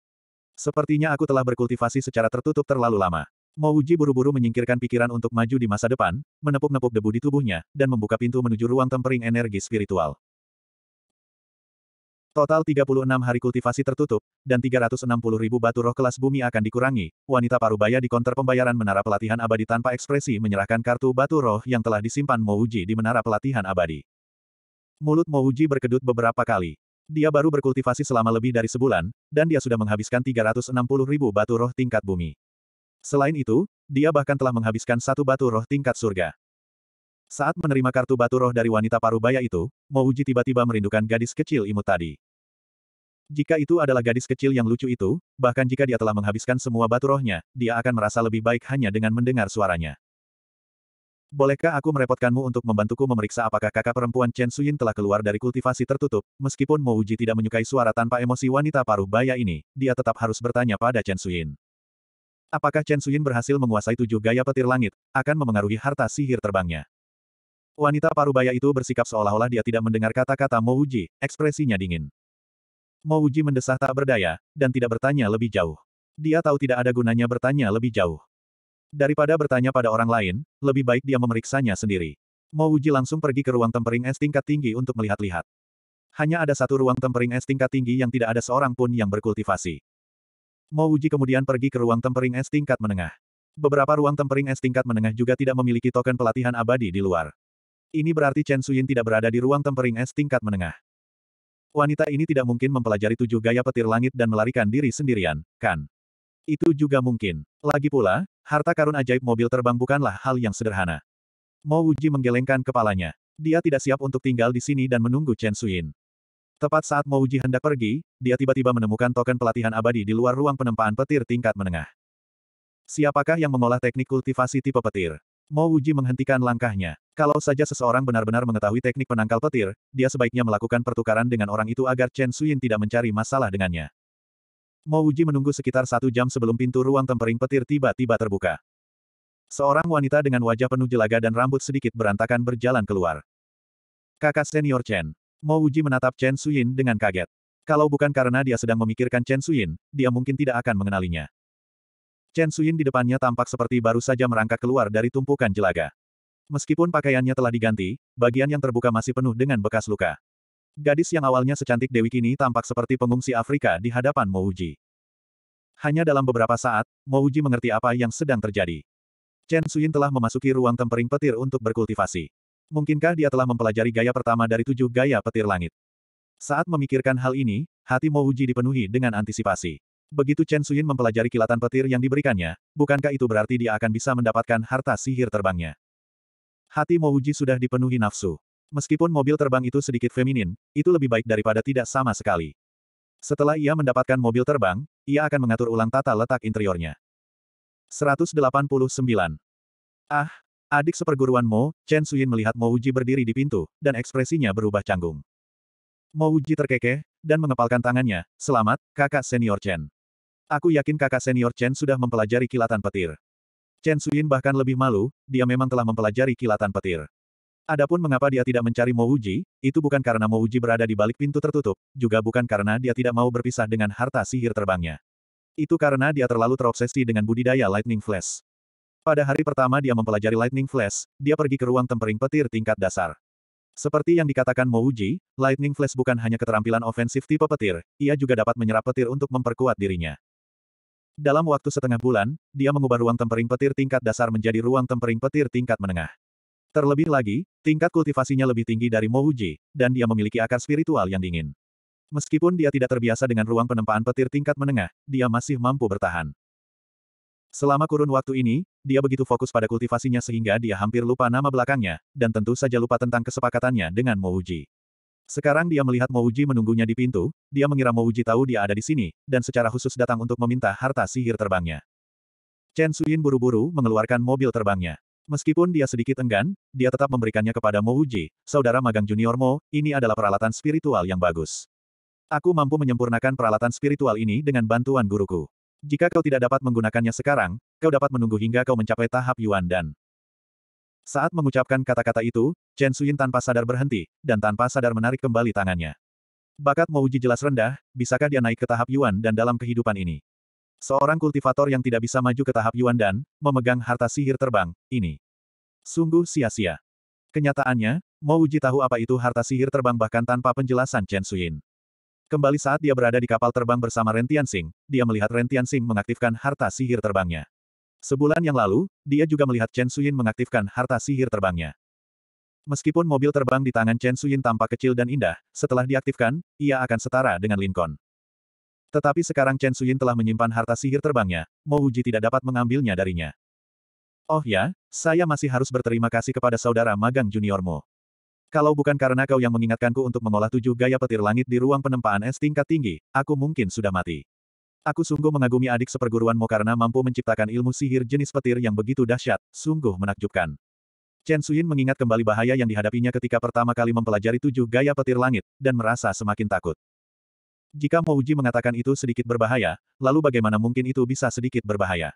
Sepertinya aku telah berkultivasi secara tertutup terlalu lama. Mouji buru-buru menyingkirkan pikiran untuk maju di masa depan, menepuk-nepuk debu di tubuhnya, dan membuka pintu menuju ruang tempering energi spiritual. Total 36 hari kultivasi tertutup, dan 360 ribu batu roh kelas bumi akan dikurangi. Wanita parubaya di konter pembayaran menara pelatihan abadi tanpa ekspresi menyerahkan kartu batu roh yang telah disimpan Mouji di menara pelatihan abadi. Mulut Mouji berkedut beberapa kali. Dia baru berkultivasi selama lebih dari sebulan, dan dia sudah menghabiskan 360 ribu batu roh tingkat bumi. Selain itu, dia bahkan telah menghabiskan satu batu roh tingkat surga. Saat menerima kartu batu roh dari wanita parubaya itu, Mouji tiba-tiba merindukan gadis kecil imut tadi. Jika itu adalah gadis kecil yang lucu itu, bahkan jika dia telah menghabiskan semua batu rohnya, dia akan merasa lebih baik hanya dengan mendengar suaranya. Bolehkah aku merepotkanmu untuk membantuku memeriksa apakah kakak perempuan Chen Suyin telah keluar dari kultivasi tertutup? Meskipun Mouji tidak menyukai suara tanpa emosi wanita paruh baya ini, dia tetap harus bertanya pada Chen Suyin. Apakah Chen Suyin berhasil menguasai tujuh gaya petir langit, akan memengaruhi harta sihir terbangnya. Wanita parubaya itu bersikap seolah-olah dia tidak mendengar kata-kata Mo Wuji, ekspresinya dingin. Mo Wuji mendesah tak berdaya, dan tidak bertanya lebih jauh. Dia tahu tidak ada gunanya bertanya lebih jauh. Daripada bertanya pada orang lain, lebih baik dia memeriksanya sendiri. Mo Wuji langsung pergi ke ruang tempering es tingkat tinggi untuk melihat-lihat. Hanya ada satu ruang tempering es tingkat tinggi yang tidak ada seorang pun yang berkultivasi. Mo Wuji kemudian pergi ke ruang tempering es tingkat menengah. Beberapa ruang tempering es tingkat menengah juga tidak memiliki token pelatihan abadi di luar. Ini berarti Chen Suyin tidak berada di ruang tempering es tingkat menengah. Wanita ini tidak mungkin mempelajari tujuh gaya petir langit dan melarikan diri sendirian, kan? Itu juga mungkin. Lagi pula, harta karun ajaib mobil terbang bukanlah hal yang sederhana. Mo Wuji menggelengkan kepalanya. Dia tidak siap untuk tinggal di sini dan menunggu Chen Suyin. Tepat saat Mouji hendak pergi, dia tiba-tiba menemukan token pelatihan abadi di luar ruang penempaan petir tingkat menengah. Siapakah yang mengolah teknik kultivasi tipe petir? Mouji menghentikan langkahnya. Kalau saja seseorang benar-benar mengetahui teknik penangkal petir, dia sebaiknya melakukan pertukaran dengan orang itu agar Chen Suyin tidak mencari masalah dengannya. Mouji menunggu sekitar satu jam sebelum pintu ruang tempering petir tiba-tiba terbuka. Seorang wanita dengan wajah penuh jelaga dan rambut sedikit berantakan berjalan keluar. Kakak senior Chen. Mo Wuji menatap Chen Suyin dengan kaget. Kalau bukan karena dia sedang memikirkan Chen Suyin, dia mungkin tidak akan mengenalinya. Chen Suyin di depannya tampak seperti baru saja merangkak keluar dari tumpukan jelaga. Meskipun pakaiannya telah diganti, bagian yang terbuka masih penuh dengan bekas luka. Gadis yang awalnya secantik Dewi kini tampak seperti pengungsi Afrika di hadapan Mo Wuji. Hanya dalam beberapa saat, Mo Wuji mengerti apa yang sedang terjadi. Chen Suyin telah memasuki ruang tempering petir untuk berkultivasi. Mungkinkah dia telah mempelajari gaya pertama dari tujuh gaya petir langit? Saat memikirkan hal ini, hati Mo Wuji dipenuhi dengan antisipasi. Begitu Chen Suyin mempelajari kilatan petir yang diberikannya, bukankah itu berarti dia akan bisa mendapatkan harta sihir terbangnya? Hati Mo Wuji sudah dipenuhi nafsu. Meskipun mobil terbang itu sedikit feminin, itu lebih baik daripada tidak sama sekali. Setelah ia mendapatkan mobil terbang, ia akan mengatur ulang tata letak interiornya. 189. Ah, adik seperguruan Mo, Chen Suyin melihat Mo Wuji berdiri di pintu, dan ekspresinya berubah canggung. Mo Wuji terkekeh, dan mengepalkan tangannya, selamat, kakak senior Chen. Aku yakin kakak senior Chen sudah mempelajari kilatan petir. Chen Suyin bahkan lebih malu, dia memang telah mempelajari kilatan petir. Adapun mengapa dia tidak mencari Mo Wuji, itu bukan karena Mo Wuji berada di balik pintu tertutup, juga bukan karena dia tidak mau berpisah dengan harta sihir terbangnya. Itu karena dia terlalu terobsesi dengan budidaya Lightning Flash. Pada hari pertama dia mempelajari Lightning Flash, dia pergi ke ruang tempering petir tingkat dasar. Seperti yang dikatakan Mo Wuji, Lightning Flash bukan hanya keterampilan ofensif tipe petir, ia juga dapat menyerap petir untuk memperkuat dirinya. Dalam waktu setengah bulan, dia mengubah ruang tempering petir tingkat dasar menjadi ruang tempering petir tingkat menengah. Terlebih lagi, tingkat kultivasinya lebih tinggi dari Mo Wuji, dan dia memiliki akar spiritual yang dingin. Meskipun dia tidak terbiasa dengan ruang penempaan petir tingkat menengah, dia masih mampu bertahan. Selama kurun waktu ini, dia begitu fokus pada kultivasinya sehingga dia hampir lupa nama belakangnya, dan tentu saja lupa tentang kesepakatannya dengan Mouji. Sekarang dia melihat Mouji menunggunya di pintu, dia mengira Mouji tahu dia ada di sini, dan secara khusus datang untuk meminta harta sihir terbangnya. Chen Suyin buru-buru mengeluarkan mobil terbangnya. Meskipun dia sedikit enggan, dia tetap memberikannya kepada Mouji, saudara magang junior Mo, ini adalah peralatan spiritual yang bagus. Aku mampu menyempurnakan peralatan spiritual ini dengan bantuan guruku. Jika kau tidak dapat menggunakannya sekarang, kau dapat menunggu hingga kau mencapai tahap Yuan dan. Saat mengucapkan kata-kata itu, Chen Suyin tanpa sadar berhenti, dan tanpa sadar menarik kembali tangannya. Bakat Mouji jelas rendah, bisakah dia naik ke tahap Yuan dan dalam kehidupan ini? Seorang kultivator yang tidak bisa maju ke tahap Yuan dan, memegang harta sihir terbang, ini. Sungguh sia-sia. Kenyataannya, Mouji tahu apa itu harta sihir terbang bahkan tanpa penjelasan Chen Suyin. Kembali saat dia berada di kapal terbang bersama Ren Tianxing, dia melihat Ren Tianxing mengaktifkan harta sihir terbangnya. Sebulan yang lalu, dia juga melihat Chen Suyin mengaktifkan harta sihir terbangnya. Meskipun mobil terbang di tangan Chen Suyin tampak kecil dan indah, setelah diaktifkan, ia akan setara dengan Lincoln. Tetapi sekarang Chen Suyin telah menyimpan harta sihir terbangnya, Mo Wuji tidak dapat mengambilnya darinya. Oh ya, saya masih harus berterima kasih kepada saudara magang junior Mo. Kalau bukan karena kau yang mengingatkanku untuk mengolah tujuh gaya petir langit di ruang penempaan es tingkat tinggi, aku mungkin sudah mati. Aku sungguh mengagumi adik seperguruanmu karena mampu menciptakan ilmu sihir jenis petir yang begitu dahsyat, sungguh menakjubkan. Chen Suyin mengingat kembali bahaya yang dihadapinya ketika pertama kali mempelajari tujuh gaya petir langit, dan merasa semakin takut. Jika Mouji mengatakan itu sedikit berbahaya, lalu bagaimana mungkin itu bisa sedikit berbahaya?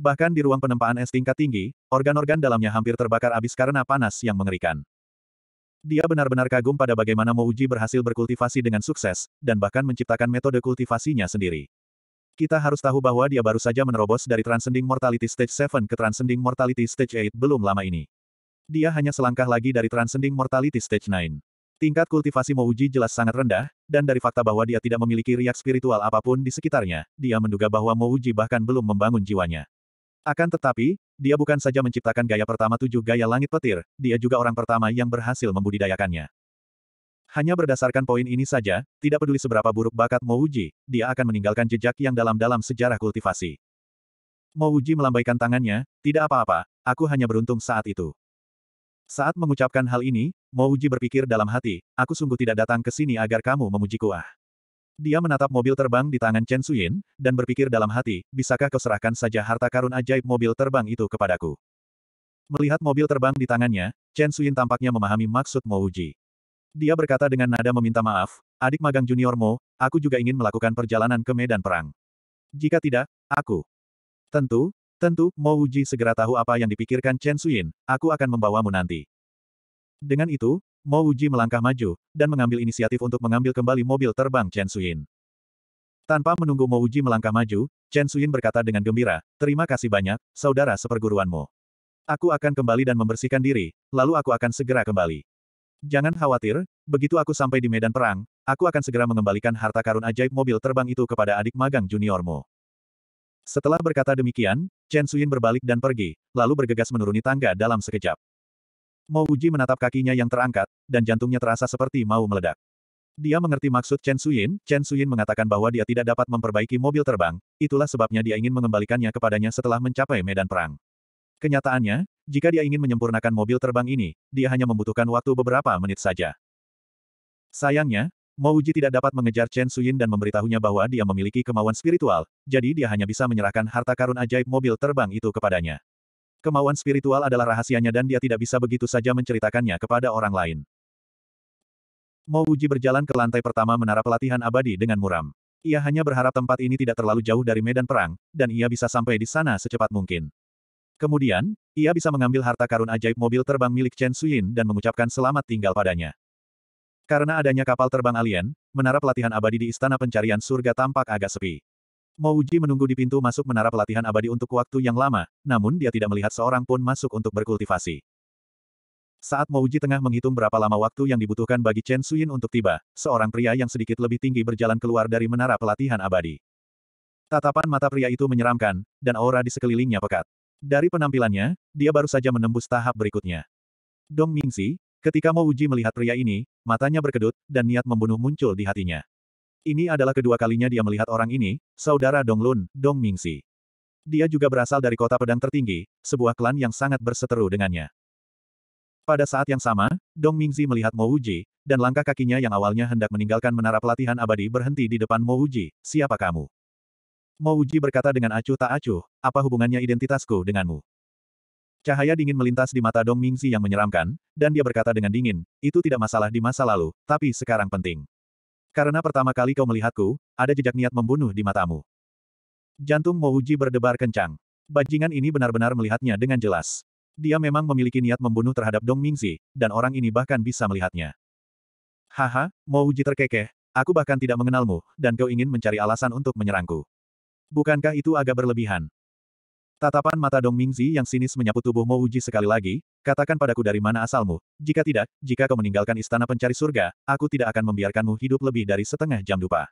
Bahkan di ruang penempaan es tingkat tinggi, organ-organ dalamnya hampir terbakar habis karena panas yang mengerikan. Dia benar-benar kagum pada bagaimana Mouji berhasil berkultivasi dengan sukses, dan bahkan menciptakan metode kultivasinya sendiri. Kita harus tahu bahwa dia baru saja menerobos dari Transcending Mortality Stage 7 ke Transcending Mortality Stage 8 belum lama ini. Dia hanya selangkah lagi dari Transcending Mortality Stage 9. Tingkat kultivasi Mouji jelas sangat rendah, dan dari fakta bahwa dia tidak memiliki riak spiritual apa pun di sekitarnya, dia menduga bahwa Mouji bahkan belum membangun jiwanya. Akan tetapi, dia bukan saja menciptakan gaya pertama tujuh gaya langit petir, dia juga orang pertama yang berhasil membudidayakannya. Hanya berdasarkan poin ini saja, tidak peduli seberapa buruk bakat Mouji, dia akan meninggalkan jejak yang dalam-dalam sejarah kultivasi. Mouji melambaikan tangannya, tidak apa-apa, aku hanya beruntung saat itu. Saat mengucapkan hal ini, Mouji berpikir dalam hati, aku sungguh tidak datang ke sini agar kamu memujiku ah. Dia menatap mobil terbang di tangan Chen Suyin, dan berpikir dalam hati, bisakah kau serahkan saja harta karun ajaib mobil terbang itu kepadaku? Melihat mobil terbang di tangannya, Chen Suyin tampaknya memahami maksud Mo Wuji. Dia berkata dengan nada meminta maaf, adik magang junior Mo, aku juga ingin melakukan perjalanan ke medan perang. Jika tidak, aku. Tentu, Tentu, Mo Wuji segera tahu apa yang dipikirkan Chen Suyin, aku akan membawamu nanti. Dengan itu, Mo Wuji melangkah maju, dan mengambil inisiatif untuk mengambil kembali mobil terbang Chen Suyin. Tanpa menunggu Mo Wuji melangkah maju, Chen Suyin berkata dengan gembira, terima kasih banyak, saudara seperguruanmu. Aku akan kembali dan membersihkan diri, lalu aku akan segera kembali. Jangan khawatir, begitu aku sampai di medan perang, aku akan segera mengembalikan harta karun ajaib mobil terbang itu kepada adik magang juniormu. Setelah berkata demikian, Chen Suyin berbalik dan pergi, lalu bergegas menuruni tangga dalam sekejap. Mo Wuji menatap kakinya yang terangkat, dan jantungnya terasa seperti mau meledak. Dia mengerti maksud Chen Suyin, Chen Suyin mengatakan bahwa dia tidak dapat memperbaiki mobil terbang, itulah sebabnya dia ingin mengembalikannya kepadanya setelah mencapai medan perang. Kenyataannya, jika dia ingin menyempurnakan mobil terbang ini, dia hanya membutuhkan waktu beberapa menit saja. Sayangnya, Mo Wuji tidak dapat mengejar Chen Suyin dan memberitahunya bahwa dia memiliki kemauan spiritual, jadi dia hanya bisa menyerahkan harta karun ajaib mobil terbang itu kepadanya. Kemauan spiritual adalah rahasianya dan dia tidak bisa begitu saja menceritakannya kepada orang lain. Mo Wuji berjalan ke lantai pertama menara pelatihan abadi dengan muram. Ia hanya berharap tempat ini tidak terlalu jauh dari medan perang, dan ia bisa sampai di sana secepat mungkin. Kemudian, ia bisa mengambil harta karun ajaib mobil terbang milik Chen Suyin dan mengucapkan selamat tinggal padanya. Karena adanya kapal terbang alien, menara pelatihan abadi di Istana Pencarian Surga tampak agak sepi. Mo Wuji menunggu di pintu masuk menara pelatihan abadi untuk waktu yang lama, namun dia tidak melihat seorang pun masuk untuk berkultivasi. Saat Mo Wuji tengah menghitung berapa lama waktu yang dibutuhkan bagi Chen Suyin untuk tiba, seorang pria yang sedikit lebih tinggi berjalan keluar dari menara pelatihan abadi. Tatapan mata pria itu menyeramkan, dan aura di sekelilingnya pekat. Dari penampilannya, dia baru saja menembus tahap berikutnya. Dong Mingxi, Ketika Mo Wuji melihat pria ini, matanya berkedut, dan niat membunuh muncul di hatinya. Ini adalah kedua kalinya dia melihat orang ini, saudara Dong Lun, Dong Mingxi. Dia juga berasal dari kota pedang tertinggi, sebuah klan yang sangat berseteru dengannya. Pada saat yang sama, Dong Mingxi melihat Mo Wuji, dan langkah kakinya yang awalnya hendak meninggalkan menara pelatihan abadi berhenti di depan Mo Wuji, siapa kamu? Mo Wuji berkata dengan acuh tak acuh, apa hubungannya identitasku denganmu? Cahaya dingin melintas di mata Dong Mingxi yang menyeramkan, dan dia berkata dengan dingin, itu tidak masalah di masa lalu, tapi sekarang penting. Karena pertama kali kau melihatku, ada jejak niat membunuh di matamu. Jantung Mo Wuji berdebar kencang. Bajingan ini benar-benar melihatnya dengan jelas. Dia memang memiliki niat membunuh terhadap Dong Mingxi, dan orang ini bahkan bisa melihatnya. Haha, Mo Wuji terkekeh, aku bahkan tidak mengenalmu, dan kau ingin mencari alasan untuk menyerangku. Bukankah itu agak berlebihan? Tatapan mata Dong Mingzi yang sinis menyapu tubuh Mo Wuji sekali lagi, katakan padaku dari mana asalmu, jika tidak, jika kau meninggalkan istana pencari surga, aku tidak akan membiarkanmu hidup lebih dari setengah jam dupa.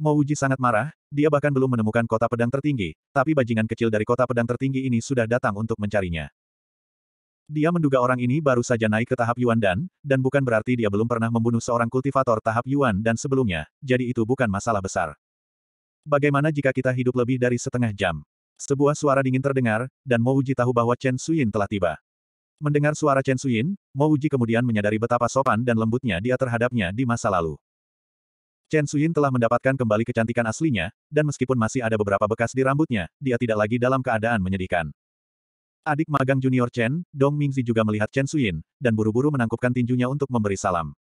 Mo Wuji sangat marah, dia bahkan belum menemukan kota pedang tertinggi, tapi bajingan kecil dari kota pedang tertinggi ini sudah datang untuk mencarinya. Dia menduga orang ini baru saja naik ke tahap Yuan Dan, dan bukan berarti dia belum pernah membunuh seorang kultivator tahap Yuan Dan sebelumnya, jadi itu bukan masalah besar. Bagaimana jika kita hidup lebih dari setengah jam? Sebuah suara dingin terdengar, dan Mo Wuji tahu bahwa Chen Suyin telah tiba. Mendengar suara Chen Suyin, Mo Wuji kemudian menyadari betapa sopan dan lembutnya dia terhadapnya di masa lalu. Chen Suyin telah mendapatkan kembali kecantikan aslinya, dan meskipun masih ada beberapa bekas di rambutnya, dia tidak lagi dalam keadaan menyedihkan. Adik magang junior Chen, Dong Mingzi juga melihat Chen Suyin, dan buru-buru menangkupkan tinjunya untuk memberi salam.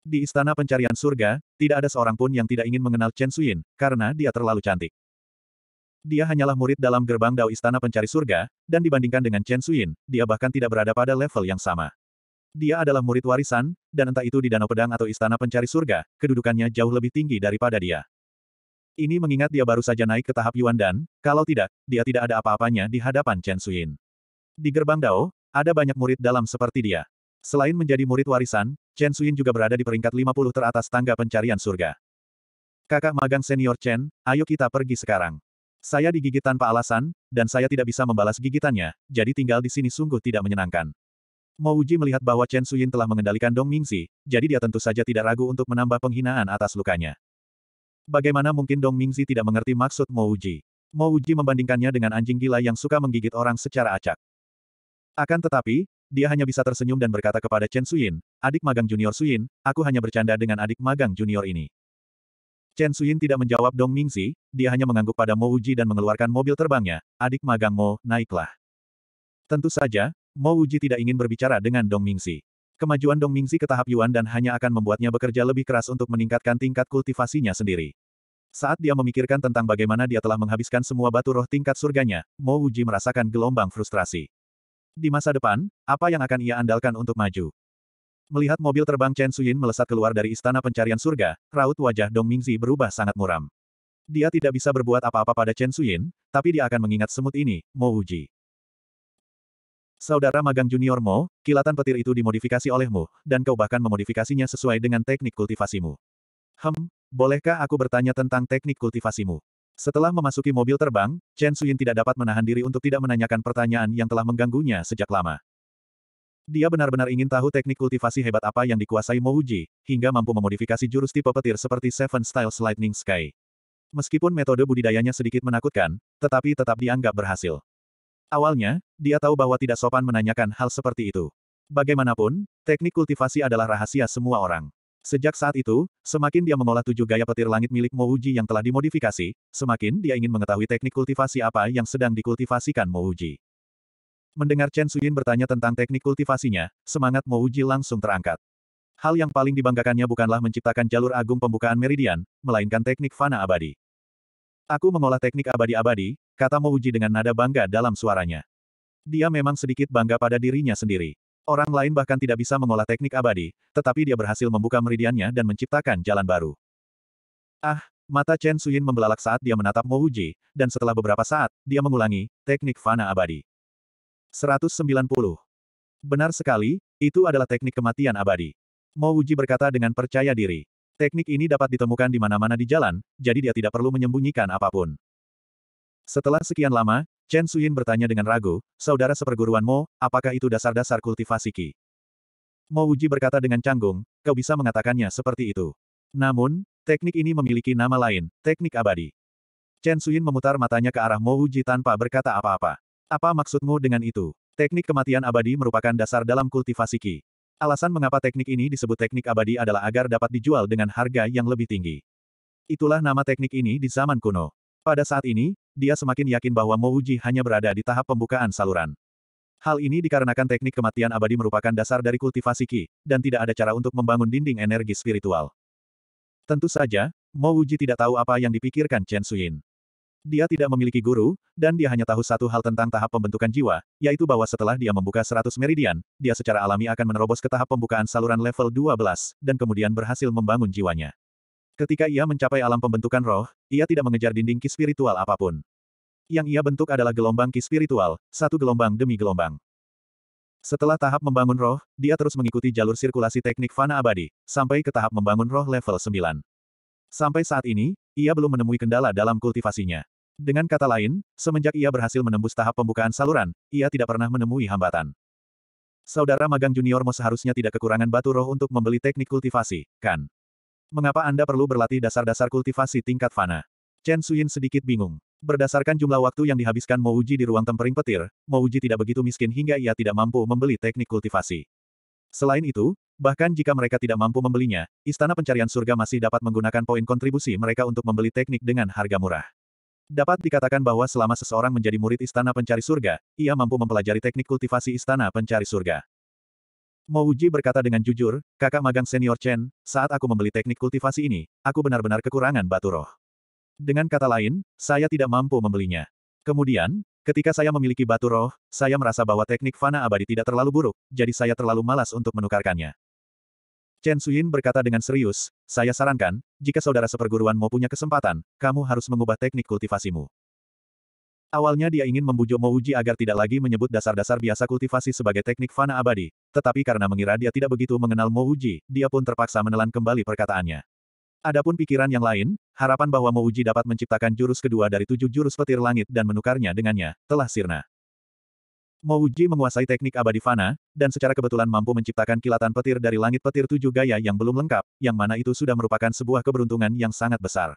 Di Istana Pencarian Surga, tidak ada seorang pun yang tidak ingin mengenal Chen Suyin, karena dia terlalu cantik. Dia hanyalah murid dalam gerbang Dao Istana Pencari Surga, dan dibandingkan dengan Chen Suyin, dia bahkan tidak berada pada level yang sama. Dia adalah murid warisan, dan entah itu di Danau Pedang atau Istana Pencari Surga, kedudukannya jauh lebih tinggi daripada dia. Ini mengingat dia baru saja naik ke tahap Yuan Dan, kalau tidak, dia tidak ada apa-apanya di hadapan Chen Suyin. Di gerbang Dao, ada banyak murid dalam seperti dia. Selain menjadi murid warisan, Chen Suyin juga berada di peringkat 50 teratas tangga pencarian surga. Kakak magang senior Chen, ayo kita pergi sekarang. Saya digigit tanpa alasan, dan saya tidak bisa membalas gigitannya, jadi tinggal di sini sungguh tidak menyenangkan. Mo Wuji melihat bahwa Chen Suyin telah mengendalikan Dong Mingxi, jadi dia tentu saja tidak ragu untuk menambah penghinaan atas lukanya. Bagaimana mungkin Dong Mingxi tidak mengerti maksud Mo Wuji? Mo Wuji membandingkannya dengan anjing gila yang suka menggigit orang secara acak. Akan tetapi, dia hanya bisa tersenyum dan berkata kepada Chen Suyin, adik magang junior Suyin, aku hanya bercanda dengan adik magang junior ini. Chen Suyin tidak menjawab Dong Mingxi, dia hanya mengangguk pada Mo Wuji dan mengeluarkan mobil terbangnya. Adik magang Mo, naiklah. Tentu saja, Mo Wuji tidak ingin berbicara dengan Dong Mingxi. Kemajuan Dong Mingxi ke tahap Yuan dan hanya akan membuatnya bekerja lebih keras untuk meningkatkan tingkat kultivasinya sendiri. Saat dia memikirkan tentang bagaimana dia telah menghabiskan semua batu roh tingkat surganya, Mo Wuji merasakan gelombang frustrasi. Di masa depan, apa yang akan ia andalkan untuk maju? Melihat mobil terbang Chen Suyin melesat keluar dari istana pencarian surga, raut wajah Dong Mingzi berubah sangat muram. Dia tidak bisa berbuat apa-apa pada Chen Suyin, tapi dia akan mengingat semut ini, Mo Wuji. Saudara magang junior Mo, kilatan petir itu dimodifikasi olehmu, dan kau bahkan memodifikasinya sesuai dengan teknik kultivasimu. Hem, bolehkah aku bertanya tentang teknik kultivasimu? Setelah memasuki mobil terbang, Chen Suyin tidak dapat menahan diri untuk tidak menanyakan pertanyaan yang telah mengganggunya sejak lama. Dia benar-benar ingin tahu teknik kultivasi hebat apa yang dikuasai Mo Wuji, hingga mampu memodifikasi jurus tipe petir seperti Seven Styles Lightning Sky. Meskipun metode budidayanya sedikit menakutkan, tetapi tetap dianggap berhasil. Awalnya, dia tahu bahwa tidak sopan menanyakan hal seperti itu. Bagaimanapun, teknik kultivasi adalah rahasia semua orang. Sejak saat itu, semakin dia mengolah tujuh gaya petir langit milik Mouji yang telah dimodifikasi, semakin dia ingin mengetahui teknik kultivasi apa yang sedang dikultivasikan Mouji. Mendengar Chen Suyin bertanya tentang teknik kultivasinya, semangat Mouji langsung terangkat. Hal yang paling dibanggakannya bukanlah menciptakan jalur agung pembukaan meridian, melainkan teknik fana abadi. Aku mengolah teknik abadi-abadi, kata Mouji dengan nada bangga dalam suaranya. Dia memang sedikit bangga pada dirinya sendiri. Orang lain bahkan tidak bisa mengolah teknik abadi, tetapi dia berhasil membuka meridiannya dan menciptakan jalan baru. Ah, mata Chen Suyin membelalak saat dia menatap Mo Wuji, dan setelah beberapa saat, dia mengulangi, teknik fana abadi. 190. Benar sekali, itu adalah teknik kematian abadi. Mo Wuji berkata dengan percaya diri. Teknik ini dapat ditemukan di mana-mana di jalan, jadi dia tidak perlu menyembunyikan apa pun. Setelah sekian lama, Chen Suyin bertanya dengan ragu, saudara seperguruan Mo, apakah itu dasar-dasar kultivasi Qi? Mo Wuji berkata dengan canggung, kau bisa mengatakannya seperti itu. Namun, teknik ini memiliki nama lain, teknik abadi. Chen Suyin memutar matanya ke arah Mo Wuji tanpa berkata apa-apa. Apa maksudmu dengan itu? Teknik kematian abadi merupakan dasar dalam kultivasi Qi. Alasan mengapa teknik ini disebut teknik abadi adalah agar dapat dijual dengan harga yang lebih tinggi. Itulah nama teknik ini di zaman kuno. Pada saat ini, dia semakin yakin bahwa Mo Wuji hanya berada di tahap pembukaan saluran. Hal ini dikarenakan teknik kematian abadi merupakan dasar dari kultivasi Qi, dan tidak ada cara untuk membangun dinding energi spiritual. Tentu saja, Mo Wuji tidak tahu apa yang dipikirkan Chen Suyin. Dia tidak memiliki guru, dan dia hanya tahu satu hal tentang tahap pembentukan jiwa, yaitu bahwa setelah dia membuka 100 meridian, dia secara alami akan menerobos ke tahap pembukaan saluran level 12, dan kemudian berhasil membangun jiwanya. Ketika ia mencapai alam pembentukan roh, ia tidak mengejar dinding ki spiritual apa pun. Yang ia bentuk adalah gelombang ki spiritual, satu gelombang demi gelombang. Setelah tahap membangun roh, dia terus mengikuti jalur sirkulasi teknik fana abadi, sampai ke tahap membangun roh level 9. Sampai saat ini, ia belum menemui kendala dalam kultivasinya. Dengan kata lain, semenjak ia berhasil menembus tahap pembukaan saluran, ia tidak pernah menemui hambatan. Saudara magang junior Mo seharusnya tidak kekurangan batu roh untuk membeli teknik kultivasi, kan? Mengapa Anda perlu berlatih dasar-dasar kultivasi tingkat fana? Chen Suyin sedikit bingung. Berdasarkan jumlah waktu yang dihabiskan Mo Wuji di ruang tempering petir, Mo Wuji tidak begitu miskin hingga ia tidak mampu membeli teknik kultivasi. Selain itu, bahkan jika mereka tidak mampu membelinya, Istana Pencarian Surga masih dapat menggunakan poin kontribusi mereka untuk membeli teknik dengan harga murah. Dapat dikatakan bahwa selama seseorang menjadi murid Istana Pencari Surga, ia mampu mempelajari teknik kultivasi Istana Pencari Surga. Mo Wuji berkata dengan jujur, kakak magang senior Chen, saat aku membeli teknik kultivasi ini, aku benar-benar kekurangan batu roh. Dengan kata lain, saya tidak mampu membelinya. Kemudian, ketika saya memiliki batu roh, saya merasa bahwa teknik fana abadi tidak terlalu buruk, jadi saya terlalu malas untuk menukarkannya. Chen Suyin berkata dengan serius, saya sarankan, jika saudara seperguruan mau punya kesempatan, kamu harus mengubah teknik kultivasimu. Awalnya dia ingin membujuk Mouji agar tidak lagi menyebut dasar-dasar biasa kultivasi sebagai teknik fana abadi, tetapi karena mengira dia tidak begitu mengenal Mouji, dia pun terpaksa menelan kembali perkataannya. Adapun pikiran yang lain, harapan bahwa Mouji dapat menciptakan jurus kedua dari tujuh jurus petir langit dan menukarnya dengannya, telah sirna. Mouji menguasai teknik abadi fana, dan secara kebetulan mampu menciptakan kilatan petir dari langit petir tujuh gaya yang belum lengkap, yang mana itu sudah merupakan sebuah keberuntungan yang sangat besar.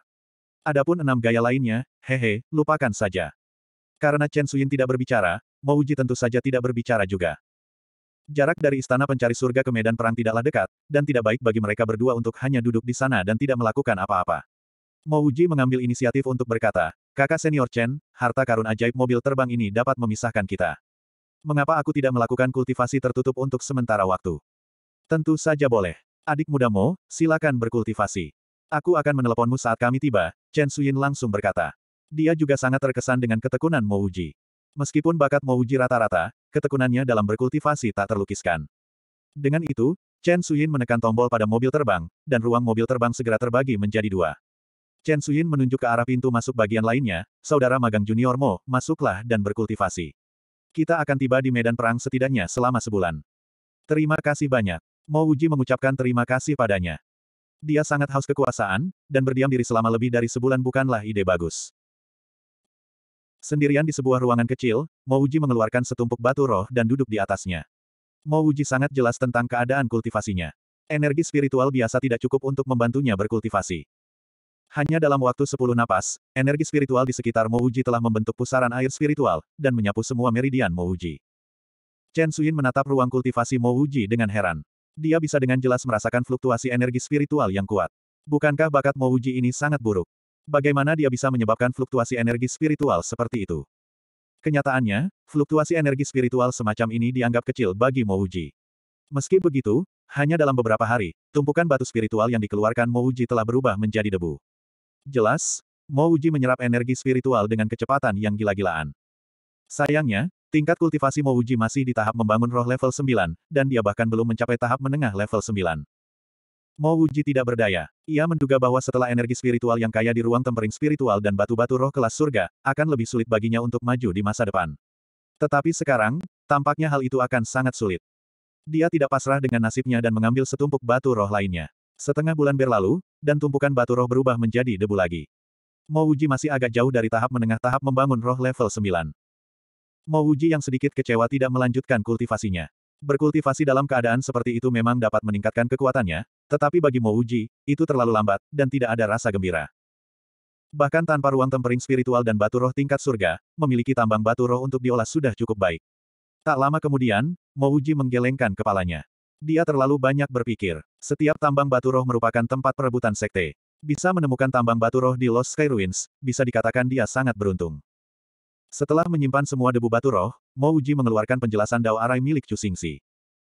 Adapun enam gaya lainnya, hehe, lupakan saja. Karena Chen Suyin tidak berbicara, Mo Wuji tentu saja tidak berbicara juga. Jarak dari istana pencari surga ke medan perang tidaklah dekat, dan tidak baik bagi mereka berdua untuk hanya duduk di sana dan tidak melakukan apa-apa. Mo Wuji mengambil inisiatif untuk berkata, Kakak senior Chen, harta karun ajaib mobil terbang ini dapat memisahkan kita. Mengapa aku tidak melakukan kultivasi tertutup untuk sementara waktu? Tentu saja boleh. Adik muda Mo, silakan berkultivasi. Aku akan meneleponmu saat kami tiba, Chen Suyin langsung berkata. Dia juga sangat terkesan dengan ketekunan Mouji. Meskipun bakat Mouji rata-rata, ketekunannya dalam berkultivasi tak terlukiskan. Dengan itu, Chen Suyin menekan tombol pada mobil terbang, dan ruang mobil terbang segera terbagi menjadi dua. Chen Suyin menunjuk ke arah pintu masuk bagian lainnya, saudara magang junior Mo, masuklah dan berkultivasi. Kita akan tiba di medan perang setidaknya selama sebulan. Terima kasih banyak. Mo Wuji mengucapkan terima kasih padanya. Dia sangat haus kekuasaan, dan berdiam diri selama lebih dari sebulan bukanlah ide bagus. Sendirian di sebuah ruangan kecil, Mo Wuji mengeluarkan setumpuk batu roh dan duduk di atasnya. Mo Wuji sangat jelas tentang keadaan kultivasinya. Energi spiritual biasa tidak cukup untuk membantunya berkultivasi. Hanya dalam waktu sepuluh napas, energi spiritual di sekitar Mo Wuji telah membentuk pusaran air spiritual, dan menyapu semua meridian Mo Wuji. Chen Suyin menatap ruang kultivasi Mo Wuji dengan heran. Dia bisa dengan jelas merasakan fluktuasi energi spiritual yang kuat. Bukankah bakat Mo Wuji ini sangat buruk? Bagaimana dia bisa menyebabkan fluktuasi energi spiritual seperti itu? Kenyataannya, fluktuasi energi spiritual semacam ini dianggap kecil bagi Mouji. Meski begitu, hanya dalam beberapa hari, tumpukan batu spiritual yang dikeluarkan Mouji telah berubah menjadi debu. Jelas, Mouji menyerap energi spiritual dengan kecepatan yang gila-gilaan. Sayangnya, tingkat kultivasi Mouji masih di tahap membangun roh level 9, dan dia bahkan belum mencapai tahap menengah level 9. Mo Wuji tidak berdaya. Ia menduga bahwa setelah energi spiritual yang kaya di ruang tempering spiritual dan batu-batu roh kelas surga, akan lebih sulit baginya untuk maju di masa depan. Tetapi sekarang, tampaknya hal itu akan sangat sulit. Dia tidak pasrah dengan nasibnya dan mengambil setumpuk batu roh lainnya. Setengah bulan berlalu, dan tumpukan batu roh berubah menjadi debu lagi. Mo Wuji masih agak jauh dari tahap menengah tahap membangun roh level 9. Mo Wuji yang sedikit kecewa tidak melanjutkan kultivasinya. Berkultivasi dalam keadaan seperti itu memang dapat meningkatkan kekuatannya, tetapi bagi Mo Wuji, itu terlalu lambat, dan tidak ada rasa gembira. Bahkan tanpa ruang tempering spiritual dan batu roh tingkat surga, memiliki tambang batu roh untuk diolah sudah cukup baik. Tak lama kemudian, Mo Wuji menggelengkan kepalanya. Dia terlalu banyak berpikir. Setiap tambang batu roh merupakan tempat perebutan sekte. Bisa menemukan tambang batu roh di Lost Sky Ruins, bisa dikatakan dia sangat beruntung. Setelah menyimpan semua debu batu roh, Mo Wuji mengeluarkan penjelasan Dao Arai milik Chu Xingxi.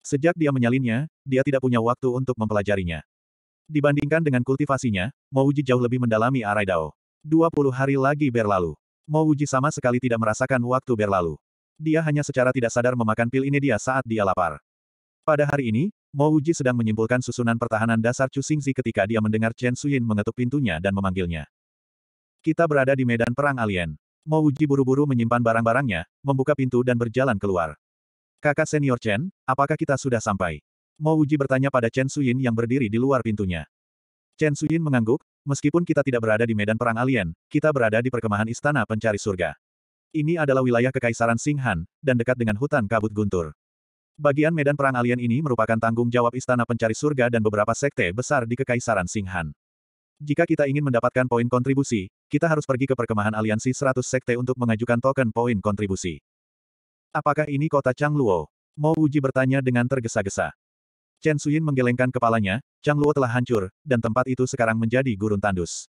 Sejak dia menyalinnya, dia tidak punya waktu untuk mempelajarinya. Dibandingkan dengan kultivasinya, Mo Wuji jauh lebih mendalami Arai Dao. 20 hari lagi berlalu. Mo Wuji sama sekali tidak merasakan waktu berlalu. Dia hanya secara tidak sadar memakan pil ini dia saat dia lapar. Pada hari ini, Mo Wuji sedang menyimpulkan susunan pertahanan dasar Chu Xingxi ketika dia mendengar Chen Suyin mengetuk pintunya dan memanggilnya. Kita berada di medan perang alien. Mo Wuji buru-buru menyimpan barang-barangnya, membuka pintu dan berjalan keluar. Kakak senior Chen, apakah kita sudah sampai? Mo Wuji bertanya pada Chen Suyin yang berdiri di luar pintunya. Chen Suyin mengangguk, meskipun kita tidak berada di medan perang alien, kita berada di perkemahan istana pencari surga. Ini adalah wilayah kekaisaran Singhan, dan dekat dengan hutan kabut guntur. Bagian medan perang alien ini merupakan tanggung jawab istana pencari surga dan beberapa sekte besar di kekaisaran Singhan. Jika kita ingin mendapatkan poin kontribusi, kita harus pergi ke perkemahan aliansi 100 sekte untuk mengajukan token poin kontribusi. Apakah ini kota Changluo? Mo Wuji bertanya dengan tergesa-gesa. Chen Suyin menggelengkan kepalanya, Changluo telah hancur, dan tempat itu sekarang menjadi gurun tandus.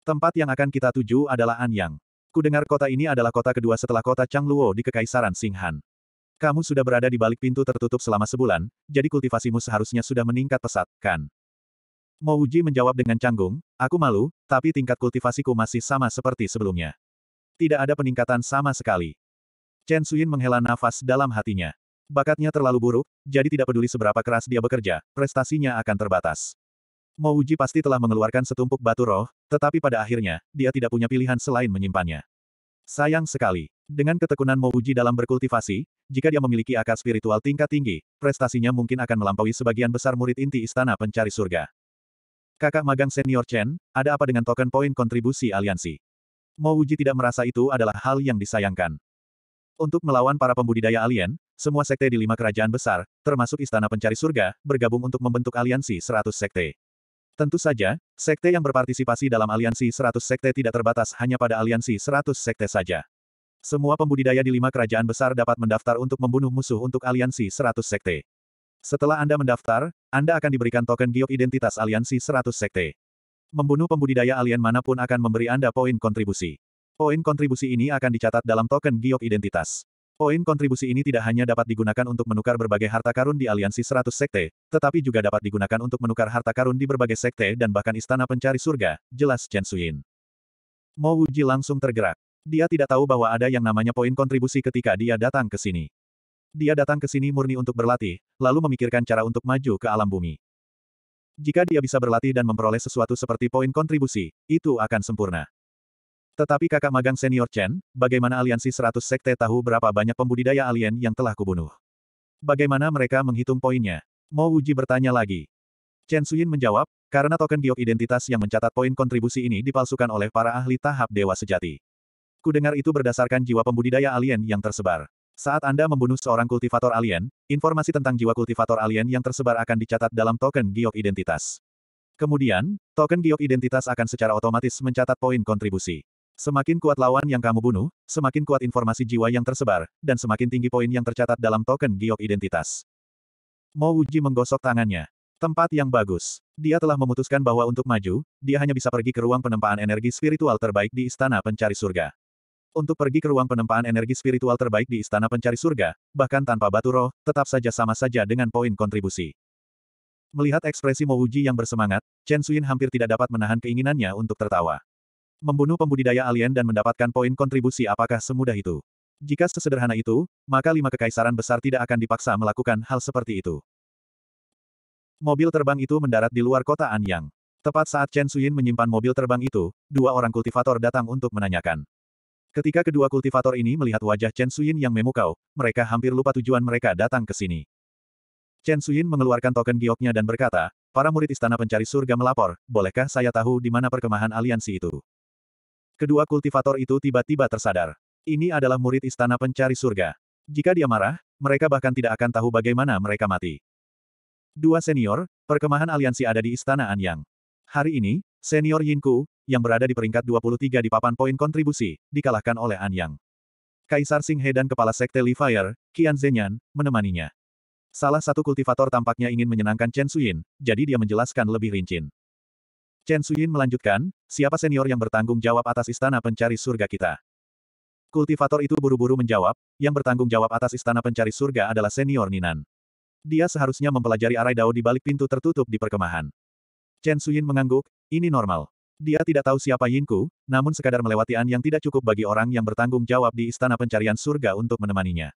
Tempat yang akan kita tuju adalah Anyang. Kudengar kota ini adalah kota kedua setelah kota Changluo di Kekaisaran Singhan. Kamu sudah berada di balik pintu tertutup selama sebulan, jadi kultivasimu seharusnya sudah meningkat pesat, kan? Mo Wuji menjawab dengan canggung, aku malu, tapi tingkat kultivasiku masih sama seperti sebelumnya. Tidak ada peningkatan sama sekali. Chen Suyin menghela nafas dalam hatinya. Bakatnya terlalu buruk, jadi tidak peduli seberapa keras dia bekerja, prestasinya akan terbatas. Mo Wuji pasti telah mengeluarkan setumpuk batu roh, tetapi pada akhirnya, dia tidak punya pilihan selain menyimpannya. Sayang sekali. Dengan ketekunan Mo Wuji dalam berkultivasi, jika dia memiliki akar spiritual tingkat tinggi, prestasinya mungkin akan melampaui sebagian besar murid inti Istana Pencari Surga. Kakak magang senior Chen, ada apa dengan token poin kontribusi aliansi? Mo Wuji tidak merasa itu adalah hal yang disayangkan. Untuk melawan para pembudidaya alien, semua sekte di lima kerajaan besar, termasuk Istana Pencari Surga, bergabung untuk membentuk aliansi 100 sekte. Tentu saja, sekte yang berpartisipasi dalam aliansi 100 sekte tidak terbatas hanya pada aliansi 100 sekte saja. Semua pembudidaya di lima kerajaan besar dapat mendaftar untuk membunuh musuh untuk aliansi 100 sekte. Setelah Anda mendaftar, Anda akan diberikan token giok identitas aliansi 100 sekte. Membunuh pembudidaya alien mana pun akan memberi Anda poin kontribusi. Poin kontribusi ini akan dicatat dalam token giok identitas. Poin kontribusi ini tidak hanya dapat digunakan untuk menukar berbagai harta karun di aliansi 100 sekte, tetapi juga dapat digunakan untuk menukar harta karun di berbagai sekte dan bahkan istana pencari surga, jelas Chen Suyin. Mo Wuji langsung tergerak. Dia tidak tahu bahwa ada yang namanya poin kontribusi ketika dia datang ke sini. Dia datang ke sini murni untuk berlatih, lalu memikirkan cara untuk maju ke alam bumi. Jika dia bisa berlatih dan memperoleh sesuatu seperti poin kontribusi, itu akan sempurna. Tetapi kakak magang senior Chen, bagaimana aliansi 100 sekte tahu berapa banyak pembudidaya alien yang telah kubunuh? Bagaimana mereka menghitung poinnya? Mo Wuji bertanya lagi. Chen Suyin menjawab, karena token giok identitas yang mencatat poin kontribusi ini dipalsukan oleh para ahli tahap dewa sejati. Kudengar itu berdasarkan jiwa pembudidaya alien yang tersebar. Saat Anda membunuh seorang kultivator alien, informasi tentang jiwa kultivator alien yang tersebar akan dicatat dalam token giok identitas. Kemudian, token giok identitas akan secara otomatis mencatat poin kontribusi. Semakin kuat lawan yang kamu bunuh, semakin kuat informasi jiwa yang tersebar, dan semakin tinggi poin yang tercatat dalam token giok identitas. Mo Wuji menggosok tangannya. Tempat yang bagus. Dia telah memutuskan bahwa untuk maju, dia hanya bisa pergi ke ruang penempaan energi spiritual terbaik di Istana Pencari Surga. Untuk pergi ke ruang penempaan energi spiritual terbaik di Istana Pencari Surga, bahkan tanpa batu roh, tetap saja sama saja dengan poin kontribusi. Melihat ekspresi Mo Wuji yang bersemangat, Chen Suyin hampir tidak dapat menahan keinginannya untuk tertawa. Membunuh pembudidaya alien dan mendapatkan poin kontribusi apakah semudah itu? Jika sesederhana itu, maka lima kekaisaran besar tidak akan dipaksa melakukan hal seperti itu. Mobil terbang itu mendarat di luar kota Anyang. Tepat saat Chen Suyin menyimpan mobil terbang itu, dua orang kultivator datang untuk menanyakan. Ketika kedua kultivator ini melihat wajah Chen Suyin yang memukau, mereka hampir lupa tujuan mereka datang ke sini. Chen Suyin mengeluarkan token gioknya dan berkata, para murid istana pencari surga melapor, bolehkah saya tahu di mana perkemahan aliansi itu? Kedua kultivator itu tiba-tiba tersadar. Ini adalah murid istana pencari surga. Jika dia marah, mereka bahkan tidak akan tahu bagaimana mereka mati. Dua senior, perkemahan aliansi ada di istana Anyang. Hari ini, senior Yinku, yang berada di peringkat 23 di papan poin kontribusi, dikalahkan oleh Anyang. Kaisar He dan kepala sekte Li Fire, Qian Zhenyan, menemaninya. Salah satu kultivator tampaknya ingin menyenangkan Chen Suyin, jadi dia menjelaskan lebih rinci. Chen Suyin melanjutkan, siapa senior yang bertanggung jawab atas istana pencari surga kita? Kultivator itu buru-buru menjawab, yang bertanggung jawab atas istana pencari surga adalah senior Ninan. Dia seharusnya mempelajari arai dao di balik pintu tertutup di perkemahan. Chen Suyin mengangguk, ini normal. Dia tidak tahu siapa Yinku, namun sekadar melewati An yang tidak cukup bagi orang yang bertanggung jawab di istana pencarian surga untuk menemaninya.